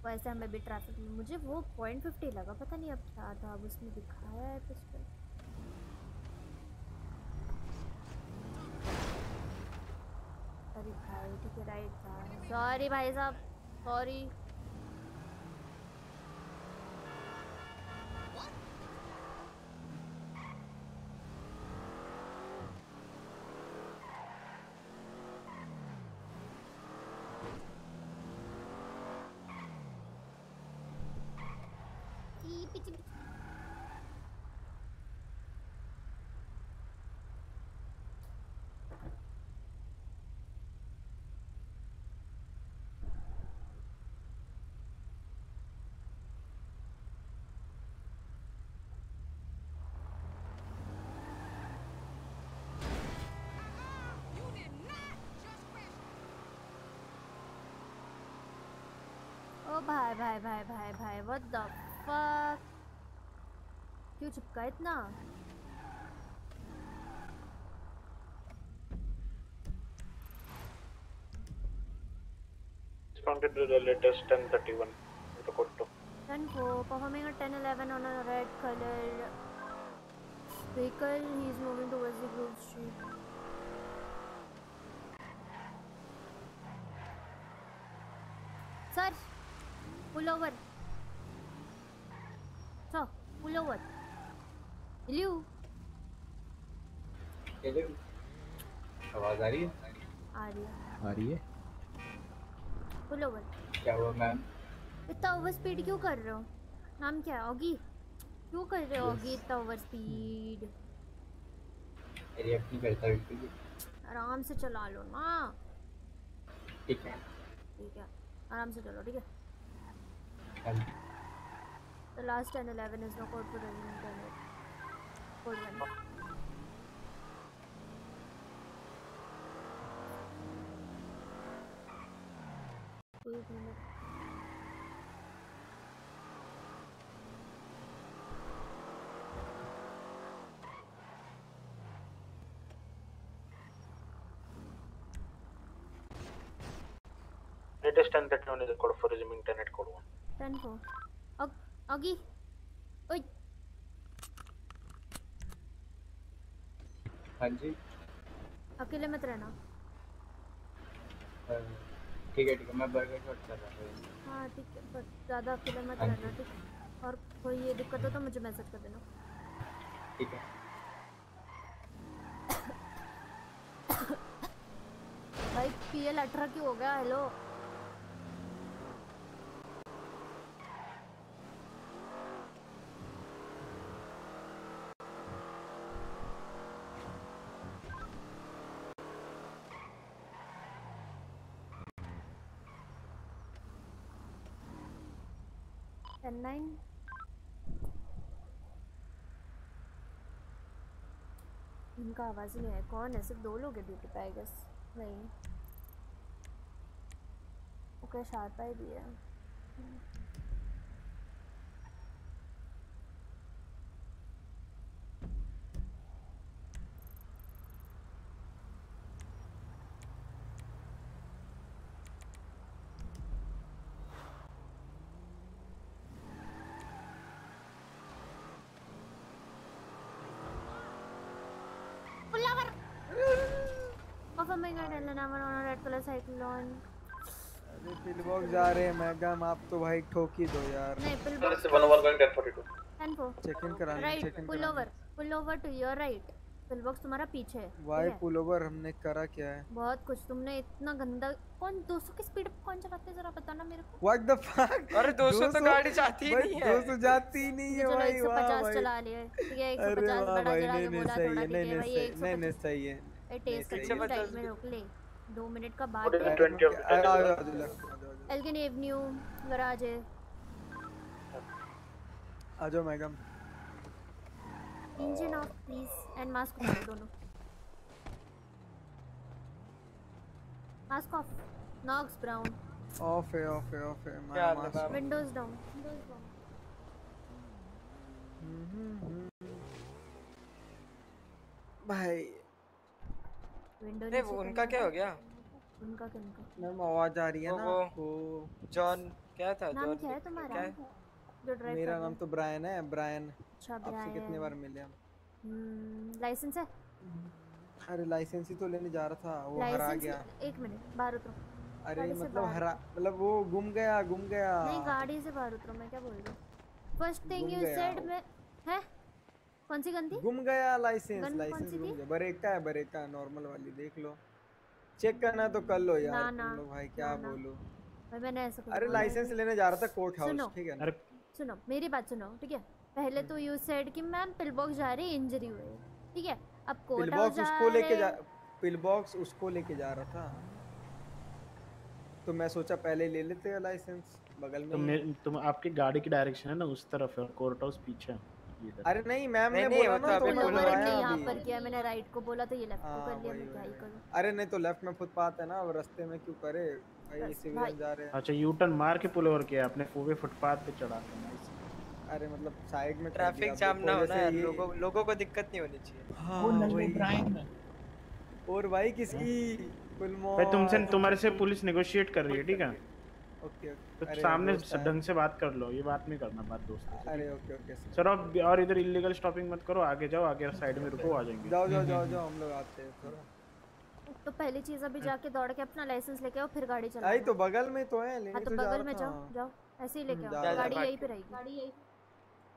वैसे हमें भी ट्रैफ़िक में मुझे वो पॉइंट फिफ्टी लगा, पता नहीं अब क्या था, अब उसमें दिखाया है कुछ पे अरे भाई ठीक है राइट था सॉरी भाई साहब सॉरी भाई भाई भाई भाई भाई व्हाट द फक क्यों चिपका इतना Responded to the latest 1031. Rokoto. 10 4 performing a 10 11 on a red color vehicle he is moving towards the Grove Street sir pull over so pull over will you hello आवाज़ आ रही है? आ रही है। आ रही है। Pull over क्या हुआ मैम इतना ओवर स्पीड क्यों कर रहे हो? नाम क्या है ऑगी क्यों कर रहे हो. ऑगी इतना ओवर स्पीड रिएक्ट नहीं करता बिल्कुल आराम से चला लो ना। ठीक है। ठीक है। आराम से चलो ठीक है। 10. The last 10 11 is no code for internet. Code 1. Wait a minute. 10 that one is the code for resuming internet code 1. Ten four. Og Oggy. ओए हाँ जी अकेले मत रहना ठीक है ठीक है मैं बर्गर शॉट कर रहा था हाँ ठीक है पर ज़्यादा अकेले मत हाँ रहना ठीक है। और कोई ये दिक्कत हो तो मुझे मैसेज कर देना। ठीक है। भाई पी एल अठारह क्यों हो गया हेलो नाइन इनका आवाज़ ही है कौन है? सिर्फ़ दो लोग है ब्यूटी पे आई गेस नहीं ओके शार्पाई भी है। Performing at Eleanor on a red color cyclone. अरे पिलबॉक्स जा रहे हैं मैगम आप तो भाई ठोक ही दो यार नहीं, Sir, pillbox. it's 101 going 1042. Ten four. Check in कराने, Right, check in pull कराने। over. Pull over to pillbox तुम्हारा पीछे है वाई पुल ओवर हमने करा क्या है बहुत कुछ तुमने इतना गंदा कौन 200 की स्पीड पे कौन चलाते हैं जरा बताना मेरे को व्हाट द फक अरे 200 तो गाड़ी जाती ही नहीं है 200 जाती ही नहीं है भाई वाह 150 चला लिए ठीक है अरे 150 वाह बड़ा के बोला थोड़ा ठीक है भाई नहीं नहीं सही है ए टेस्ट सही टाइम में रोक ले। दो मिनट का बात है। 20 of- आ- आ- आ- आ- आ- एल्गिन एवेन्यू गराज है। आ जाओ madam engine off please and mask उतारो दोनों। Mask off Knox Brown off है ऑफ़ है ऑफ़ है है mask- windows down windows down भाई विंडो अरे वो उनका क्या हो गया? उनका क्या उनका? मैम आवाज़ आ रही है ना वो- जॉन क्या था जॉन? क्या है तुम्हारा? क्या है? जो ड्राइव मेरा नाम तो ब्रायन है ब्रायन। अच्छा ब्रायन। आपसे कितने बार मिले हम? लाइसेंस है? अरे लाइसेंस ही तो लेने जा रहा था वो हरा गया। एक मिनट बाहर उतरो। अरे मतलब हरा मतलब वो गुम गया गुम गया। नहीं गाड़ी से बाहर उतरो मैं क्या बोल रही हूँ? फ़र्स्ट थिंग यू सेड मैं है? कौन सी गंदी? गुम गया लाइसेंस लाइसेंस गुम थी? गया। बरेका है बरेका नॉर्मल वाली देख लो। चेक करना तो कर लो यार ना, ना, भाई क्या ना। बोलूँ? भाई मैंने ऐसा अरे लाइसेंस लेने जा रहा था कोर्ट हाउस ठीक है ना? सुनो मेरी बात सुनो ठीक है? पहले तो यू सेड कि मैम पिल बॉक्स जा रही इंजरी हुई। है ठीक है? अब कोर्ट पिल हाउस बॉक्स उसको लेके जा पिल बॉक्स उसको लेके जा रहा था। तो मैं सोचा पहले ले लेते हैं लाइसेंस बगल में तुम तुम आपकी गाड़ी की डायरेक्शन है ना उस तरफ़ है कोर्ट हाउस पीछे है। अरे नहीं मैम ने नहीं, बोला तो ना अभी तो मैं बोल यहाँ पर किया मैंने राइट को बोला तो ये लेफ़्ट को हाँ, कर लिया मैं क्या ही। करूँ? अरे नहीं तो लेफ़्ट में फुटपाथ है ना अब रास्ते में क्यों करे? भाई बस, सिविलियन जा रहे हैं। अच्छा यू टर्न मार के पुल ओवर किया आपने पूरे फुटपाथ पे चढ़ा के अरे मतलब साइड में ट्रैफ़िक जाम ना हो ना लोगों लोगों को दिक्कत नहीं होनी चाहिए। हाँ वही। और भाई किसकी फुल भाई तुमसे तुम्हारे से पुलिस नेगोशिएट कर रही है ठीक है? ओके तो सामने ढंग से बात कर लो ये बात नहीं करना बात दोस्तों अरे ओके ओके सर। अब और इधर इलीगल स्टॉपिंग मत करो आगे जाओ आगे साइड में रुको आ जाएँगे। जाओ जाओ जाओ जाओ हम लोग आते हैं थोड़ा। तो पहली चीज़ अभी जाके दौड़ के अपना लाइसेंस लेके आओ फिर गाड़ी चलाओ। आई तो बगल में तो है लेने हाँ तो तो बगल में जाओ जाओ ऐसे ही लेके आओ। गाड़ी यहीं पे रहेगी। गाड़ी यहीं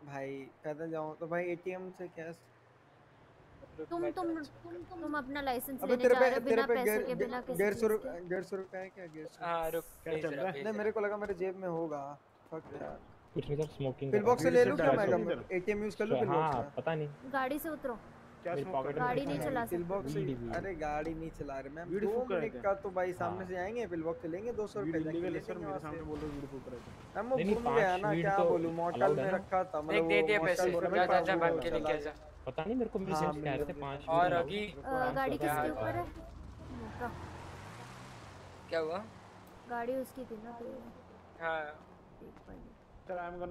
भाई पैदल जाऊँ तो भाई एटीएम से कैश तुम तुम तुम तुम अपना लाइसेंस लेने जा रहे हो बिना पैसे के बिना किसी डेढ़ सौ डेढ़ सौ रुपए है क्या? डेढ़ सौ हाँ रुक क्या चल रहा, है? नहीं मेरे को लगा मेरे जेब में होगा। फक यार। कुछ नहीं सर स्मोकिंग पिल बॉक्स से ले लूँ क्या मैं। एटीएम यूज़ कर लूँ पिल हाँ बॉक्स पता नहीं। गाड़ी से उतरो। गाड़ी नहीं चला पिल सकते। अरे गाड़ी नहीं चला रहे मैम। दो मिनट का तो भाई सामने हाँ। से आएँगे पिल बॉक्स से लेंगे दो सौ रुपए सर मेरे सामने बोल रहे मैम वो पाँच गया ना क्या तो बोलूँ मॉडल में रखा था मतलब वो मॉडल पैसे। बोला जा जा जा भाग के लेके जा पता नहीं मेरे को हाँ, कह रहे थे मतलब पाँच और अभी गाड़ी किसके ऊपर है? है क्या हुआ? गाड़ी उसकी थी ना तो हाँ।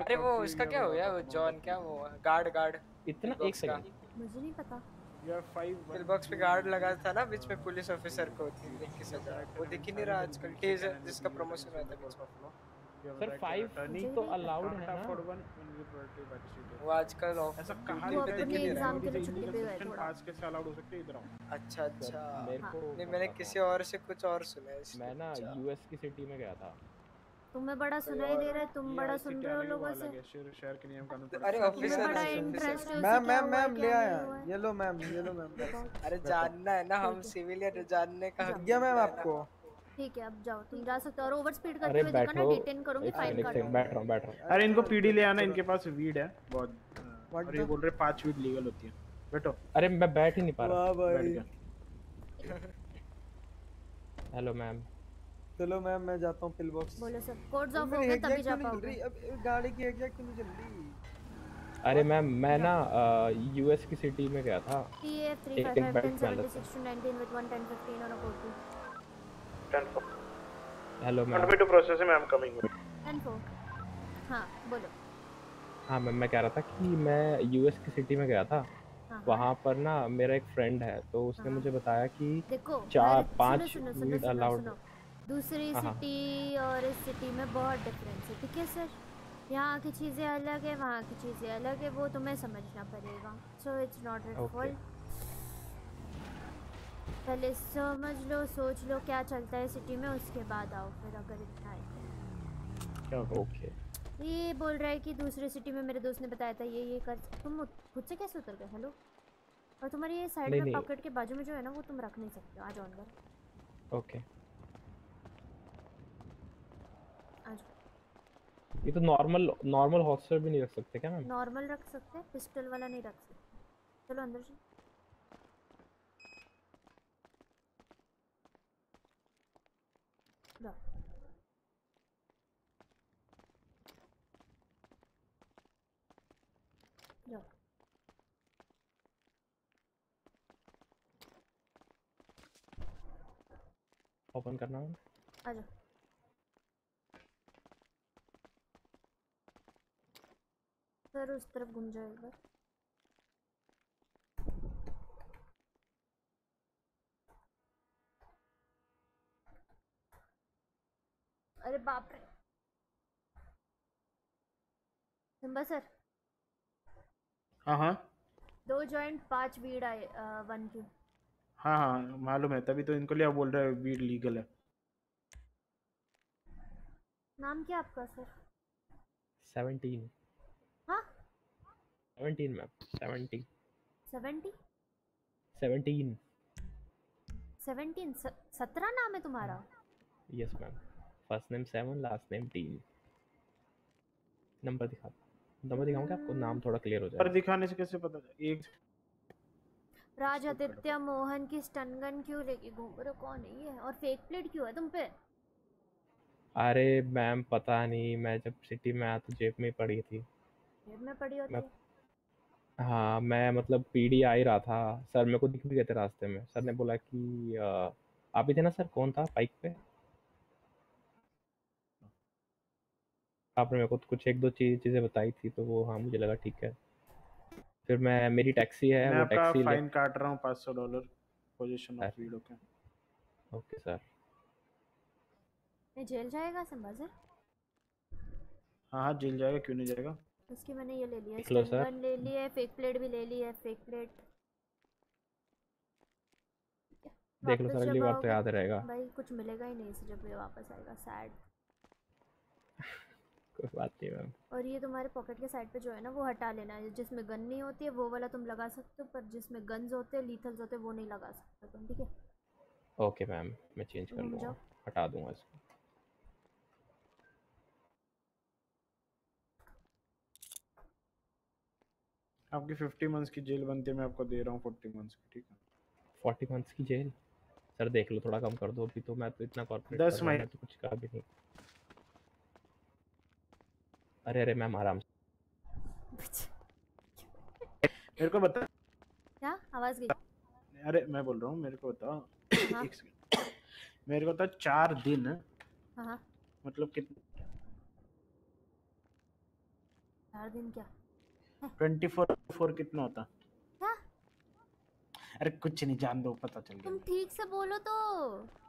अरे वो इसका क्या हो गया? वो जॉन क्या वो? गार्ड गार्ड इतना एक सेकंड मुझे नहीं पता। यू आर 5 पिल बॉक्स पे गार्ड लगा था ना बीच में पुलिस ऑफिसर को होती थी की। सजा वो दिख ही नहीं रहा आजकल। टीजर जिसका प्रमोशन हुआ था बीच में। सर फाइव तो अलाउड है ना? वो आजकल ऐसा कहा लिखा है एग्ज़ाम के लिए छुट्टी पे गए थोड़ा पास कैसे अलाउड हो सकते इधर आओ। अच्छा अच्छा। मेरे को नहीं मैंने किसी और से कुछ और सुना है। मैं ना अच्छा। यूएस की सिटी में गया था। तुम्हें बड़ा सुनाई दे रहा है तुम बड़ा सुन रहे हो लोगों से। शहर के नियम कानून अरे ऑफिसर बड़ा इंटरेस्ट है। मैम मैम मैम ले आया। है। ये लो मैम ये लो मैम। अरे जानना है ना हम सिविलियन जानने का हक गया मैम आपको। ठीक है अब जाओ तुम जा सकते हो। और ओवर स्पीड करते हुए देखो ना डिटेन करूँगी फाइन सेकंड बैठ रहा हूँ बैठ रहा हूँ। अरे इनको पीडी ले आना इनके पास वीड है बहुत और ये बोल रहे पाँच वीड लीगल होती है। बैठो। अरे मैं बैठ ही नहीं पा रहा। वाह बैठ भाई गया। हेलो मैम चलो मैम मैं जाता हूँ पिल बॉक्स बोलो सर कोड्स ऑफ़ हो गए तभी जा पाओगे। अब गाड़ी की एग्जैक्ट क्यों नहीं चल रही? अरे मैम मैं ना यूएस की सिटी में गया था। लेता 355 to 19 with 110 15 on a 40 10 4 hello ma'am process him, I am 10 4 हाँ बोलो। हाँ मैम मैं कह रहा था कि मैं यूएस की सिटी में गया था। हाँ वहाँ पर ना मेरा एक फ्रेंड है तो उसने मुझे बताया कि देखो चार पाँच वीड अलाउड दूसरी हाँ, हाँ। सिटी और इस सिटी में बहुत डिफरेंस है ठीक है सर यहाँ की चीज़ें अलग है वहाँ की चीज़ें अलग है वो तुम्हें समझना पड़ेगा। So it's not your fault पहले समझ लो सोच लो क्या चलता है सिटी में उसके बाद आओ फिर अगर इतना है। क्या ओके ये बोल रहा है कि दूसरी सिटी में मेरे दोस्त ने बताया था ये ये कर तुम खुद से कैसे उतर गए? हेलो और तुम्हारी ये साइड में पॉकेट के बाजू में जो है ना वो तुम रख नहीं सकते आ जाओ अंदर। ओके ये तो नॉर्मल नॉर्मल हॉस्टर भी नहीं रख सकते क्या मैम? नॉर्मल रख सकते हैं पिस्टल वाला नहीं रख सकते। चलो अंदर से लो लो ओपन करना है। आ जाओ। सर उस तरफ़ घूम जाओ एक बार। अरे बाप रे। Simba sir. हाँ हाँ। दो जॉइंट पाँच बीड़ आए वन की हाँ हाँ मालूम है तभी तो इनको लिए बोल रहे हैं वीड लीगल है। नाम क्या आपका सर सेवनटीन हाँ? Seventeen ma'am seventeen seventy seventeen seventeen सत्रह नाम है तुम्हारा? Yes ma'am first name seven last name teen number दिखा नंबर दिखाऊँगा आपको? नाम थोड़ा क्लियर हो पर जाएगा दिखाने से कैसे पता एक राज आदित्य मोहन की स्टन गन क्यों लेके घूम रहे हो? कौन है ये? और फेक प्लेट क्यों है तुम पे? अरे मैम पता नहीं मैं जब सिटी में आया तो जेब में पड़ी थी। जेब में पड़ी होती? मैं है मैं मतलब पीडी आ ही रहा था। सर मेरे को दिख भी गए थे रास्ते में। सर ने बोला कि आप ही थे ना सर? कौन था? बाइक पे? आपने मेरे को कुछ एक दो चीज़ चीज़ें बताई थी तो वो हाँ मुझे लगा ठीक है। फिर मैं मेरी टैक्सी है मैं वो आपका टैक्सी फाइन काट रहा हूँ पाँच सौ डॉलर पोजीशन ऑफ़ वीडियो के ओके सर। मैं जेल जाएगा सर हाँ हाँ जेल जाएगा क्यों नहीं जाएगा? उसकी मैंने ये ले लिया स्टन सर। गन ले ली है फेक प्लेट भी ले ली है फेक प्लेट देख लो सर अगली बार तो याद रहेगा। भाई कुछ मिलेगा ही नहीं इसे जब ये वापस आएगा सैड कोई बात नहीं मैम। और ये तुम्हारे पॉकेट के साइड पे जो है ना वो हटा लेना है। जिसमें गन नहीं होती है वो वाला तुम लगा सकते हो पर जिसमें गन्स होते हैं लीथल्स होते हैं वो नहीं लगा सकते तुम ठीक है? ओके मैम मैं चेंज कर लूँगा। हटा दूँगा इसको। आपकी फिफ्टी मंथ्स की जेल बनती है मैं आपको दे रहा हूँ फोर्टी मंथ्स की ठीक है? फोर्टी मंथ्स की जेल सर देख लो थोड़ा कम कर दो। अभी तो मैं तो इतना कॉर्पोरेट दस महीने। तो कुछ कहा भी नहीं। अरे अरे मैम आराम से। मेरे को बता। क्या? आवाज़ गई। अरे मैं बोल रहा हूँ मेरे को बताओ। हाँ। एक सेकंड मेरे को बता चार दिन हाँ हाँ। मतलब कितने चार दिन क्या? ट्वेंटी फोर फोर कितना होता? क्या? अरे कुछ नहीं जान दो पता चल तुम ठीक से बोलो तो।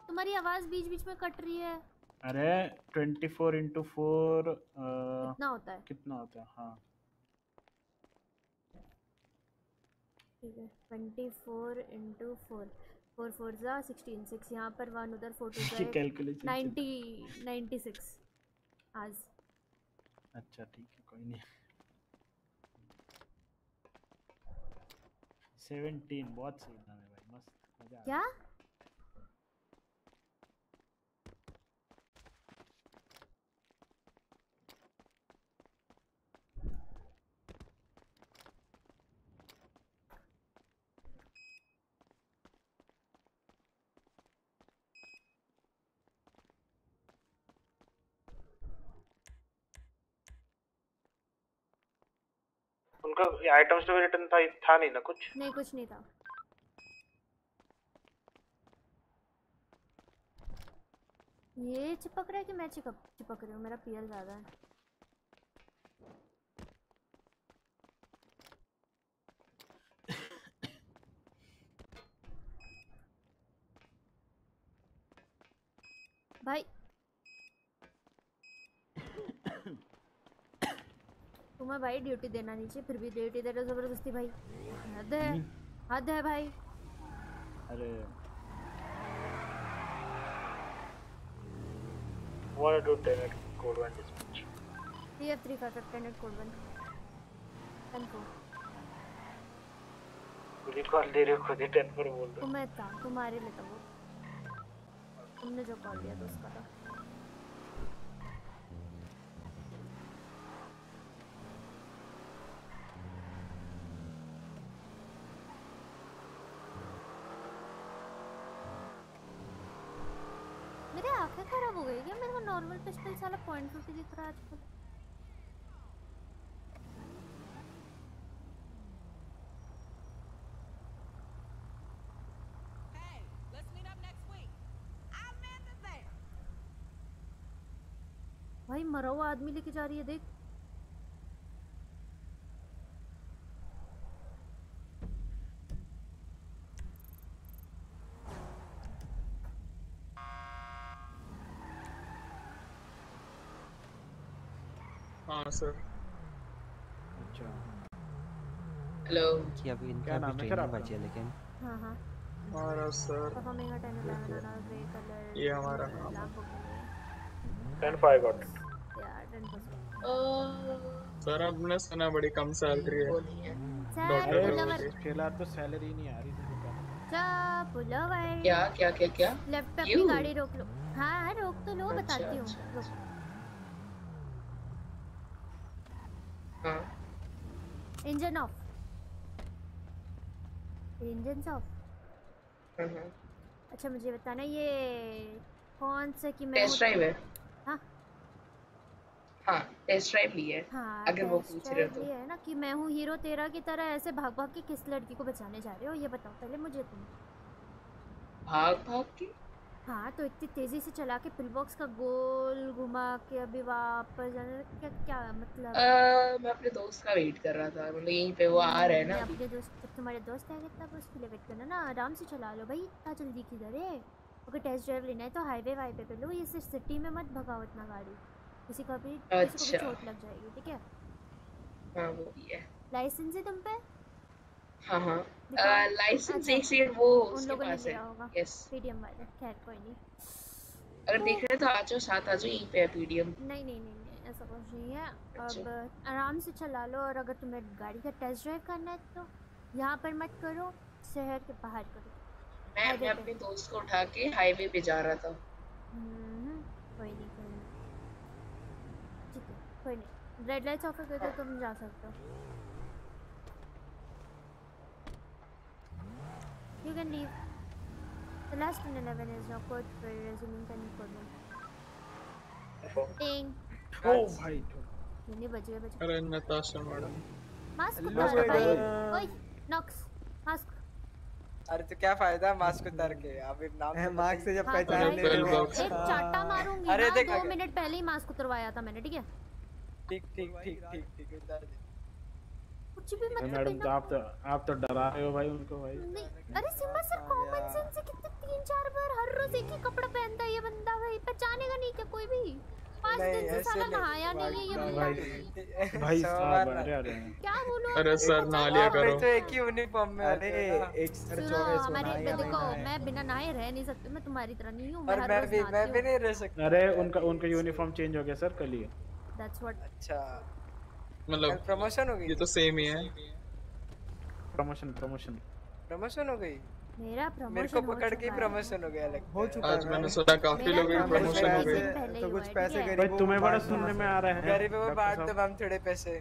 तुम्हारी आवाज़ बीच बीच में कट रही है। अरे ट्वेंटी फोर इंटू फोर कितना होता है? कितना होता है? हाँ। ठीक है twenty four into four four four ज़ा सिक्सटीन सिक्स यहाँ पर वन उधर four two ninety ninety six आज अच्छा ठीक है कोई नहीं। सेवनटीन बहुत सही है भाई मस्त मज़ा क्या? उनका आइटम स्टोर रिटर्न था था नहीं ना कुछ? नहीं कुछ नहीं था। ये चिपक रहा है कि मैं चिपक चिपक रही हूँ? मेरा पीएल ज़्यादा है। भाई तुम्हें भाई ड्यूटी देना नहीं चाहिए फिर भी ड्यूटी दे रहे हो ज़बरदस्ती भाई। हद है हद है भाई। अरे। What to do tenant code one dispatch? TF3 five five ten eight code one खुद ही कॉल दे रहे हो खुद ही टेन पर बोल रहे हो तुम्हें था तुम्हारे लिए था वो। तुमने जो कॉल दिया था उसका था मेरी आँखें खराब हो गई क्या मेरे को नॉर्मल पिस्टल साला पॉइंट फिफ्टी दिख रहा है आजकल भाई मरा हुआ आदमी लेके जा रही है देख। हाँ सर अच्छा। हेलो कि अभी इनका भी है? क्या बची है लेकिन? हाँ हाँ। हमारा sir performing 10 11 on grey colour ये हमारा टेन फाइव गॉट या 10% सर आपने सुना बड़ी कम सैलरी है। डॉक्टर फ़िलहाल तो सैलरी नहीं आ रही क्या क्या क्या क्या? लेफ़्ट अपनी गाड़ी रोक लो। हाँ हाँ रोक तो लो अच्छा, बताती हूँ। अच्छा, हाँ इंजन ऑफ़ इंजन ऑफ़ अच्छा मुझे बताना ये कौन से कि मैं टेस्ट ड्राइव है। हाँ? हाँ टेस्ट ड्राइव ली है हाँ अगर वो पूछ रहे हो तो। है ना कि मैं हूँ हीरो तेरा की तरह ऐसे भाग भाग के किस लड़की को बचाने जा रहे हो? ये बताओ पहले मुझे तुम। भाग भाग के? हाँ तो इतनी तेज़ी से चला के पिल बॉक्स का गोल घुमा के अभी वापस जाना क्या क्या मतलब? अ, मैं अपने दोस्त का वेट कर रहा था। मतलब यहीं पे वो आ रहा है ना अपने दोस्त जब तुम्हारे दोस्त आएँगे तब उसके लिए वेट करना ना। आराम से चला लो भाई इतना जल्दी किधर है? अगर टेस्ट ड्राइव लेना है तो हाईवे वाईवे पे लो। ये सिर्फ़ सिटी में मत भगाओ इतना गाड़ी। किसी का भी किसी को भी अच्छा। चोट लग जाएगी ठीक है? हाँ वो भी है। लाइसेंस है तुम पे? हाँ हाँ। लाइसेंस एक सेकंड वो उसके पास है। यस पीडीएम वाले खैर कोई नहीं। अगर देख रहे तो आ जाओ साथ आ जाओ यहीं पे है पीडीएम नहीं नहीं नहीं ऐसा कुछ नहीं है। अच्छा। अब आराम से चला लो और अगर तुम्हें गाड़ी का टेस्ट ड्राइव करना है तो यहाँ पर मत करो शहर के बाहर करो। मैं मैं अपने दोस्त को उठा के हाईवे पे जा रहा था। हम्म, कोई नहीं कोई नहीं। ठीक है कोई नहीं। रेड लाइट्स ऑफ़ कर दो तुम जा सकते हो। You can leave. The last in 11 is your code for resuming any problem. Ding. ओ भाई ये नहीं बच गए अरे नताशा मैडम मास्क उतार भाई। ओए नॉक्स मास्क अरे तो क्या फ़ायदा मास्क उतार के? अभी नाम तो मार्क्स से जब हाँ, पहचान तो ले एक चाटा मारूँगी अरे देख दो मिनट पहले ही मास्क उतरवाया था मैंने ठीक है? ठीक ठीक ठीक ठीक ठीक उतार दे। कुछ भी मतलब मैडम तो आप तो आप तो डरा रहे हो भाई उनको भाई। नहीं अरे सिम्बा सर कॉमन सेंस से कितने तीन चार बार हर रोज एक ही कपड़ा पहनता है ये बंदा भाई। पहचानेगा नहीं क्या कोई भी? पाँच दिन से साला नहाया नहीं है ये बंदा। भाई भाई साहब अरे अरे। क्या बोलूँ? अरे सर नहा लिया करो। तो एक ही यूनिफॉर्म में अरे हैं। एक सर चौबीस हमारे देखो मैं बिना नहाए रह नहीं सकती मैं तुम्हारी तरह नहीं हूँ हर मैं भी मैं भी नहीं रह सकता। अरे उनका उनका यूनिफॉर्म चेंज हो गया सर कल ही। दैट्स व्हाट अच्छा। मतलब प्रमोशन हो गई ये तो सेम ही है। प्रमोशन प्रमोशन प्रमोशन हो गई? मेरा प्रमोशन मेरे को पकड़ के प्रमोशन हो। गया लगता हो है। चुका आज मैंने। सुना काफ़ी लोगों की प्रमोशन हो गई तो कुछ पैसे गरीबों तुम्हें बड़ा सुनने में आ रहा है। गरीबों में बांट दो हम थोड़े पैसे।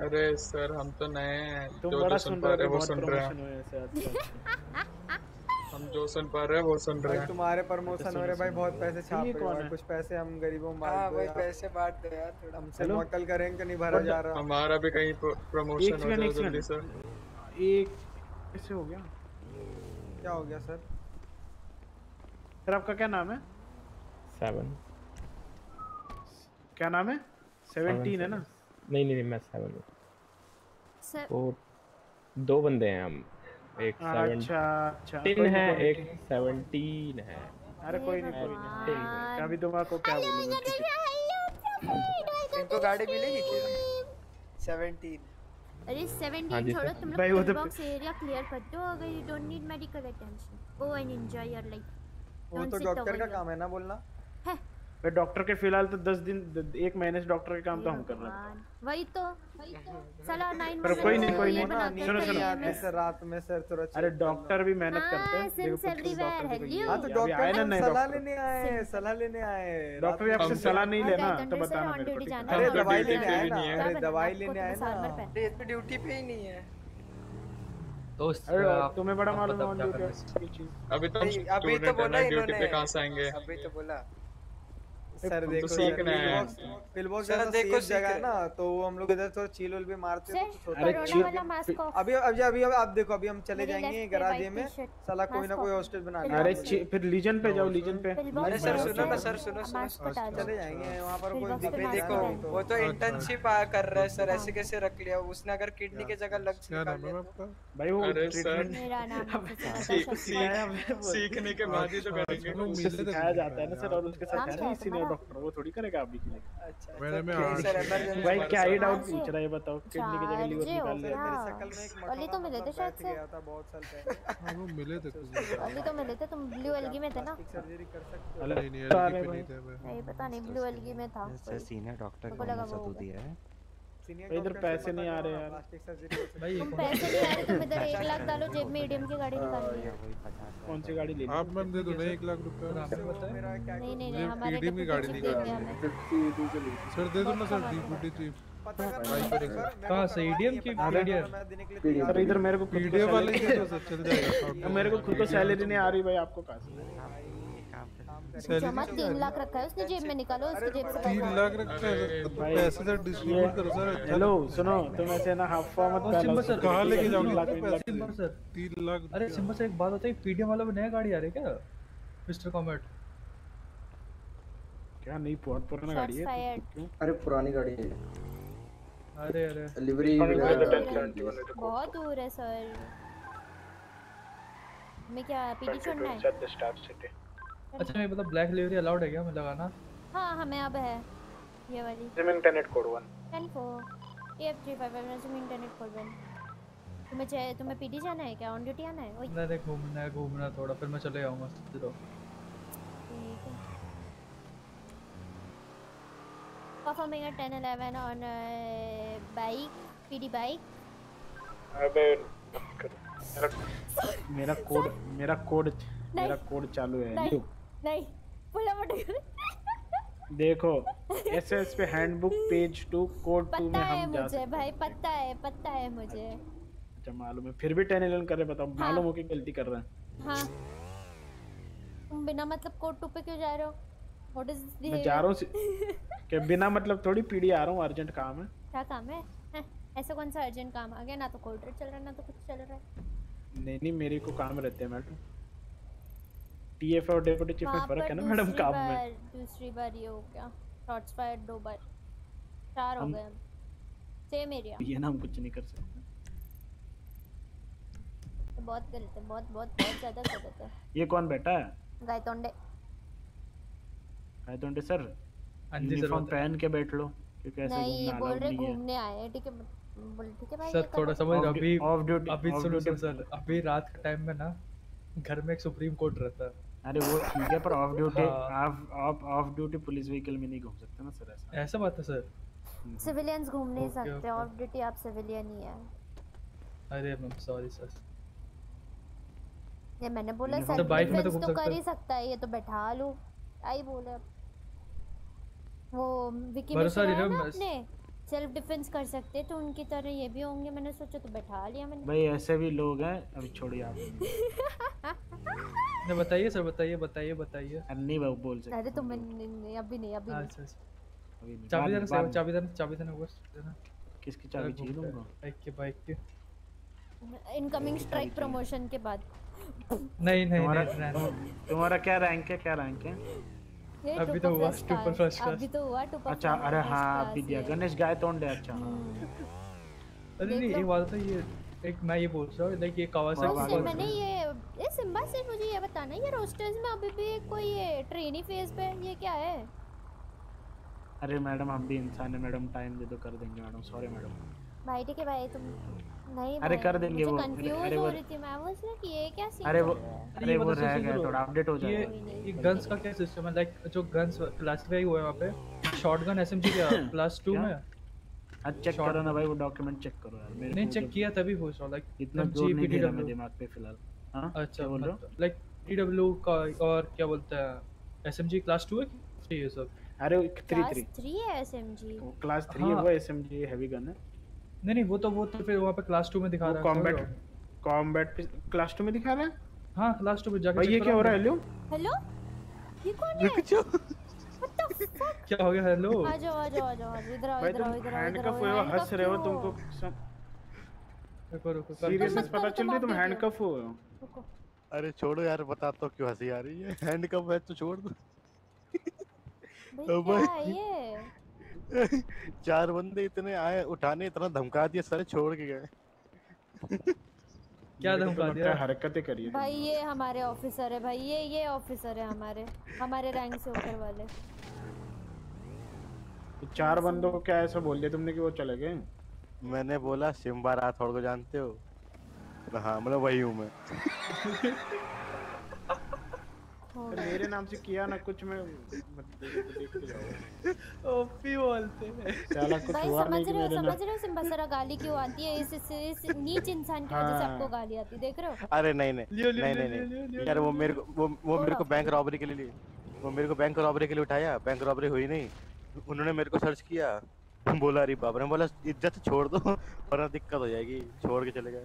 अरे सर हम तो नए हैं तुम जो बड़ा जो सुन पा रहे हो वो बहुत सुन रहे प्रमोशन हैं ऐसे आजकल। हम जो सुन पा रहे हैं वो सुन रहे हैं। तुम्हारे प्रमोशन हो रहे भाई बहुत पैसे छाप रहे हो है? कुछ पैसे हम गरीबों में हाँ बांट दो वही यार। पैसे बांट दो यार थोड़ा। हमसे? मुअत्तल का रैंक नहीं भरा जा रहा? हमारा भी कहीं प्रमोशन हो जाए जल्दी सर एक कैसे हो गया? क्या हो गया सर? सर आपका क्या नाम है? सेवन क्या नाम है? सेवेंटीन है ना? नहीं नहीं मैं सेवन हूँ। सर तो दो बंदे हैं हम। एक सेवन अच्छा अच्छा टीन है एक सेवनटीन है। अरे कोई नहीं कोई नहीं ठीक है। अभी तुम्हारे को क्या बोलूँ इनको गाड़ी मिलेगी क्या? सेवनटीन। अरे हाँ 17 जी, छोड़ो तुम लोग वो तो- बॉक्स एरिया क्लियर कर दो अगर you don't need medical attention. Go and enjoy your life वो तो डॉक्टर का काम है ना बोलना। भाई डॉक्टर के फ़िलहाल तो दस दिन द- एक महीने से डॉक्टर के काम तो हम कर रहे हैं। वही तो साला नाइन पर कोई नहीं कोई नहीं। सुनो सुनो। सर रात में सर थोड़ा अरे डॉक्टर भी मेहनत करते हैं। हाँ, कुछ कुछ everywhere, डॉक्टर देखो ये हाँ तो डॉक्टर आए ना सलाह लेने आए हैं सलाह लेने आए हैं डॉक्टर भी आपसे सलाह नहीं हाँ, लेना तो बताना मेरे को है अरे दवाई ड्यूटी लेने आए ना। अरे दवाई लेने आए तो ना। अरे ये तो ड्यूटी पे ही नहीं है। दोस्त तुम्हें बड़ा मालूम है है। अभी तो अभी तो बोला इन्होंने। पे कहाँ से आएँगे? अभी तो बोला। सर तो देखो। सर, जैसा देखो जगह है ना तो हम लोग इधर थोड़ा चील भी मारते हैं तो अरे अभी अभी अभी अभी आप देखो अभी हम चले जाएँगे गराजे में। साला कोई ना कोई। हॉस्टल बना अरे फिर लीजन पे जाओ लीजन पे। अरे सर सुनो ना सर। सुनो सुनो लोग। चले जाएँगे वहाँ पर कोई नहीं देखो वो तो इंटर्नशिप कर रहा है सर ऐसे कैसे रख लिया? उसने अगर किडनी की जगह तो भाई वो। सीखने के बाद ही तो करेंगे। सिखाया जाता है ना सर और उसके साथ सीनियर? डॉक्टर वो थोड़ी करेगा अभी के लिए अच्छा मैंने में emergency भाई क्या ही डाउट पूछ रहा है बताओ किडनी की जगह लीवर निकाल लिया। मेरे मेरी शक्ल में एक अली तो मिले थे शायद से गया था बहुत साल पहले। हाँ वो मिले थे कुछ अली तो मिले थे तुम ब्लू एलगी में थे ना? सर्जरी कर सकते हो। नहीं नहीं एलगी पे नहीं थे मैं। नहीं पता नहीं ब्लू एलगी में था। सर सीन सीनियर डॉक्टर को सतू लगा वो दिया है। इधर पैसे नहीं आ रहे यार। हो भाई तुम पैसे नहीं आ रहे तुम इधर एक लाख डालो जेब में एटीएम की गाड़ी निकालनी है कौन सी गाड़ी ले ली आप मैम दे दो ना एक लाख रुपए है। मेरा क्या नहीं नहीं नहीं हमारे पीडी में गाड़ी निकालनी हमें सर दे दो ना सर डीपीटी चीफ पता भाई सर, मेरे कहाँ को से करवा की? लो, के तैयार सर इधर मेरे को खुद को पीडीएफ वाले सैलरी दे दो सर चल जाएगा मेरे को खुद को सैलरी नहीं आ रही भाई आपको कहाँ से जमा तीन लाख रखा है उसने जेब में निकालो उसके जेब से तीन लाख रखा है तो पैसे सर डिस्ट्रीब्यूट करो सर अच्छा। हेलो सुनो तुम ऐसे ना हाफा मत और सर कहाँ लेके जाओगे? पैसे? सर तीन लाख अरे सिम्बा सर एक बात बताइए पीडीएम वाला में नया गाड़ी आ रही है क्या मिस्टर कॉमेट? क्या नहीं बहुत पुराना गाड़ी है? अरे पुरानी गाड़ी है। अरे अरे। डिलीवरी बहुत दूर है सर। मैं क्या पीडी छोड़ना है? अच्छा मैं मतलब ब्लैक डिलीवरी अलाउड है क्या? मैं लगाना? हाँ हमें अब है ये वाली। Gym internet code one ten four F three five five internet खोल बन तुम्हें चाहिए तुम्हें पीडी जाना है क्या? ऑन ड्यूटी आना है? ओए। नहीं नहीं घूमना है घूमना थोड़ा फिर मैं चले जाऊँगा चलो ठीक है। Performing a 10 11 on a bike pd bike अबे मेरा मेरा कोड मेरा कोड मेरा कोड चालू है। नहीं लो, नहीं देखो। एसएस पे handbook page two code two में पता है हम जा मुझे सकते भाई पता है पता है मुझे। अच्छा मालूम है। फिर भी टेन इलेवन कर रहे बताओ। मालूम हो। कि गलती कर रहे हैं। हाँ। तुम बिना मतलब कोड टू पे क्यों जा रहे हो? व्हाट इज़ मैं जा रहा हूँ सी- कि बिना मतलब थोड़ी पीडी आ रहा हूँ अर्जेंट काम है। क्या काम है? ऐसा कौन सा अर्जेंट काम? आ गया ना तो कोल्ड चल रहा है ना तो कुछ चल रहा है। नहीं नहीं मेरे को काम रहते हैं मैडम। टीएफ और डेप्यूटी चीफ में फ़र्क है ना मैडम काम में? दूसरी बार ये हो गया। शॉट्स फायर दो बार। चार हो गए सेम एरिया ये ना हम कुछ नहीं कर सकते। तो बहुत गलत है बहुत बहुत बहुत ज़्यादा गलत है। ये कौन बैठा है? गायतोंडे। आयतोंडे सर हाँ सर यूनिफॉर्म बताइए। पहन के बैठ लो क्योंकि ऐसे नहीं ये घूमना बोल अलाउड रहे नहीं है। घूमने आए हैं ठीक है बोल ठीक है भाई सर थोड़ा समझ अभी अभी सुनो सर अभी रात के टाइम में ना घर में एक सुप्रीम कोर्ट रहता है। अरे वो ठीक है पर ऑफ़ ड्यूटी हाँ। Off off duty police vehicle में नहीं घूम सकते ना सर ऐसा। ऐसा बात है सर। सिविलियंस घूम नहीं सकते ऑफ़ ड्यूटी आप सिविलियन ही है। अरे मैम सॉरी सर ये मैंने बोला सेल्फ तो बाइक में तो घूम तो सकते कर ही। सकता है ये तो बैठा लो। ही बोले वो विकी भरोसा मिश्रा है नहीं ना ना, अपने सेल्फ डिफेंस कर सकते तो उनकी तरह ये भी होंगे। मैंने सोचा तो बैठा लिया मैंने। भाई ऐसे भी लोग हैं अभी छोड़िए आप बताइए सर बताइए बताइए बताइए। नहीं बाबू बोल सकते अरे तो मैं नहीं, नहीं, अभी नहीं अभी अच्छा अच्छा। अभी चाबी देना सर चाबी देना चाबी देना बस देना। किसकी चाबी चाहिए तुमको बाइक की बाइक की। इनकमिंग स्ट्राइक प्रमोशन के बाद। नहीं नहीं तुम्हारा क्या रैंक है क्या रैंक है? अभी तो हुआ फ़र्स्ट super क्लास अभी तो हुआ टू अच्छा अरे हाँ अभी दिया। गणेश गाय तोंडे अच्छा। हाँ अरे नहीं एक बात है ये एक मैं ये बोल रहा हूँ लाइक ये कावासाकी उससे मैंने ये ये सिम्बा से मुझे ये बताना ये रोस्टर्स में अभी भी कोई ये ट्रेनी फ़ेज़ पे ये क्या है? अरे मैडम हम भी इंसान है मैडम टाइम दे दो कर देंगे मैडम सॉरी मैडम। भाई ठीक है भाई तुम नहीं अरे कर देंगे वो, कंफ्यूज अरे हो वो- रही थी मैं वाज लाइक ये क्या सीन अरे वो है? अरे वो रह गया थोड़ा अपडेट हो ये जाएगा ये गन्स का क्या सिस्टम है? लाइक जो गन्स क्लासिफाई हुए हैं वहाँ पे? शॉटगन एसएमजी क्या प्लस 2 में? हाँ चेक करो ना भाई वो डॉक्यूमेंट चेक करो यार मेरे नहीं चेक तो किया तभी पूछ रहा हूँ लाइक इतना ज़ोर नहीं दे रहा मैं दिमाग पे फ़िलहाल। हाँ अच्छा बोल रहे हो? लाइक टीडब्ल्यू का और क्या बोलते हैं एसएमजी क्लास 2 है कि ये सब? अरे थ्री क्लास थ्री 3 है एसएमजी क्लास थ्री है हाँ। वो एसएमजी हैवी गन है। नहीं नहीं वो तो वो तो फिर वहाँ पे क्लास 2 में दिखा रहा है कॉम्बैट कॉम्बैट क्लास टू में दिखा रहा है? हाँ क्लास 2 पे जाके भाई ये क्या हो रहा है। लियो हेलो ये कौन है? क्या हो गया? हेलो आ जाओ आ जाओ आ जाओ आ जाओ, इधर आओ इधर आओ इधर आओ हैंड इधर कफ आओ हुए हो हंस रहे हो तुमको? रुको रुको सीरियसनेस पता चल रही तुम आप हैंड कफ हो रुको। अरे छोड़ो यार बताता हूँ क्यों हँसी आ रही है? हैंड कप है तो छोड़ दो। भाई क्या भाई। है ये? चार बंदे इतने आए उठाने इतना धमका दिया सारे छोड़ के गए। क्या तो धमका दिया? हरकतें करी भाई ये हमारे ऑफिसर है भाई ये ये ऑफिसर है हमारे हमारे रैंक से ऊपर वाले। तो चार बंदों को क्या ऐसा बोल दिया तुमने कि वो चले गए? मैंने बोला सिम्बा राठौड़ को जानते हो? हाँ मतलब वही हूँ मैं। मेरे नाम से किया ना कुछ मैं तो ओपी बोलते हैं। साला कुछ भाई हुआ समझ रहे हो समझ रहे हो सिम्बा गाली क्यों आती है? इस, इस, इस नीच इंसान की वजह से हाँ। आपको गाली आती है देख रहे हो? अरे नहीं नहीं। नहीं नहीं यार वो मेरे को वो वो मेरे को बैंक रॉबरी के लिए वो मेरे को बैंक रॉबरी के लिए उठाया। बैंक रॉबरी हुई नहीं। उन्होंने मेरे को सर्च किया। बोला अरे बाप रे मैं बोला इज़्ज़त छोड़ दो वरना दिक्कत हो जाएगी। छोड़ के चले गए।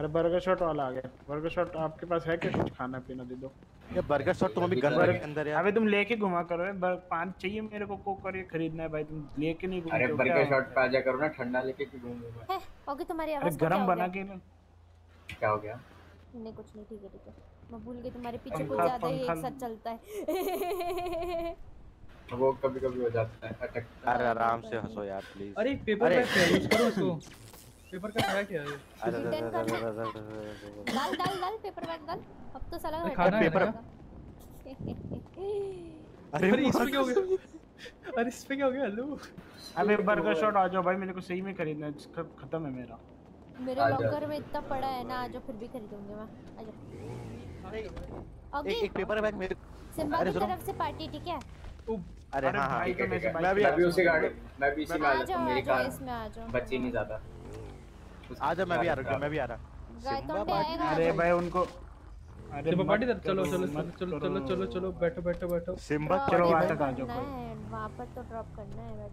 अरे बर्गर शॉट वाला आ गया। बर्गर शॉट आपके पास है क्या? कुछ खाना पीना दे दो। ये बर्गर शॉट तुम अभी गन बर्गर- के अंदर यार। अबे तुम लेके घुमा करो यार, बर- चाहिए मेरे को कोक और ये खरीदना है भाई। तुम लेके नहीं घूमते अरे बर्गर शॉट पे आ जा करो ना ठंडा लेके क्यों घूमूं है ओके तुम्हारी आवाज़ को क्या गरम बना के ना। क्या हो गया? नहीं कुछ नहीं ठीक है ठीक है। मैं भूल गई तुम्हारे पीछे कुछ पंखा- ज़्यादा ही एक साथ चलता है। वो कभी कभी हो जाता है अटक अरे आराम से हंसो यार प्लीज़ अरे पेपर बैग यूज़ करो इसको पेपर का है क्या है। अरे अरे, अरे, अरे। डाल डाल डाल पेपर बैग डाल अब तो साला खाना है। ना? अरे अरे इस पे क्या हो गया? अरे इस पे क्या हो गया? हेलो अबे बर्गर शॉट आ जाओ भाई मेरे को सही में खरीदना है खत्म है मेरा। मेरे लॉकर में इतना पड़ा है ना आज फिर भी खरीदूँगी मैं। आ जाओ। एक एक पेपर बैग मेरे सिम्बा की तरफ़ से पार्टी ठीक है? अरे हाँ हाँ। है, तो मैं है। भी मैं भी उसी गाड़ी मैं भी इसी में आ आ जाता जाओ मेरी कार बच्ची नहीं ज़्यादा आ जा मैं भी आ रहा हूँ मैं भी आ रहा आएगा आ अरे भाई उनको अरे सिम्बा पार्टी मत चलो चलो चलो चलो चलो चलो चलो बैठो बैठो बैठो। सिम्बा चलो वहाँ तक आ जाओ कोई है पर तो ड्रॉप करना है बैठ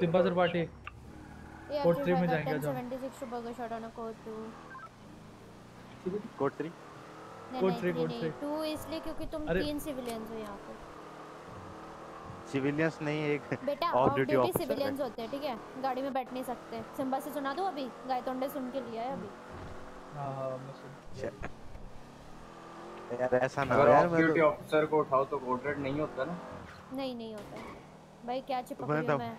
Simba sir party Code three में जाएँगे, जाओ। Seventy six burger shot on code two code three नहीं Code नहीं three, three code नहीं three. टू इसलिए क्योंकि तुम तीन सिविलियंस हो यहाँ पे सिविलियंस नहीं एक बेटा ऑफ़ ड्यूटी ऑफिसर सिविलियंस होते हैं ठीक है? गाड़ी में बैठ नहीं सकते। सिम्बा से सुना दो अभी? गायतोंडे सुन के लिया है अभी। हाँ हाँ मैं सुन यार ऐसा ना यार मैं ड्यूटी तो ऑफिसर को उठाओ तो कोडरेट नहीं होता ना? नहीं नहीं होता। भाई क्या चिपक रही हूँ तो- मैं?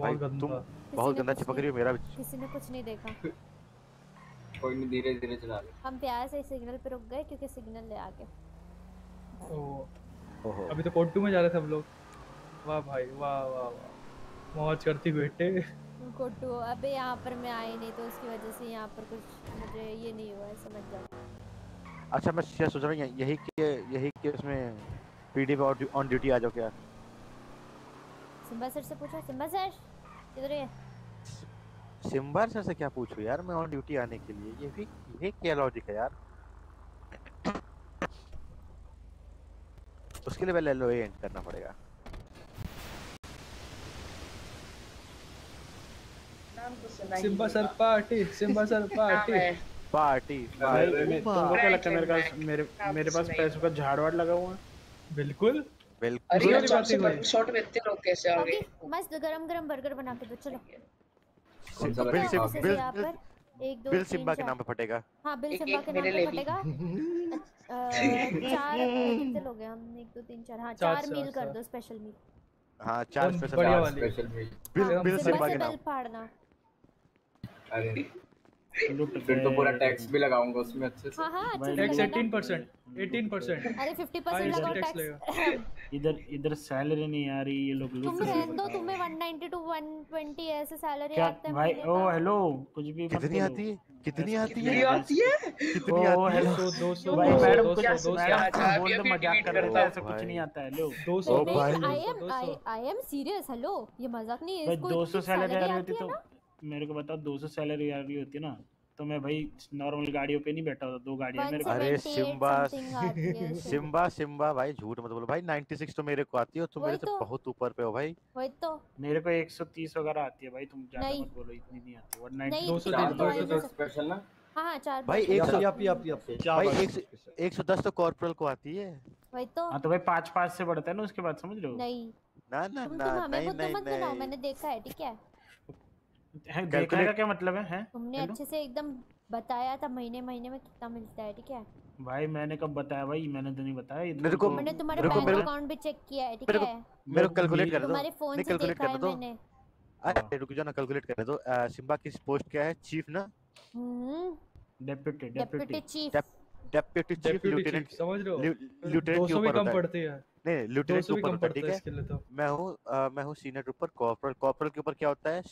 भाई तुम बहुत गंदा कुछ चिपक नहीं- रही हो मेरा भी किसी ने कुछ नहीं देखा। कोई नहीं धीरे धीरे चला ले हम प्यार से सिग्नल पे रुक गए क्योंकि सिग्नल ले ओ ओहो अभी तो कोड टू में जा रहे थे हम लोग। वाह भाई वाह वाह वाह। मौज करती बेटे। कोटू अबे यहाँ पर मैं आई नहीं तो उसकी वजह से यहाँ पर कुछ मुझे ये नहीं हुआ है समझ जाओ। अच्छा मैं क्या सोच रहा हूँ यही के यही के उसमें पीडी पे ऑन ड्यूटी आ जाओ क्या? सिम्बा सर से पूछो। सिम्बा सर किधर है सिम्बार सर से क्या पूछूँ यार मैं ऑन ड्यूटी आने के लिए। ये भी ये क्या लॉजिक है यार? उसके लिए पहले एलओए एंड करना पड़ेगा। Simba sir party Simba sir party. Party भाई पार्टी। तुमको क्या लगता है मेरे पास मेरे मेरे पास पैसों का झाड़ वाड़ लगा हुआ है? बिल्कुल। बिल्कुल। अरे ही शॉट में इतने लोग कैसे आ गए? मस्त गरम गरम बर्गर बना के दो चलो। कौन सा बिल बिल एक दो बिल सिम्बा के नाम पे फटेगा। हाँ बिल सिम्बा के नाम पे। फटेगा। अ, चार कितने लोग हैं? हम एक दो तीन चार। हाँ चार, चार चार, मील कर चार। दो स्पेशल मील हाँ चार स्पेशल? स्पेशल मील बिल हाँ, बिल सिम्बा के नाम। बेल फाड़ना। अरे। फिर तो पूरा। टैक्स भी लगाऊँगा उसमें अच्छे से। हाँ हाँ अच्छे से। टैक्स लगाना 18% 18% अरे फिफ्टी हाँ, परसेंट इसकी लगाओ टैक्स टैक्स इधर इधर सैलरी नहीं आ रही ये लोग लूट तुम रहे रहने दो तुम्हें 190 टू 120 ऐसे सैलरी आते हैं भाई ओ हेलो कुछ भी कितनी आती है? कितनी आती कितनी है? आती है? कितनी आती है? हेलो 200 भाई मैडम 200 कुछ 200 मैडम कुछ बोल दो मज़ाक कर रहे थे ऐसा कुछ नहीं आता है लो। ओ भाई। I am I I am serious hello ये मज़ाक नहीं है इसको 200 सैलरी आ रही होती तो मेरे को बताओ 200 सैलरी आ रही होती ना? तो मैं भाई नॉर्मल गाड़ियों पे नहीं बैठा होता दो गाड़ियाँ मेरे अरे सिम्बा। सिम्बा सिम्बा भाई झूठ मत बोलो। भाई 96 तो मेरे को आती है और तुम मेरे से तो। बहुत ऊपर पे हो भाई। वही तो। मेरे को 130 वगैरह आती है भाई तुम ज़्यादा मत बोलो इतनी नहीं आती। और 90 इतनी तो आई नहीं स्पेशल ना? हाँ हाँ चार भाई बार। 100 यप, यप, यप, भाई 110 तो कॉर्पोरल को आती है। वही तो। हाँ तो भाई 5 5 से बढ़ता है ना उसके बाद समझ लो हो? नहीं। ना ना ना तुम हमें नहीं बुद्धू नहीं मत बनाओ नहीं। मैंने देखा है ठीक है? देखने का क्या मतलब है? हैं? तुमने हेलो? अच्छे से एकदम बताया था महीने महीने में कितना मिलता है ठीक है? भाई मैंने कब बताया भाई? मैंने तो नहीं बताया ये मेरे को तो- मैंने तुम्हारे बैंक अकाउंट भी चेक किया है ठीक है? मेरे को कैलकुलेट कर दो। तुम्हारे फ़ोन से कैलकुलेट देखा कर है दो। मैंने। अरे रुक जाओ ना कैलकुलेट कर दो। सिम्बा की पोस्ट क्या है? चीफ ना? हम्म। Deputy deputy chief deputy chief lieutenant समझ रहे हो? लेफ्टिनेंट के ऊपर कम होता है। पड़ती है। नहीं लेफ्टिनेंट के ऊपर है ठीक है? है तो। मैं हूँ मैं हूँ सीनियर ऊपर कॉर्पोरल कॉर्पोरल के ऊपर क्या होता है?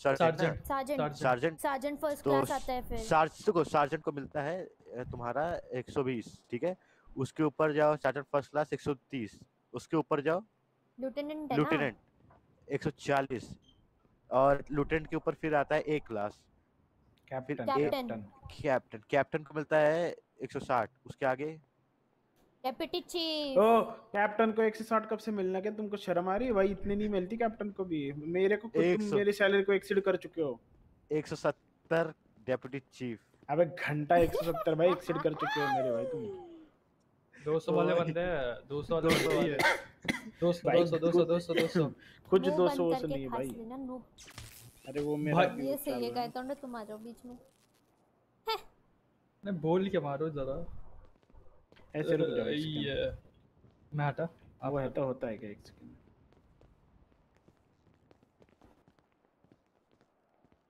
Sergeant. Sergeant sergeant sergeant first class आता है फिर। सार्जेंट को सार्जेंट को मिलता है तुम्हारा 120 ठीक है? उसके ऊपर जाओ सार्जेंट फ़र्स्ट क्लास 130 उसके ऊपर जाओ। लेफ्टिनेंट ना? लेफ्टिनेंट 140 और लेफ्टिनेंट के ऊपर फिर आता है A class captain captain captain को मिलता है 160 उसके आगे डेप्यूटी चीफ ओ कैप्टन को 160 कब से मिलना? क्या तुमको शर्म आ रही है? भाई इतनी नहीं मिलती कैप्टन को भी। मेरे को खुद तुम मेरी सैलरी को एक्सीड कर चुके हो। 170 डेप्यूटी चीफ अबे घंटा 170 भाई एक्सीड कर चुके हो मेरे भाई तुम। 200 वाले बंदे हैं 200 वाले। बंदे ही है 200 भाई 200 200 200 200 कुछ मुँह 200 से नहीं है भाई। अरे वो मेरा भाई- ये सही है है। गायतोंड तुम आ जाओ बीच में। नहीं बोल के मारो जरा। ऐसे रुक जाओ ये मैं हटा? वो है तो होता है क्या एक सेकंड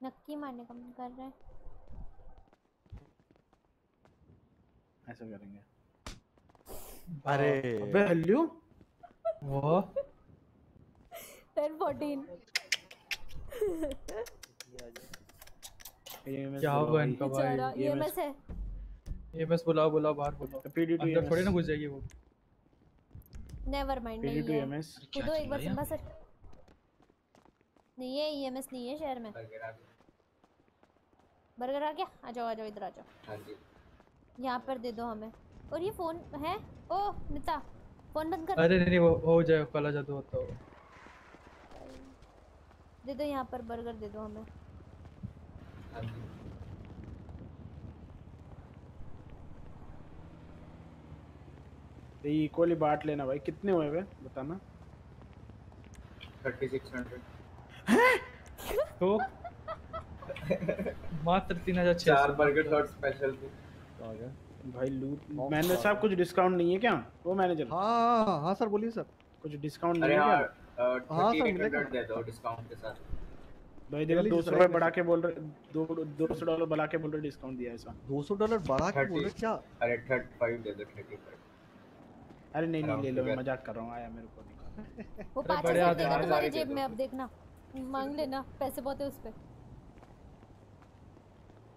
नक्की मारने का मन कर रहा है। ऐसा करेंगे। अरे। अबे हल्लू वो? 10 14 क्या हुआ इनका भाई? ईएमएस है। एमएस बुलाओ बुलाओ बाहर बुलाओ। पीडी टू अंदर थोड़ी ना घुस जाएगी वो। Never mind PD to MS कूदो एक बार सिम्बा सर नहीं है ईएमएस नहीं है शहर में। बर्गर आ गया? आ जाओ आ जाओ इधर आ जाओ। हाँ जी। यहाँ पर दे दो हमें। और ये फ़ोन है? ओ निता फ़ोन बंद कर। अरे नहीं नहीं वो हो जाए काला जादू होता हो। दे दो यहाँ पर बर्गर दे दो हमें हाँ जी तो ये इक्वली बांट लेना भाई। कितने हुए वे? बताना। Thirty six hundred. तो मात्र तीन हज़ार छह चार बर्गर शॉट स्पेशल थी। भाई लूट मैनेजर साहब कुछ डिस्काउंट नहीं है क्या? वो मैनेजर हाँ हाँ हाँ सर बोलिए सर। कुछ डिस्काउंट नहीं है हाँ क्या हाँ, सर, मिलेगा। दे दो डिस्काउंट के साथ। भाई देखो दो सौ सर, एक बढ़ा के बोल रहे दो दो सौ डॉलर बढ़ा के बोल रहे डिस्काउंट दिया ऐसा। दो सौ डॉलर बढ़ा के बोले क्या? अरे थर्टी फाइव दे दो थर्टी फाइव। अरे नहीं नहीं ले लो मैं मज़ाक कर रहा हूँ आया मेरे को नहीं। वो अरे पाँच बड़े हज़ार देगा तुम्हारी जेब में अब देखना। मांग लेना पैसे बहुत है उस पे।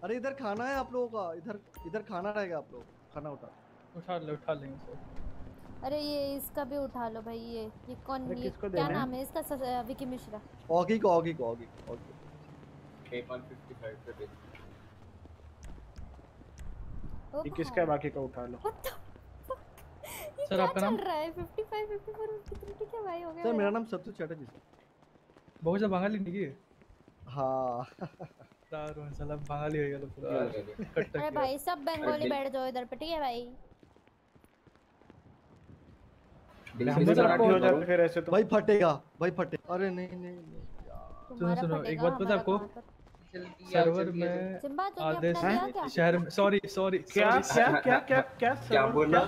अरे इधर खाना है आप लोगों का इधर इधर खाना रहेगा आप लोग। खाना उठा। उठा ले उठा लेंगे सर अरे ये इसका भी उठा लो भाई ये ये कौन ये क्या नाम है इसका विकी मिश्रा? ऑगी को ऑगी को ऑगी ऑगी एक वन फिफ्टी फाइव पे दे। ये किसका है? बाकी का उठा लो। ये सर, आपका नाम? चल रहा है? 55 54 53 क्या भाई हो गया सर मेरा? नाम सत्तू चैटर्जी सर बहुत सा बांगाली नहीं की हाँ। दारुण साला बांगाली हो गया पूरा लो। कट्टा अरे। भाई सब बंगाली बैठ जाओ इधर पे ठीक है भाई? हो ऐसे तो। भाई फटेगा। भाई फटे अरे नहीं नहीं नहीं। सुनो सुनो एक बात पता है आपको? सर्वर में से शहर में सॉरी सॉरी क्या? क्या क्या क्या क्या क्या बोला?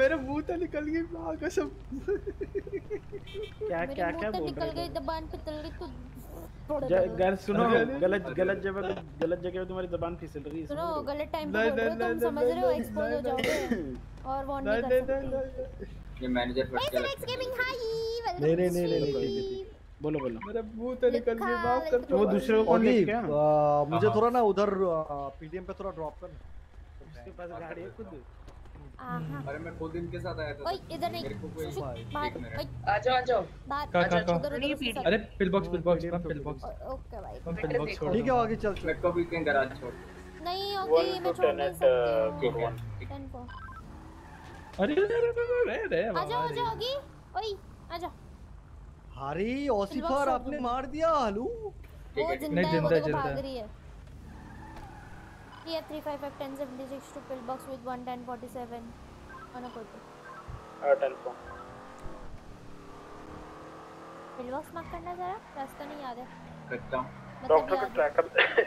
मेरे मुँह से निकल गई माँ कसम। क्या क्या क्या बोल निकल रहे गई हो जबान पे चल गई तो तोड़ ज- दो। गल सुनो गलत गलत जगह गलत जगह पे तुम्हारी जबान फिसल रही है सुनो समझ रहे हो? गलत टाइम पे नहीं, बोल रहे हो नहीं, तुम नहीं, समझ रहे हो नहीं, एक्सपोज हो नहीं, जाओगे और वार्न नहीं नहीं नहीं कर नहीं सकती। नहीं ये मैनेजर फट नहीं नहीं नहीं नहीं to नहीं नहीं। बोलो बोलो। मेरा मुँह तो निकल गया माफ़ कर तो वो दूसरे को कौन लेके गया मुझे हाँ। थोड़ा ना उधर पीडीएम पे थोड़ा ड्रॉप कर। उसके पास गाड़ी है खुद। अरे मैं खुद इनके साथ आया था। ओए इधर नहीं। मेरे को कोई शुक, बाहर आ जाओ आ जाओ। बाहर का का का? उधर उधर उसके साथ। अरे पिल बॉक्स पिल बॉक्स मैं पिल बॉक्स ओके भाई। पिल बॉक्स छोड़ ठीक है आगे चल। मैं कभी कहीं गराज छोड़ नहीं होगी मैं छोड़ नहीं सकती ठीक है। अरे अरे अरे अरे अरे आ जाओ आ जाओ होगी ओए आ जाओ। हारी Pillbox ओसिफर आपने मार दिया हलू। वो ज़िंदा नहीं, है वो ज़िंदा ज़िंदा भाग है। रही है। TF 355 1076 to pillbox with 11047 on a कोई pillbox मार्क करना जरा रास्ता नहीं याद है। करता हूँ। डॉक्टर का ट्रैकर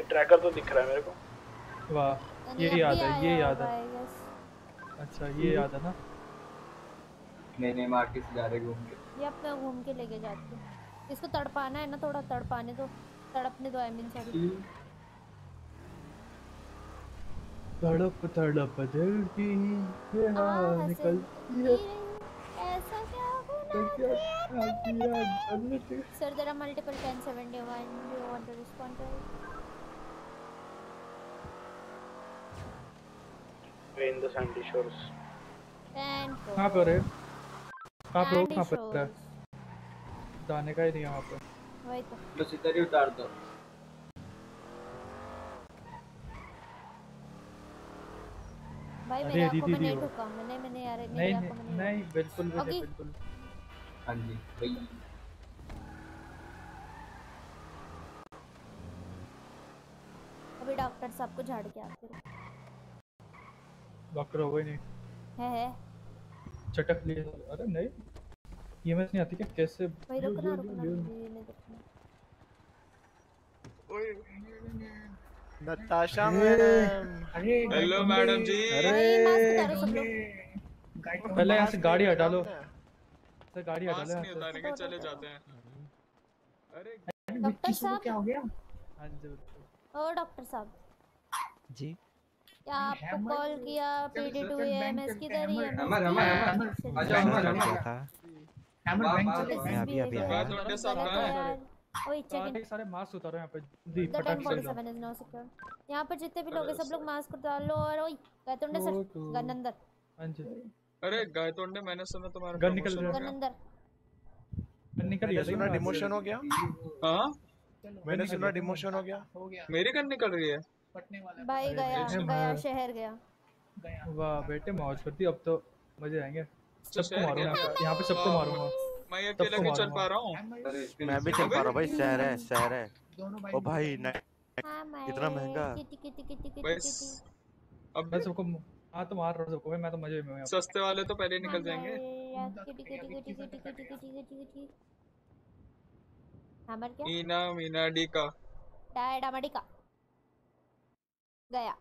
ट्रैकर तो दिख रहा है मेरे को। वाह ये याद है ये याद है। अच्छा ये याद है ना? नहीं नहीं मैं आर्टिस्ट जा रहे घूम के। ये अब मैं घूम के लेके जाती हूँ। इसको तड़पाना है ना थोड़ा तड़पाने दो। तड़पने दो आई मीन सॉरी तड़प तड़प दिल की ये हाँ। निकल ये ऐसा क्या तो क्या there are multiple 1071. Do you want to respond to it? In the Sandy Shores कहाँ पे हो? रे कहाँ पे हो Sandy कहाँ पे Shores. जाने का ही नहीं है वहाँ पे वही तो। बस इधर ही उतार दो। भाई मेरे आँखों दीदी, में नहीं मैंने मैंने यार नहीं मेरी आँखों में नहीं नहीं बिल्कुल भी बिल्कुल। हाँ जी भाई। अभी डॉक्टर साहब को झाड़ के आते रहो। डॉक्टर हो गई नहीं। है है। चटक लिए। अरे नहीं। ईएमएस नहीं आती क्या कैसे भाई रुकना रुकना ओए Natasha ma'am hello madam ji. अरे पहले यहाँ से गाड़ी हटा लो। सर गाड़ी हटा लो नहीं उतारने के चले जाते हैं। अरे डॉक्टर साहब। क्या हो गया? हाँ जी ओ डॉक्टर साहब। जी। क्या आपको कॉल किया? पीडी2 एएमएस एम एस किधर ही है हमर हमर अमर आजा हमर हमर हमर वाह, वाह, मैं अभी अभी आया सब कहाँ है ओए चेक इन सारे मास्क उतारो यहाँ पे दी द फटाक से जाओ 1047 इज़ नाउ सिक्योर यहाँ पर जितने भी लोग हैं सब लोग मास्क उतार लो और ओए गैतुंडे सर गन अंदर हाँ जी। अरे गाय मैंने सुना तुम्हारा गन निकल रहा गन है अंदर निकल मैंने गया सुना डिमोशन हो गया। हाँ? मैंने सुना डिमोशन हो गया। मेरी गन निकल रही है? वाला। भाई गया गया। शहर गया। वाह बेटे मौज करती अब तो मज़े आएँगे। सबको मारूँगा यहाँ पे सबको मारूँगा मैं अकेला नहीं चल पा रहा हूँ मैं भी चल पा रहा हूँ भाई शहर है शहर है ओ भाई इतना महँगा अब मैं सबको हाँ तो मार रहा सबको मैं तो मज़े में हूँ सस्ते वाले तो पहले निकल जाएँगे हमार क्या मीना मीना डी का डायडामा डी का गया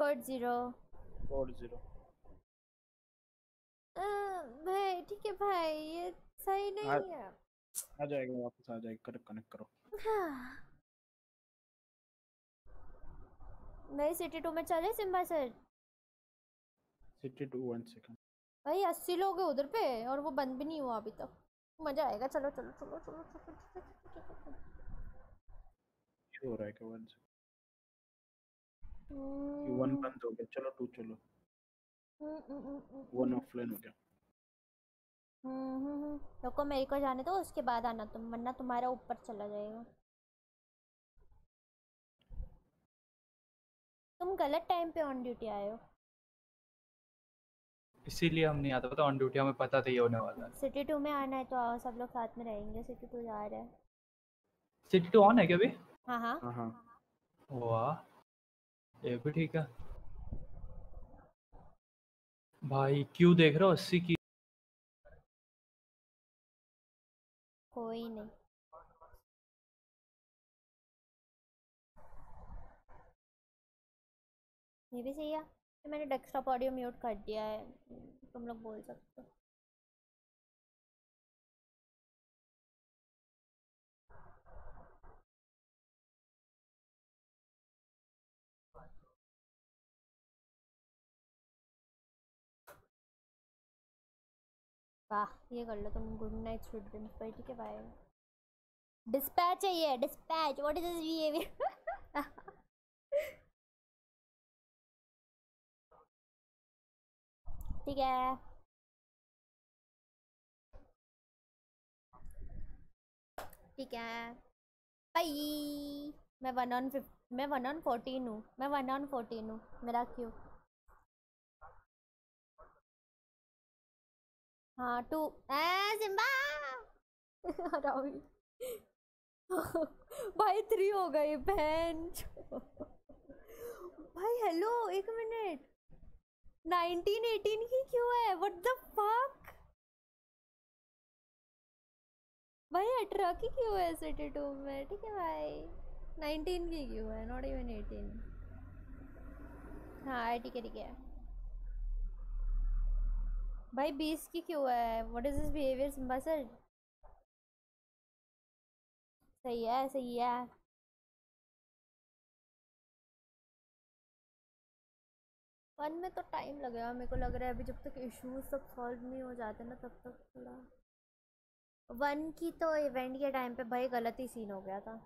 कोड ज़ीरो कोड ज़ीरो भाई ठीक है भाई ये सही नहीं हाँ। है। आ जाएगा वापस आ जाएगा कनेक्ट कनेक्ट करो। हाँ। नहीं सिटी टू में चले Simba sir city two one second भाई अस्सी लोग हैं उधर पे और वो बंद भी नहीं हुआ अभी तक। मज़ा आएगा चलो चलो चलो चलो चलो चलो, चलो, चलो, हो रहा है कि वन से हम्म, वन बंद हो गया चलो टू चलो वन ऑफलाइन हो गया हम्म, हम्म, हम्म। रुको मेरे को जाने दो उसके बाद आना तुम वरना तुम्हारा ऊपर चला जाएगा तुम गलत टाइम पे ऑन ड्यूटी आए हो इसीलिए हम नहीं आते पता ऑन ड्यूटी हमें पता था ये होने वाला है। सिटी टू में आना है तो आओ सब लोग साथ में रहेंगे सिटी टू जा रहा है। सिटी टू ऑन है क्या अभी? हाँ हाँ। हाँ हाँ। वाह। ये भी ठीक है। भाई, क्यों देख रहे हो अस्सी की? कोई नहीं। ये भी सही है। मैंने डेस्कटॉप ऑडियो म्यूट कर दिया है। तुम लोग बोल सकते हो। वाह, ये कर लो तुम गुड नाइट ड्रीम्स भाई, ठीक है बाय डिस्पैच है ये dispatch what is this behaviour ठीक है। ठीक है। बाय मैं वन ऑन फिफ्ट मैं वन ऑन फोर्टीन हूँ। मैं वन ऑन फोर्टीन हूँ। मेरा क्यों हाँ टू ए सिम्बा राहुल। भाई थ्री हो गई, बहन। भाई हेलो एक मिनट नाइनटीन एटीन की क्यों है? व्हाट द फक भाई अठारह की क्यों है सिटी टू में? ठीक है, भाई। नाइनटीन की क्यों है? नॉट इवन एटीन हाँ ठीक है ठीक है। भाई बीस की क्यों है? What is this behaviour Simba sir सही है सही है। वन में तो टाइम लगेगा मेरे को लग रहा है अभी जब तक इश्यूज़ सब सॉल्व नहीं हो जाते ना, तब तक थोड़ा। वन की तो इवेंट के टाइम पे भाई गलत ही सीन हो गया था।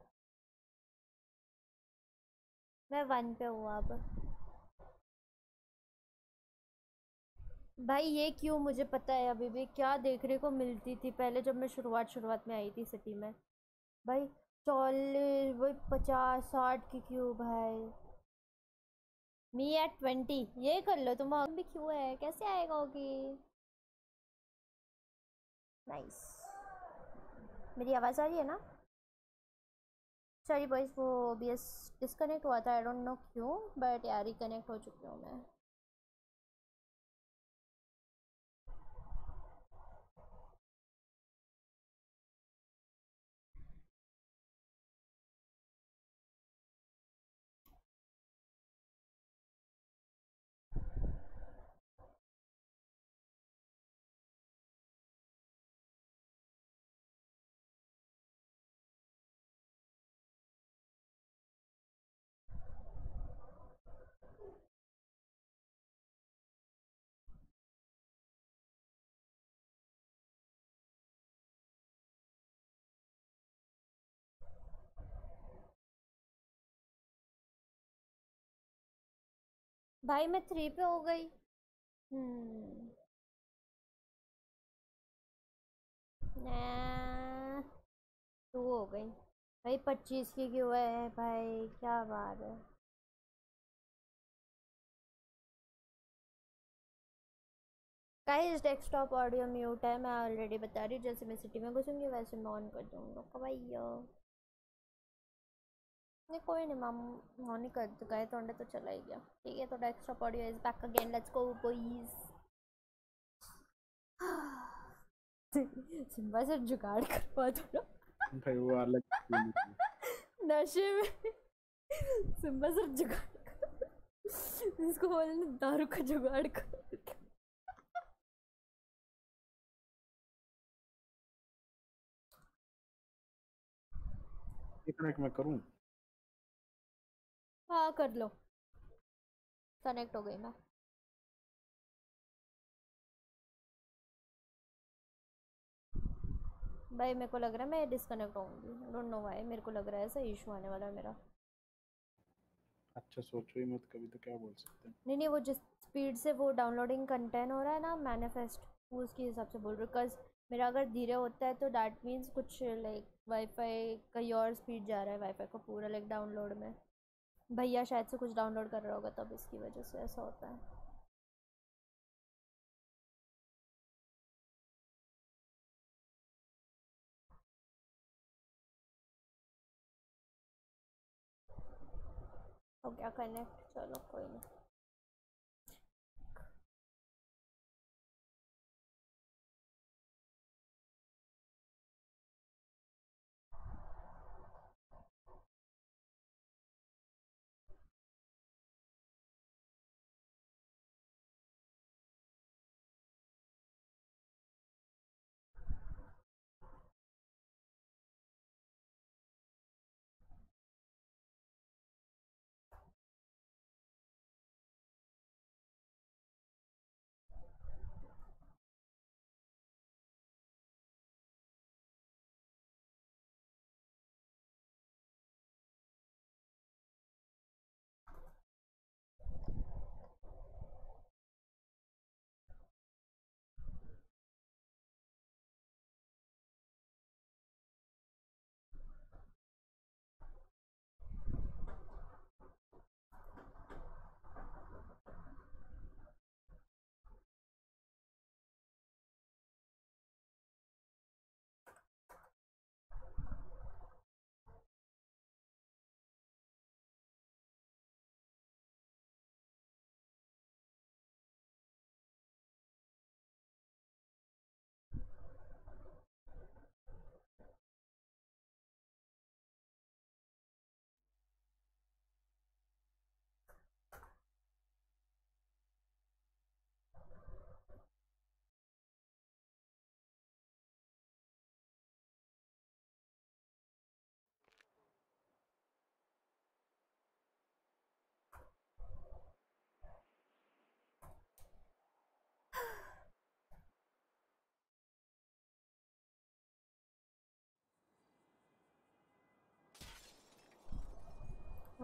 मैं वन पे हुआ अब। भाई ये क्यों, मुझे पता है अभी भी, क्या देखने को मिलती थी पहले जब मैं शुरुआत शुरुआत में आई थी सिटी में। भाई चालीस वही पचास, साठ की क्यों भाई? मी एट ट्वेंटी ये कर लो तुम भी क्यों है? कैसे आएगा होगी नाइस मेरी आवाज़ आ रही है ना? सॉरी बॉयज़ वो बी एस डिस्कनेक्ट हुआ था आई डोंट नो क्यों बट यार रिकनेक्ट हो चुकी हूँ मैं। भाई मैं थ्री पे हो गई। हम्म। टू हो गई। भाई पच्चीस की क्यों है भाई? क्या बात है। गाइस डेस्कटॉप ऑडियो म्यूट है। मैं ऑलरेडी बता रही हूँ, जैसे मैं सिटी में घुसूँगी, वैसे मैं ऑन कर दूँगा। भाई नहीं कोई नहीं मैम ऑन ही कर गए तो तो चला ही गया। ठीक है तो desktop audio is back again let's go boys Simba sir जुगाड़ करवा ना। भाई वो अलग नशे में। सिम्बा सर जुगाड़ करो। इसको बोलने दारू का जुगाड़ करो एक मिनट मैं करूँ? हाँ कर लो। कनेक्ट हो गई मैं। भाई मेरे को लग रहा है मैं डिस्कनेक्ट होंगी डोंट नो व्हाई मेरे को लग रहा है ऐसा इशू आने वाला है मेरा। अच्छा सोचो ही मत कभी तो क्या बोल सकते हैं। नहीं नहीं वो जिस स्पीड से वो डाउनलोडिंग कंटेंट हो रहा है ना मैनिफेस्ट वो उसके हिसाब से बोल रही बिकॉज़ मेरा अगर धीरे होता है तो डैट मीन्स कुछ लाइक वाईफाई कहीं और स्पीड जा रहा है वाईफाई को पूरा लाइक डाउनलोड में। भैया शायद से कुछ डाउनलोड कर रहा होगा, तब इसकी वजह से ऐसा होता है। हो गया कनेक्ट चलो कोई नहीं।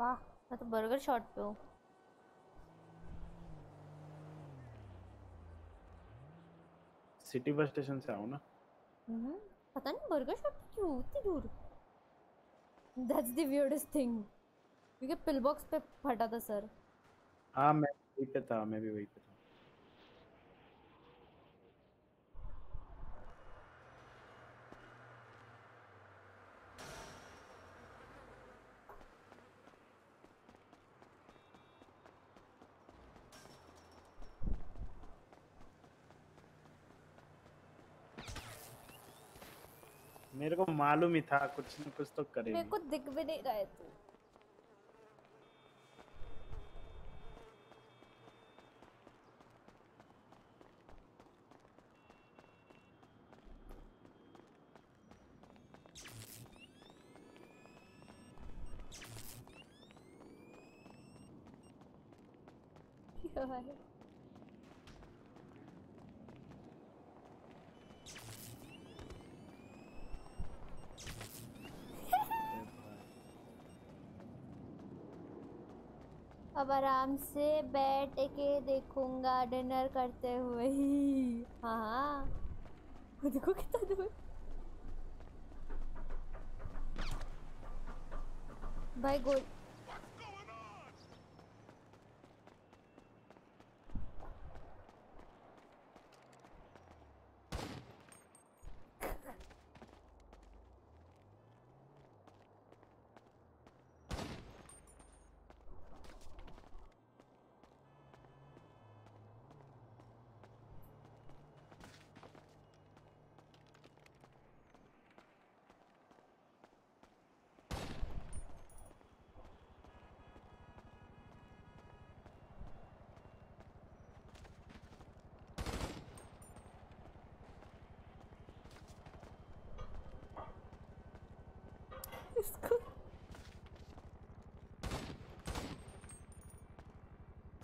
वाह मैं तो बर्गर शॉट पे हूँ। सिटी बस स्टेशन से आओ ना। हम्म, पता नहीं बर्गर शॉप क्यों इतनी दूर। दैट्स द वियर्डेस्ट थिंग क्योंकि पिल बॉक्स पे फटा था सर हाँ मैं वहीं पे था मैं भी वहीं पे था। मेरे को मालूम ही था कुछ न कुछ तो मेरे को दिख भी नहीं रहा है तू यार अब आराम से बैठ के देखूँगा डिनर करते हुए ही। हाँ। देखो कितना दूर। भाई गोल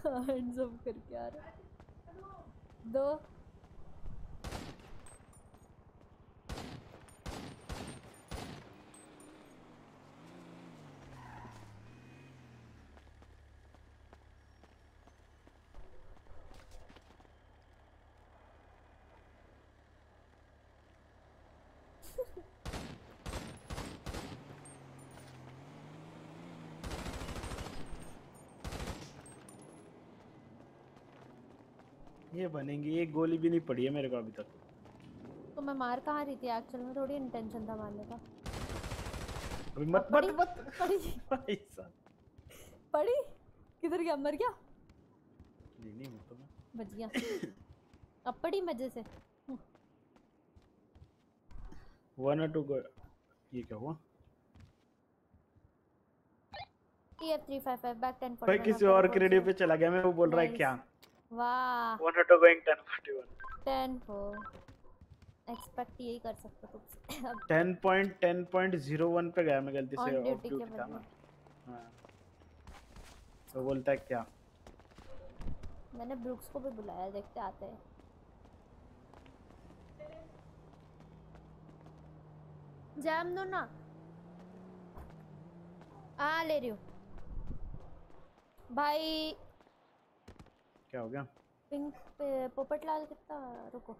हैंड्स अप करके आ रहा दो। ये बनेंगी एक गोली भी नहीं पड़ी है मेरे को अभी तक। तो मैं मार कहाँ रही थी? एक्चुअल में थोड़ी इंटेंशन था मारने का। अभी मत मत मत। पड़ी। भाई साहब। पड़ी? किधर गया? मर गया? नहीं नहीं तो बच गया। अब पड़ी मज़े से। वन और टू ये क्या हुआ? फाइव फाइव बैक टेन भाई किसी और के रेडियो पे चला गया मैं वो बोल रहा है क्या? वाह। वन और two going 1041 ten four expect यही कर सकते हो तुमसे अब 10.10.01 पे गया मैं गलती से। ऑफ़ ड्यूटी था बदले। हाँ। तो बोलता है क्या? मैंने ब्रुक्स को भी बुलाया देखते आते हैं। जैम दो ना। आ ले रही हूँ। भाई क्या हो गया? पिंक पे- पोपट लाल कितना? रुको।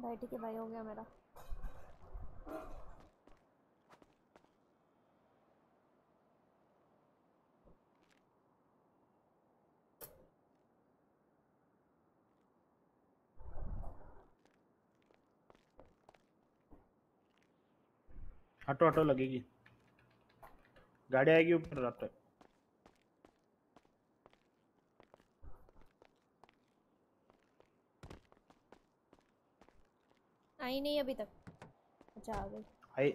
भाई ठीक है, भाई हो गया मेरा। ऑटो ऑटो लगेगी। गाड़ी आएगी ऊपर रात तक। आई नहीं अभी तक। अच्छा आ गई। आई।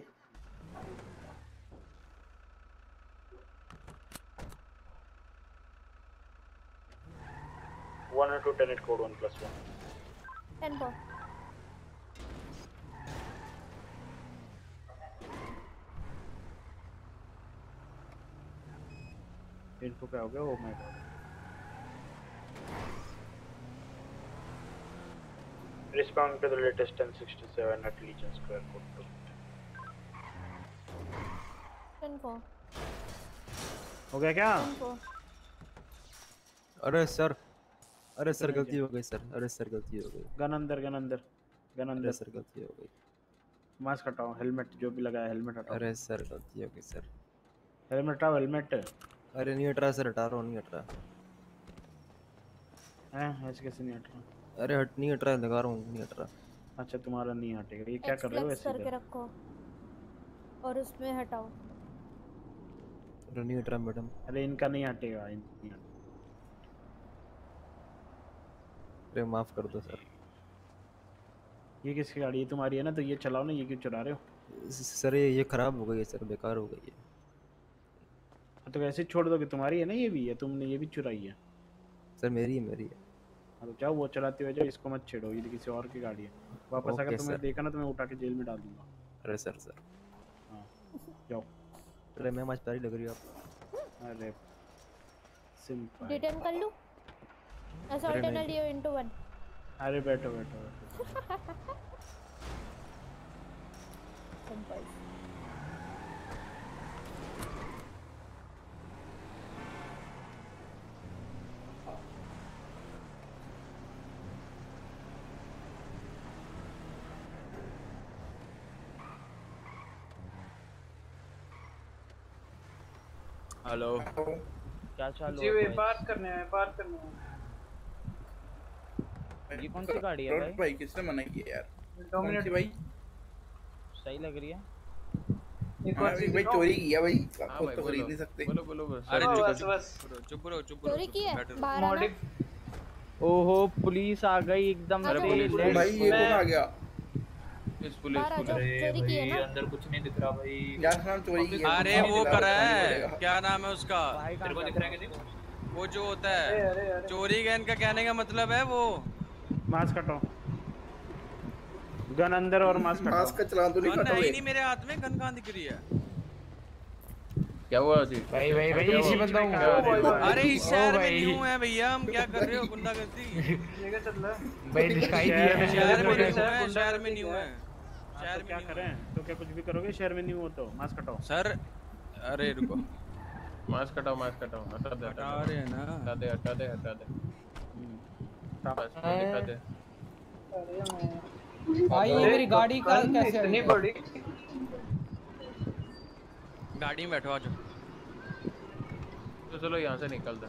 वन और two tenet code one plus one ten इनको क्या हो गया? ओ my god Respond to the latest 1067 at Legion Square Code. इनको हो गया क्या? अरे सर अरे सर गलती हो गई सर अरे सर गलती हो गई। गन अंदर गन अंदर गन अंदर सर गलती हो गई। मास्क हटाओ हेलमेट जो भी लगाया हेलमेट हटाओ। अरे सर गलती हो गई सर। हेलमेट हटाओ हेलमेट। अरे नहीं हट रहा सर हटा रहा हूँ नहीं हट रहा। हैं? ऐसे कैसे नहीं हट रहा? अरे हट नहीं हट रहा लगा रहा हूँ नहीं हट रहा। अच्छा तुम्हारा नहीं हटेगा। ये क्या कर रहे हो ऐसे करके रखो और उसमें हटाओ। अरे नहीं हट रहा मैडम। अरे इनका नहीं हटेगा इन अरे माफ़ कर दो सर। ये किसकी गाड़ी है? तुम्हारी है ना तो ये चलाओ ना ये क्यों चला रहे हो? सर ये ये खराब हो गई है सर बेकार हो गई है हाँ, तो ऐसे ही छोड़ दोगे तुम्हारी है ना ये भी है तुमने ये भी चुराई है। सर मेरी है मेरी है। हाँ, तो जाओ वो चलाते हुए जाओ इसको मत छेड़ो ये किसी और की गाड़ी है। वापस अगर तुम्हें देखा ना तो मैं उठा के जेल में डाल दूँगा। अरे सर सर। हाँ जाओ। अरे मैम आज प्यारी लग रही है आप। अरे सिंपल डिटेन कर लूँ? Assault. And Leo into one अरे बैठो बैठो बैठो। Simple hello. क्या चालू जी है वे भाई? बात करने हैं बात करने हैं। ये कौन सी गाड़ी है भाई? भाई किसने मना किया यार? डोमिनेट भाई? सही लग रही है। हाँ भाई भाई चोरी किया भाई। आपको तो खरीद नहीं सकते। बोलो बोलो बस अरे चुप बस, बस। चुप रहो चुप रहो चोरी की है। बैठो। ओहो पुलिस आ गई एकदम अरे से भाई ये कौन आ गया? की है ना। अंदर कुछ नहीं दिख रहा भाई। यार नाम चोरी किया अरे वो करा है। क्या नाम है उसका? तेरे को दिख रहा है कि वो जो होता है। चोरी गैन का इनका कहने का मतलब है वो। मास्क हटाओ गन अंदर और मास्क हटाओ मास्क का चलान तो नहीं है ही नहीं मेरे हाथ में गन कहाँ दिख रही है? क्या हुआ जी भाई, भाई, भाई, इसी बंदा हूँ। अरे इस शहर में। न्यू है भैया हम क्या कर रहे हो गुंडागर्दी? लेके चल रहा भाई, दिखाई दिया है, शहर में पुलिस न्यू है, शहर में तो क्या करें? तो क्या कुछ भी करोगे? शहर में नहीं हो तो मास्क हटाओ सर अरे रुको। मास्क हटाओ मास्क हटाओ हटा दे हटा रहे हैं ना। हटा दे हटा दे हटा दे। बस हटा दे भाई ये मेरी गाड़ी का कैसे इतनी बड़ी। गाड़ी में बैठो आ तो चलो यहाँ से निकल दे।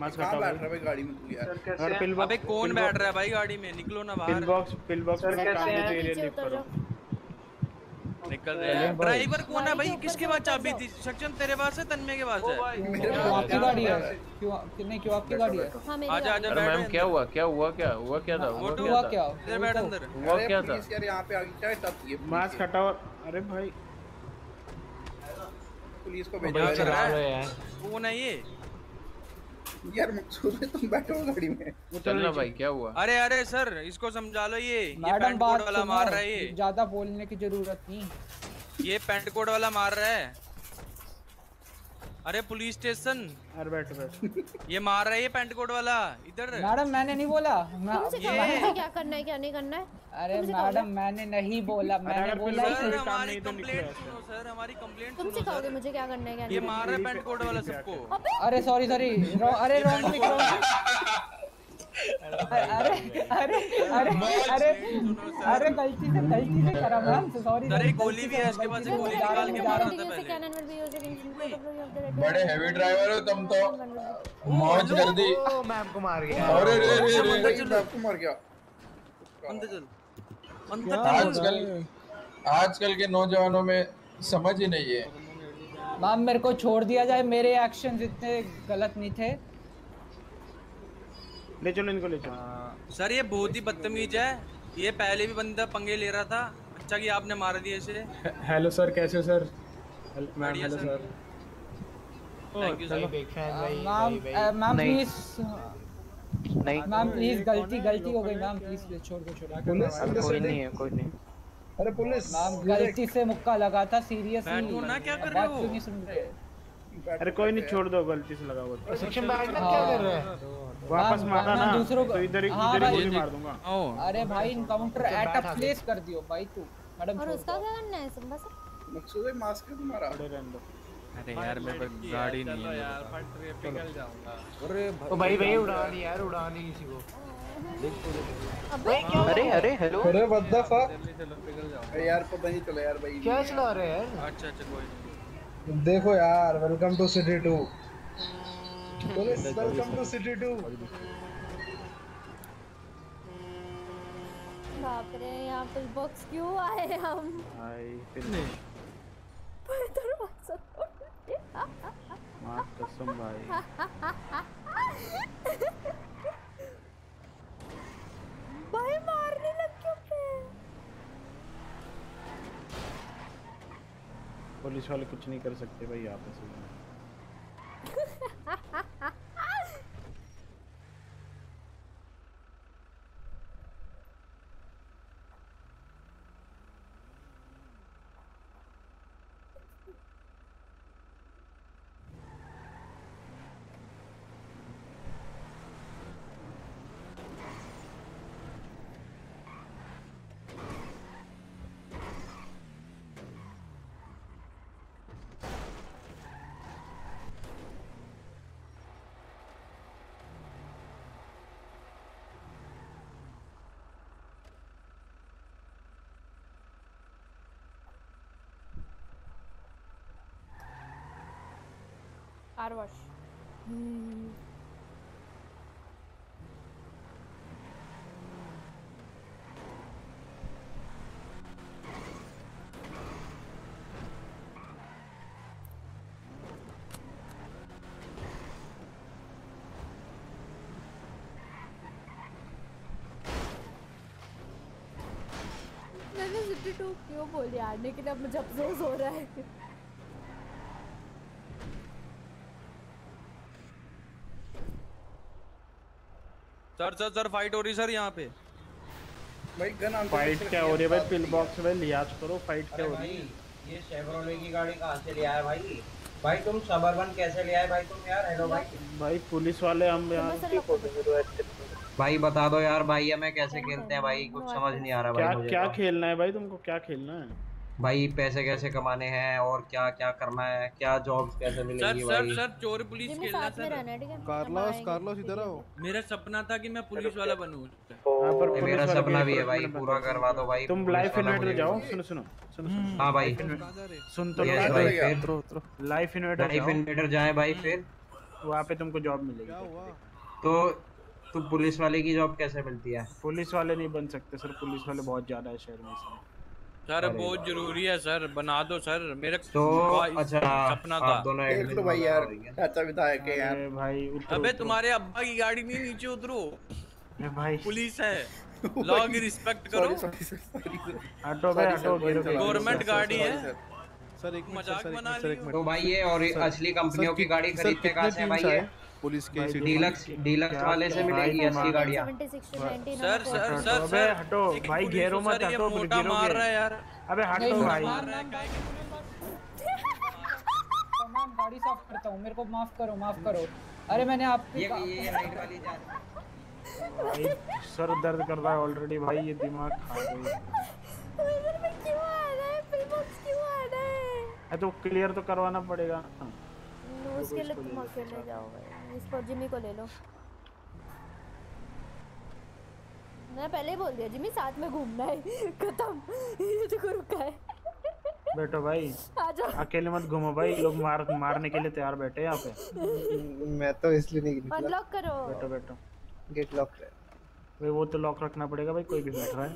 मास्क कहाँ बैठ रहा है गाड़ी में तू यार? अगर पिल अबे कौन बैठ रहा है भाई गाड़ी में? निकलो ना पिल बाहर। बॉक्स पिल बॉक्स में काम में एरिया लिफ्ट करो निकल रहे हैं। ड्राइवर कौन है भाई? किसके पास चाबी थी? सक्षम तेरे पास है? तन्मय के पास है? क्यों आपकी गाड़ी है। क्यों नहीं क्यों आपकी गाड़ी है? हाँ आजा आजा बैठ मैम क्या हुआ? क्या हुआ? क्या हुआ? क्या था? हुआ क्या इधर बैठ अंदर। हुआ क्या था? यार यहाँ पे आगे क्या टप ये मास्क हटाओ। अरे भाई। पुलिस को भेजा। रहा है? कौन है। ये यार मकसूद तुम बैठो गाड़ी में। चलना भाई क्या हुआ? अरे अरे सर इसको समझा लो ये। ये मैडम पैंट कोट बात वाला मार रहा है ये। ज़्यादा बोलने की ज़रूरत नहीं। ये पेंट कोट वाला मार रहा है। अरे पुलिस स्टेशन। अरे बैठो बैठ। ये मार रहा है ये पेंट कोट वाला इधर। मैडम मैंने नहीं बोला। सिखाओ क्या करना है? क्या नहीं करना है? अरे मैडम मैंने नहीं बोला मैंने बोला सर हमारी कंप्लेंट सुनो सर हमारी कंप्लेंट तुम सिखाओगे मुझे क्या करना है? क्या ये मार रहा है पेंट कोट वाला सबको। अरे सॉरी सॉरी अरे रॉन्ग क्लिक रॉन्ग अरे अरे अरे अरे अरे गलती से गलती से करा मैम सॉरी एक गोली भी है इसके पास एक गोली निकाल के मार रहा था पहले। बड़े हेवी ड्राइवर हो तुम तो। मौज कर दी। मैम को मार गया। अरे रे रे रे रे आपको मार गया। अंदर चल। अंदर चल। आजकल आजकल के नौजवानों में समझ ही नहीं है। मैम मेरे को छोड़ दिया जाए मेरे एक्शन इतने गलत नहीं थे। ले चलो इनको ले चलो। सर ये बहुत ही बदतमीज है। ये पहले भी बंदा पंगे ले रहा था। अच्छा कि आपने मार दिया इसे। हेलो सर कैसे हो sir ma'am hello sir. Sir thank you sir ma'am नहीं। प्लीज़ नहीं। मैम प्लीज़ गलती गलती हो गई मैम प्लीज़ छोड़ दो छोड़ दो। कोई नहीं है कोई नहीं। अरे पुलिस मैम गलती से मुक्का लगा था सीरियसली ना, क्या कर रहे हो? अरे कोई नहीं छोड़ दो गलती से लगा हुआ सेक्शन क्या कर रहे हैं। वापस मारा ना दूसरों तो को इधर हाँ इधर गोली मार दूँगा। अरे भाई इनकाउंटर एट अ प्लेस कर दियो भाई तू मैडम और उसका क्या करना है? सिंबा सर मकसूद है मास्क है तुम्हारा अरे रहने दो अरे यार मेरे पास गाड़ी नहीं है यार फट रे पिघल जाऊँगा। अरे तो भाई भाई उड़ा ली यार उड़ा ली किसी को। अबे क्या? अरे अरे हेलो। अरे व्हाट द फक अरे यार तो पता नहीं चला यार भाई। क्या चला रहे हैं? अच्छा अच्छा कोई नहीं। देखो यार वेलकम टू सिटी 2 बाप रे यहाँ बॉक्स क्यों आए हम? कसम भाई। भाई मारने लग क्यों पे पुलिस वाले कुछ नहीं कर सकते भाई आप पे ha ha ha car wash मैंने सिटी टू क्यों बोली के लिए अब मुझे अफसोस हो रहा है। सर सर सर फाइट हो रही सर यहाँ पे। भाई गन फाइट क्या हो रही है भाई? पिल बॉक्स में लिहाज करो फाइट क्या हो रही है? ये शेवरोले की गाड़ी कहाँ से ले आए भाई? भाई तुम सबरबन कैसे ले आए भाई तुम यार? हेलो भाई। भाई पुलिस वाले हम यहाँ भाई बता दो यार भाई हमें कैसे खेलते हैं भाई? कुछ समझ नहीं आ रहा क्या भाई मुझे क्या तो। खेलना है भाई तुमको? क्या खेलना है? भाई पैसे कैसे कमाने हैं और क्या क्या करना है क्या जॉब्स कैसे सर मिलेगी सर भाई? सर चोर पुलिस खेलना सर। है है? कार्लोस कार्लोस इधर आओ। मेरा सपना था कि मैं पुलिस वाला बनूं। हाँ, पर मेरा सपना भी है भाई पूरा करवा दो भाई तुम पुलिस लाइफ वाला इन्वेटर जाओ। सुनो सुनो सुनो हाँ भाई। सुन तो लो भाई, लाइफ फिर? लाइफ इन्वेटर लाइफ इन्वेटर जाए भाई फिर। वहाँ पे तुमको जॉब मिलेगी। तो तू पुलिस वाले की जॉब कैसे मिलती है? पुलिस वाले नहीं बन सकते सर। पुलिस वाले बहुत ज़्यादा है शहर में इसमें सर बहुत ज़रूरी है सर बना दो सर मेरा तो अच्छा सपना था। दोनों देख लो भाई यार चाचा विधायक है यार। भाई उतरो, अबे तुम्हारे अब्बा की गाड़ी नहीं नीचे उतरो। अरे भाई। पुलिस है। लॉ की रिस्पेक्ट करो। हटो हटो गिरो गिरो। गवर्नमेंट गाड़ी है। सर एक मज़ाक बना मिनट सर एक लियो। मिनट। तो भाई ये और असली कंपनियों की गाड़ी खरीदते कहाँ से भाई ये? पुलिस के डीलक्स डीलक्स वाले से मिलेगी असली गाड़ियाँ? 76 to 19 सर सर सर अबे हटो भाई घेरो मत हटो मोटा मार रहा है यार। अबे हटो भाई। तमाम गाड़ी साफ़ करता हूँ मेरे को माफ़ करो माफ़ करो। अरे मैंने आपकी ये ये राइट वाली जा भाई सर दर्द कर रहा है ऑलरेडी भाई ये दिमाग खा गई। इधर में क्यों आ रहा है? फिल बॉक्स क्यों आ रहा है? है तो क्लियर तो करवाना पड़ेगा। उसके लिए तुम अकेले जाओ भाई। इसको जिमी को ले लो। मैं पहले ही बोल दिया जिमी साथ में घूमना है। खत्म। ये देखो रुका है। बैठो भाई। आ अकेले मत घूमो भाई लोग मार मारने के लिए तैयार बैठे हैं यहाँ पे। मैं तो इसलिए नहीं निकला। अनलॉक करो। बैठो बैठो। गेट लॉक है भाई वो तो लॉक रखना पड़ेगा भाई कोई भी बैठ रहा है।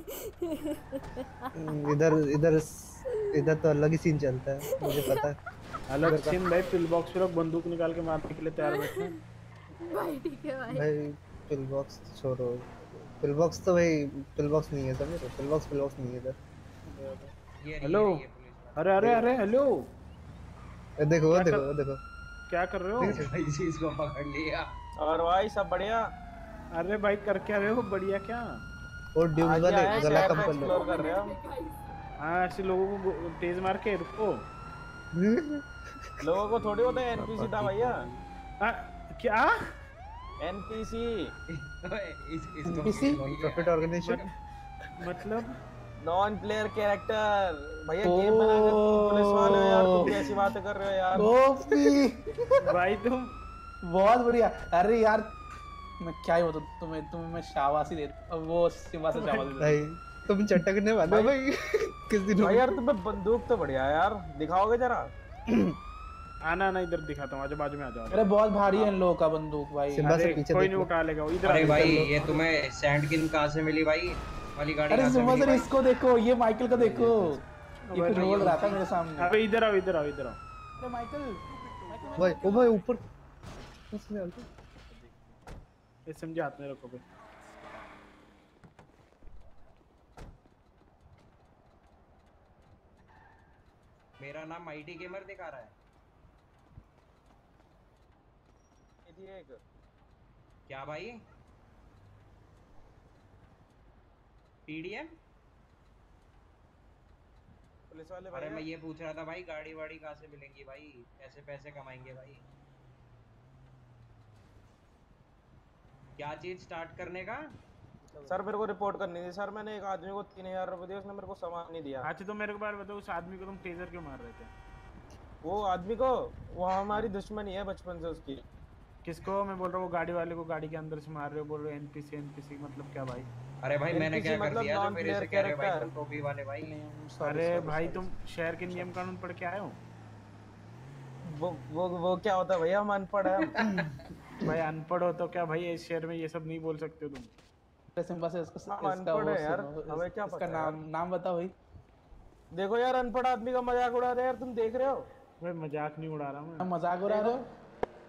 इधर इधर इधर तो अलग ही सीन चलता है मुझे पता है। अलग का- सीन भाई पिल बॉक्स पे लोग बंदूक निकाल के मारने के लिए तैयार बैठे हैं। भाई ठीक है भाई। भाई पिल बॉक्स छोड़ो। पिल बॉक्स तो भाई पिल बॉक्स नहीं है समझ रहे पिल बॉक्स पिल बॉक्स नहीं है इधर। हेलो। अरे अरे अरे हेलो। ये देखो देखो देखो। क्या कर रहे हो? भाई चीज़ को पकड़ लिया। और भाई सब बढ़िया? अरे भाई कर क्या रहे हो? बढ़िया क्या? और ड्यूब आज वाले गला कम कर लो। कर रहे हो। हाँ ऐसे लोगों को तेज मार के रुको। लोगों को थोड़ी होता है एनपीसी था भैया। क्या? एनपीसी? Profit organization? मतलब? नॉन प्लेयर कैरेक्टर भैया गेम बना तुम पुलिस वाले हो यार तुम कैसी बातें कर रहे हो यार। गोपी भाई तुम बहुत बढ़िया। अरे यार मैं क्या ही बताऊँ तुम्हें तुम्हें मैं शाबाशी दे वो सिवा से शाबाशी दे भाई तुम चटकने वाले हो भाई। किस दिन भाई यार तुम्हें बंदूक तो बढ़िया यार। दिखाओगे जरा? आना ना इधर दिखाता हूँ आजू बाजू में आ जाओ। अरे बहुत भारी है इन लोगों का बंदूक भाई। अरे कोई नहीं उठा लेगा इधर अरे भाई ये तुम्हें सैंड किन कहाँ से मिली भाई? वाली गाड़ी अरे सिम्बा सर इसको देखो ये माइकल का देखो। ये रोल रहा था मेरे सामने। अबे इधर आओ इधर आओ इधर आओ। अरे माइकल भाई ओ भाई ऊपर। उसने डाल ये समझे हाथ में रखो भाई मेरा नाम माइटी गेमर दिखा रहा है। क्या भाई? पीडीएम पुलिस वाले अरे मैं ये पूछ रहा था भाई गाड़ी वाड़ी कहाँ से मिलेंगी भाई? कैसे पैसे कमाएँगे भाई। क्या चीज़ स्टार्ट करने का? सर मेरे को रिपोर्ट करनी थी। सर मैंने एक आदमी को तीन हज़ार रुपए दिए उसने मेरे को सामान नहीं दिया। अच्छा तो मेरे को बार बताओ उस आदमी को तुम टेजर क्यों मार रहे थे? वो आदमी को? वो हमारी दुश्मनी है बचपन से उसकी। किसको मैं बोल रहा हूँ वो गाड़ी वाले को गाड़ी के अंदर से मार रहे हो बोल रहे हो एनपीसी एनपीसी मतलब क्या भाई? अरे भाई मैंने NPC क्या कर मतलब दिया? जो मेरे से कह रहे हो भाई तुम टोपी वाले भाई। अरे भाई तुम शहर के नियम कानून पढ़ के आए हो? वो वो वो क्या होता है भैया हम अनपढ़ है भाई अनपढ़ हो तो क्या भाई इस शहर में ये सब नहीं बोल सकते हो तुम? सिम्बा से इसका अनपढ़ हैं यार, हमें क्या इसका पता नाम नाम बताओ भाई। देखो यार अनपढ़ आदमी का मज़ाक उड़ा रहे यार तुम देख रहे हो? भाई मज़ाक नहीं उड़ा रहा मैं। मज़ाक उड़ा रहे हो?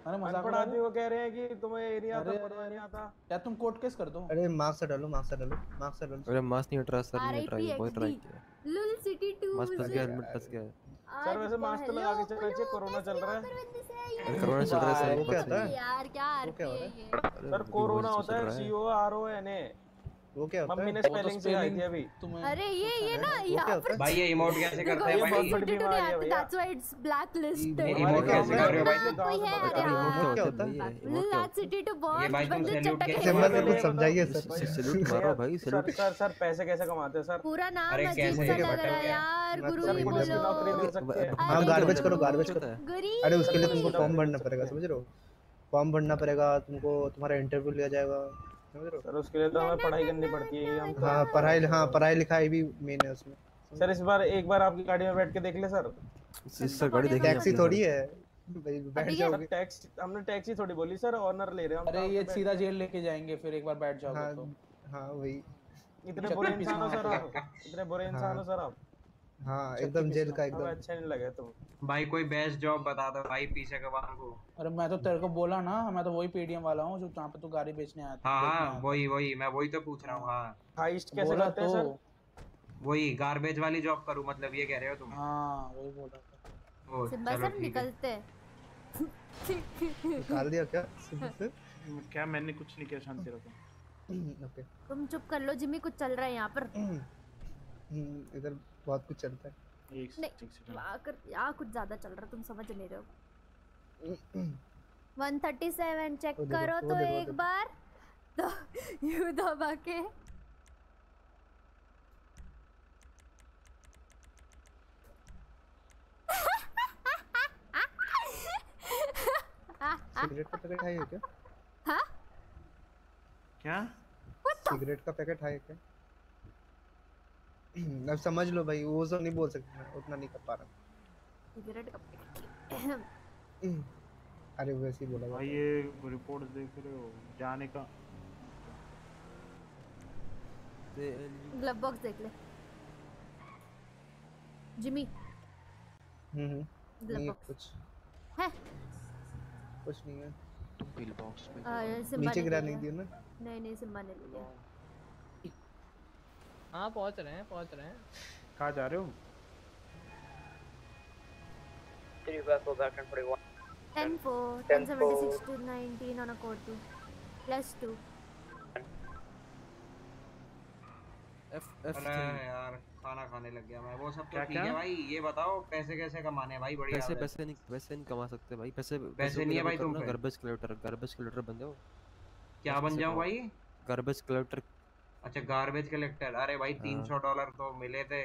अरे मज़ाक अनपढ़ उड़ा रहे हो? कह रहे हैं कि तुम्हें एरिया आता पता नहीं आता। या तुम कोर्ट केस कर दो। अरे मास्क डालो मास्क डालो मास्क डालो। अरे मास्क नहीं हट सर नहीं हट बहुत ट्राई किया लुल सिटी 2 मास्क फंस गया हेलमेट फंस गया। सर वैसे मास्क तो लगा के चलना चाहिए कोरोना चल रहा है। कोरोना चल रहा है सर क्या होता है यार क्या आरपी है ये सर कोरोना होता है सी O R O N A वो क्या होता मम्मी ने तो स्पेलिंग सिखाई थी अभी। अरे ये ये ना यहाँ पर भाई ये इमोट कैसे करते हैं ये बहुत भाई? बड़ी सिटी 2 बीमारी है नहीं भैया। That's why it's black listed ये हमारे इमोट कैसे कर रहे हो भाई? कोई है अरे। यार क्या होता है? लुल दैट सिटी 2 बहुत ये बंदे सैल्यूट चटके से रहे कुछ समझाइए सर। सैल्यूट मारो भाई सैल्यूट सर सर पैसे कैसे कमाते हैं सर? पूरा नाम अरे अजीब कैसे सा ये लग रहा है यार गुरु ही बोलो। मिल सकती है। हाँ गार्बेज करो गार्बेज करो। अरे उसके लिए तुमको फॉर्म भरना पड़ेगा समझ रहे हो? फॉर्म भरना पड़ेगा तुमको तुम्हारा इंटरव्यू लिया जाएगा हो सर उसके लिए तो हमें पढ़ाई करनी पड़ती है हम तो हाँ पढ़ाई हाँ पढ़ाई लिखाई भी मेन है उसमें। सर इस बार एक बार आपकी गाड़ी में बैठ के देख ले सर। सर गाड़ी देखिए टैक्सी थोड़ी है। बैठ जाओगे। टैक्स हमने टैक्सी थोड़ी बोली सर ऑनर ले रहे हैं अरे ये सीधा जेल लेके जाएँगे फिर एक बार बैठ हाँ जाओगे तो। हाँ वही। इतने बुरे इंसान हो सर आप। इतने बुरे इंसान हो। सर आप। हाँ एकदम जेल का एकदम। अच्छा नहीं लगे तुम भाई कोई बेस्ट जॉब बता दो भाई पीछे कबान को। अरे मैं तो तेरे को बोला ना मैं तो वही पीडीएम वाला हूँ जो जहाँ पे तू गाड़ी बेचने आया था हाँ हाँ वही वही मैं वही तो पूछ रहा हूँ हाँ। हाइस्ट कैसे करते हैं सर? तो वही गार्बेज वाली जॉब करूँ मतलब ये कह रहे हो तुम? हाँ वही बोला था। ओ, सिम्बा सर निकलते हैं। निकाल दिया क्या? से क्या मैंने कुछ नहीं किया शांति रखो। तुम चुप कर लो जिम्मी कुछ चल रहा है यहाँ पर। हम्म, इधर बहुत कुछ चलता है। एक नहीं कर यहाँ कुछ ज़्यादा चल रहा तुम समझ नहीं रहे हो। 137 चेक करो तो एक बार तो यू दबा के। सिगरेट का पैकेट है क्या? हाँ? क्या? सिगरेट का पैकेट है क्या? अब समझ लो भाई वो सब नहीं बोल सकते मैं उतना नहीं कर पा रहा अरे वैसे ही बोला भाई ये रिपोर्ट देख रहे हो जाने का। ग्लव बॉक्स देख ले। जिमी हम्म हम्म ग्लव बॉक्स कुछ। है? कुछ नहीं है। बिल बॉक्स सिम्बा नीचे गिरा नहीं दिया ना? नहीं नहीं सिम्बा ने लिया। हाँ पहुँच रहे हैं पहुँच रहे हैं। कहाँ जा रहे हो? 10 4 10 1076 to 19 on a code 2 plus 2 F F अरे यार खाना खाने लग गया मैं। वो सब तो ठीक है भाई ये बताओ पैसे कैसे कमाने भाई? बढ़िया पैसे पैसे नहीं पैसे नहीं कमा सकते भाई। पैसे पैसे नहीं है भाई तुम। गार्बेज कलेक्टर गार्बेज कलेक्टर बन जाओ। क्या बन जाऊँ कमाओ। भाई? गार्बेज कलेक्टर अच्छा गार्बेज कलेक्टर अरे भाई हाँ। तीन सौ डॉलर तो मिले थे।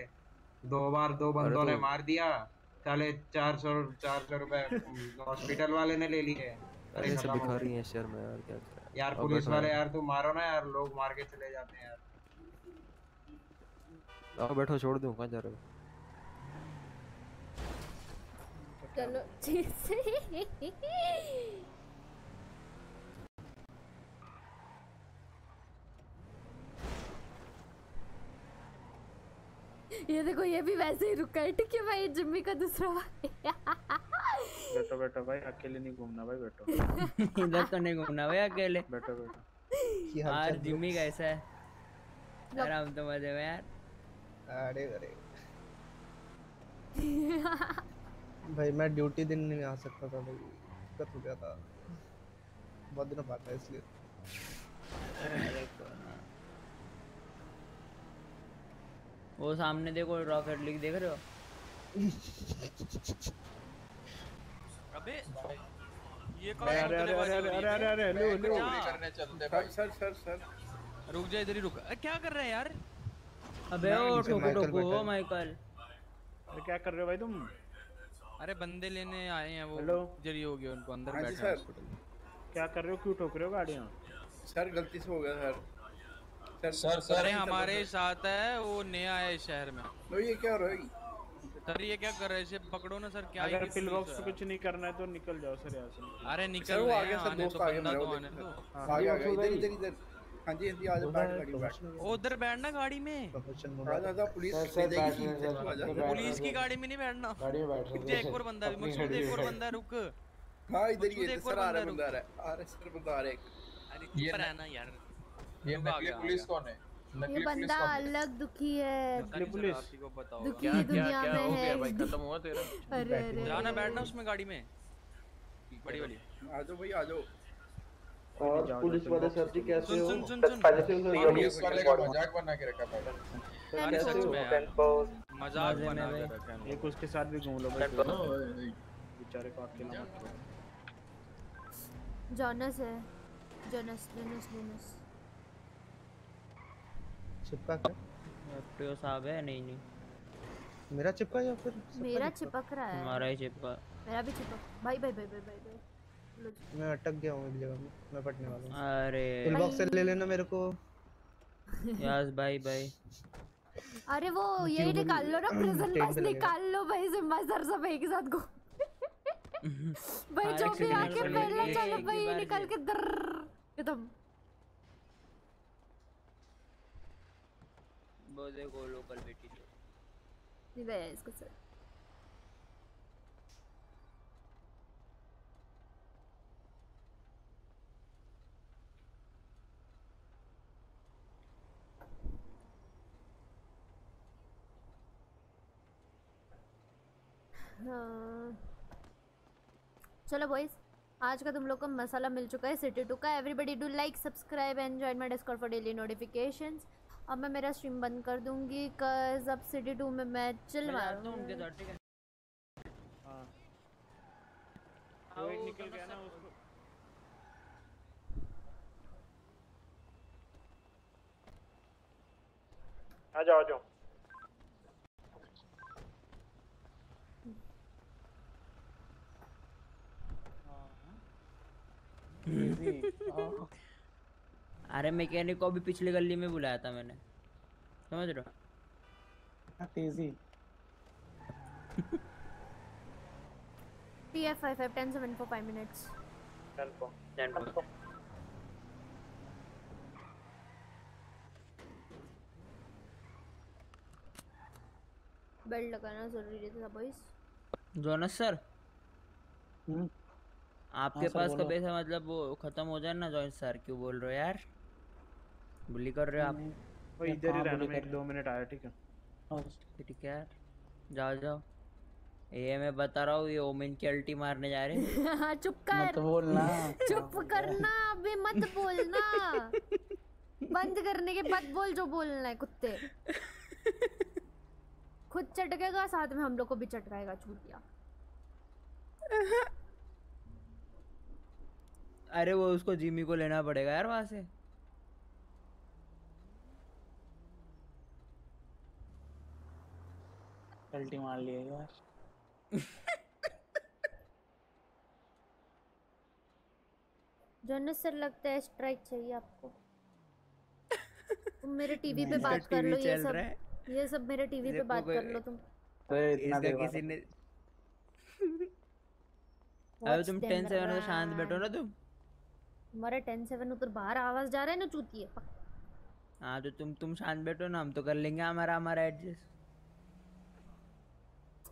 दो बार दो बंदों ने तो- मार दिया। साले चार सौ चार सौ रुपए हॉस्पिटल वाले ने ले लिए। अरे सब खत्म हो भिखारी गए। शहर में यार क्या करें। यार पुलिस वाले यार। तुम मारो ना यार लोग मार के चले जाते हैं यार। आओ बैठो छोड़ दूँ कहाँ जा रहे हो? चलो ये देखो ये भी वैसे ही रुका है। ठीक है भाई जिम्मी का दूसरा भाई। बैठो बैठो भाई अकेले नहीं घूमना भाई बैठो। इधर तो नहीं घूमना भाई अकेले। बैठो बैठो। यार जिम्मी कैसा है। यार हम तो मज़े में यार। अरे अरे। भाई मैं ड्यूटी दिन नहीं आ सकता था भाई। दिक्कत हो गया था। बहुत दिनों बाद था इसलिए। वो सामने देखो रॉकेट लीग देख रहे हो? अबे ये कौन अरे अरे अरे अरे अरे अरे लो लो। करने रुक जा इधर ही क्या कर रहे हैं यार? अबे माइकल अरे क्या कर रहे हो भाई तुम? अरे बंदे लेने आए हैं वो। हेलो। जरी हो गया उनको अंदर हाँ बैठा क्या कर रहे हो? क्यों ठोक रहे हो गाड़िया? सर गलती से हो गया सर। सर अरे हमारे साथ है वो नया है इस शहर में। लो ये क्या हो रहा है? सर ये क्या कर रहे हैं? इसे पकड़ो ना सर क्या अगर ये पिल बॉक्स कुछ नहीं करना है तो निकल जाओ सर यहाँ से। अरे सर निकल वो रहे आ गया सर दोस्त तो आ गया बंदा मेरा तो वो आने देखो। दो। आ गया आ गया इधर इधर इधर। हाँ जी हाँ जी आ जाओ बैठ गाड़ी बैठ। उधर बैठना गाड़ी में? आ जा जा पुलिस सर, सर, भेजेगी बैठ रहे चलो आ जा सर, बैठ पुलिस की गाड़ी में नहीं बैठना। गाड़ी में बैठ एक और बंदा है मुझे एक और बंदा रुक। हाँ इधर ही है सर आ रहा है बंदा आ रहा है। आ रहा है सर बंदा आ रहा है। एक। अरे चुप रहना यार। ये नकली पुलिस कौन है? ये नकली पुलिस बंदा अलग दुखी है। ही होगा। दुखी क्या क्या दुनिया क्या में है भाई? खत्म हुआ तेरा? अरे अरे जाना बैठना उसमें गाड़ी में। बड़ी वाली। आ जाओ भाई आ जाओ। और पुलिस वाले सर जी कैसे हो? सुन सुन। सुन पुलिस वाले का मज़ाक बना के रखा भाई अरे सच में मज़ाक बना के रखा एक उसके साथ भी घूम लो भाई। बेचारे को अकेला मत छोड़ो जॉनस है। Jonas Jonas Jonas. चिपका क्या? एफटीओ साहब है नहीं नहीं। मेरा चिपका या फिर मेरा चिपक? रहा है। हमारा ही चिपका। मेरा भी चिपक। भाई भाई भाई भाई भाई भाई। मैं अटक गया हूँ एक जगह में मैं फटने वाला हूँ। अरे। पिल बॉक्स से ले लेना मेरे को। यस भाई भाई। अरे वो यही निकाल लो ना प्रिजन बस निकाल लो भाई सिम्बा सर सब एक साथ घूम। भाई हाँ, जो भी आके पहले चलो भाई निकाल। के दर्र खत्म वो देखो लोकल बेटी तो भैया इसको सर। हाँ। चलो बॉयज़ आज का तुम लोग को मसाला मिल चुका है सिटी टू का। Everybody do like subscribe and join my Discord for daily notifications अब मैं मेरा स्ट्रीम बंद कर दूँगी कज अब सिटी टू में मैं चिल हूँ मारूँगी। उनके साथ ठीक है? हाँ। वो निकल गया ना उसको। आ जाओ आ जाओ। अरे मैकेनिक को भी पिछली गली में बुलाया था मैंने। समझ रहे तेज़ी। TF five five ten seven for five minutes. Belt लगाना ज़रूरी था बॉयज़ जोनस सर? आपके हाँ पास का बोलो। पैसा मतलब वो खत्म हो जाए ना जॉइन सर क्यों बोल रहे हो यार? बुली कर रहे हो आप? वो इधर ही रहना मैं एक दो मिनट आया ठीक है। ठीक है यार। जाओ जाओ। ये मैं बता रहा हूँ ये ओमेन की अल्टी मारने जा रहे हैं। चुप कर। मत बोलना। चुप करना अभी मत बोलना। बंद करने के बाद बोल जो बोलना है कुत्ते। खुद चटकेगा साथ में हम लोग को भी चटकाएगा चूतिया अरे वो उसको जिमी को लेना पड़ेगा यार वहाँ से। पलटी मार लिया यार। जॉनस सर लगता है स्ट्राइक चाहिए आपको। तुम मेरे टीवी पे बात कर लो ये है। सब ये सब मेरे टीवी पे बात कर लो तुम। अरे इतना किसी ने अबे तुम them 10 7 तो शांत बैठो ना तुम। हमारे टेन सेवन उधर बाहर आवाज़ जा रहा है ना चूतिए। हाँ तो तुम तुम शांत बैठो ना हम तो कर लेंगे हमारा हमारा एडजस्ट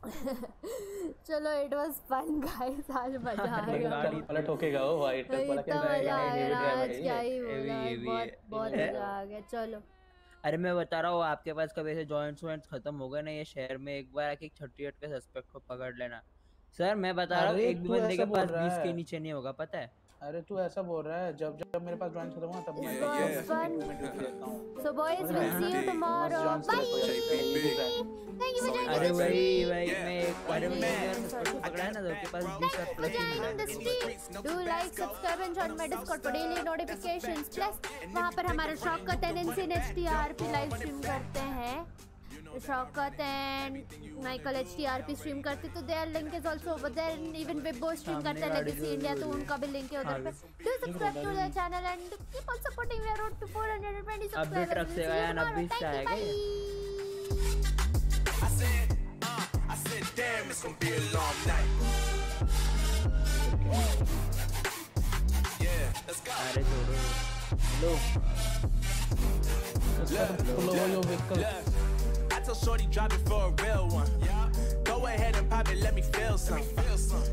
चलो इट वाज फन गाइस आज मज़ा आया गाड़ी वाला ठोकेगा वो वाइट तो वाला इतना मज़ा आया आज क्या ही बोला बहुत बहुत मज़ा आ गया चलो। अरे मैं बता रहा हूँ आपके पास कभी ऐसे जॉइंट्स वॉइंट्स खत्म हो गए ना ये शहर में? एक बार आके थर्टी एट के सस्पेक्ट को पकड़ लेना। सर मैं बता रहा हूँ एक भी बंदे के पास बीस के नीचे नहीं होगा पता है? अरे तू ऐसा बोल रहा है जब जब, मेरे पास ड्राइंग खत्म होगा तब मैं ये so boys will see you tomorrow bye thank you for joining अरे वही मैं एक बार में पकड़ा ना तो के पास दूसरा plus do like subscribe and join my Discord for daily notifications plus वहाँ पर हमारा शॉक का टेंडेंसी एनएचटीआर पे लाइव स्ट्रीम करते हैं। Shaukat and Michael H T R P stream करते तो there link is also over there even Bebo stream करते हैं लेगेसी इंडिया तो उनका भी लिंक है उधर पे। Do subscribe to the. Channel and keep on supporting we are road to 420 अब भी ट्रक से गया ना बीस से आएगा I said, uh, I said, damn, it's gonna be a long night. Yeah, let's go. अरे छोड़ो। I tell Shorty drop it for a real one. Go ahead and pop it, let me feel some.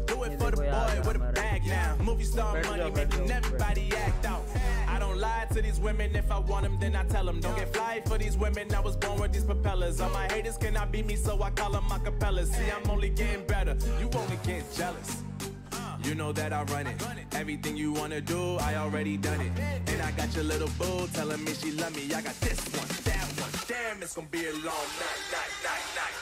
Do it for the boy with a bag now. Movie star money making everybody act out. I don't lie to these women. If I want them, then I tell them. Don't get fly for these women. I was born with these propellers. All my haters cannot beat me, so I call them acapellas. See, I'm only getting better. You only get jealous. You know that I run it. Everything you wanna do, I already done it. And I got your little boo telling me she love me. I got this one, one. Damn, it's gonna be a long night, night, night, night.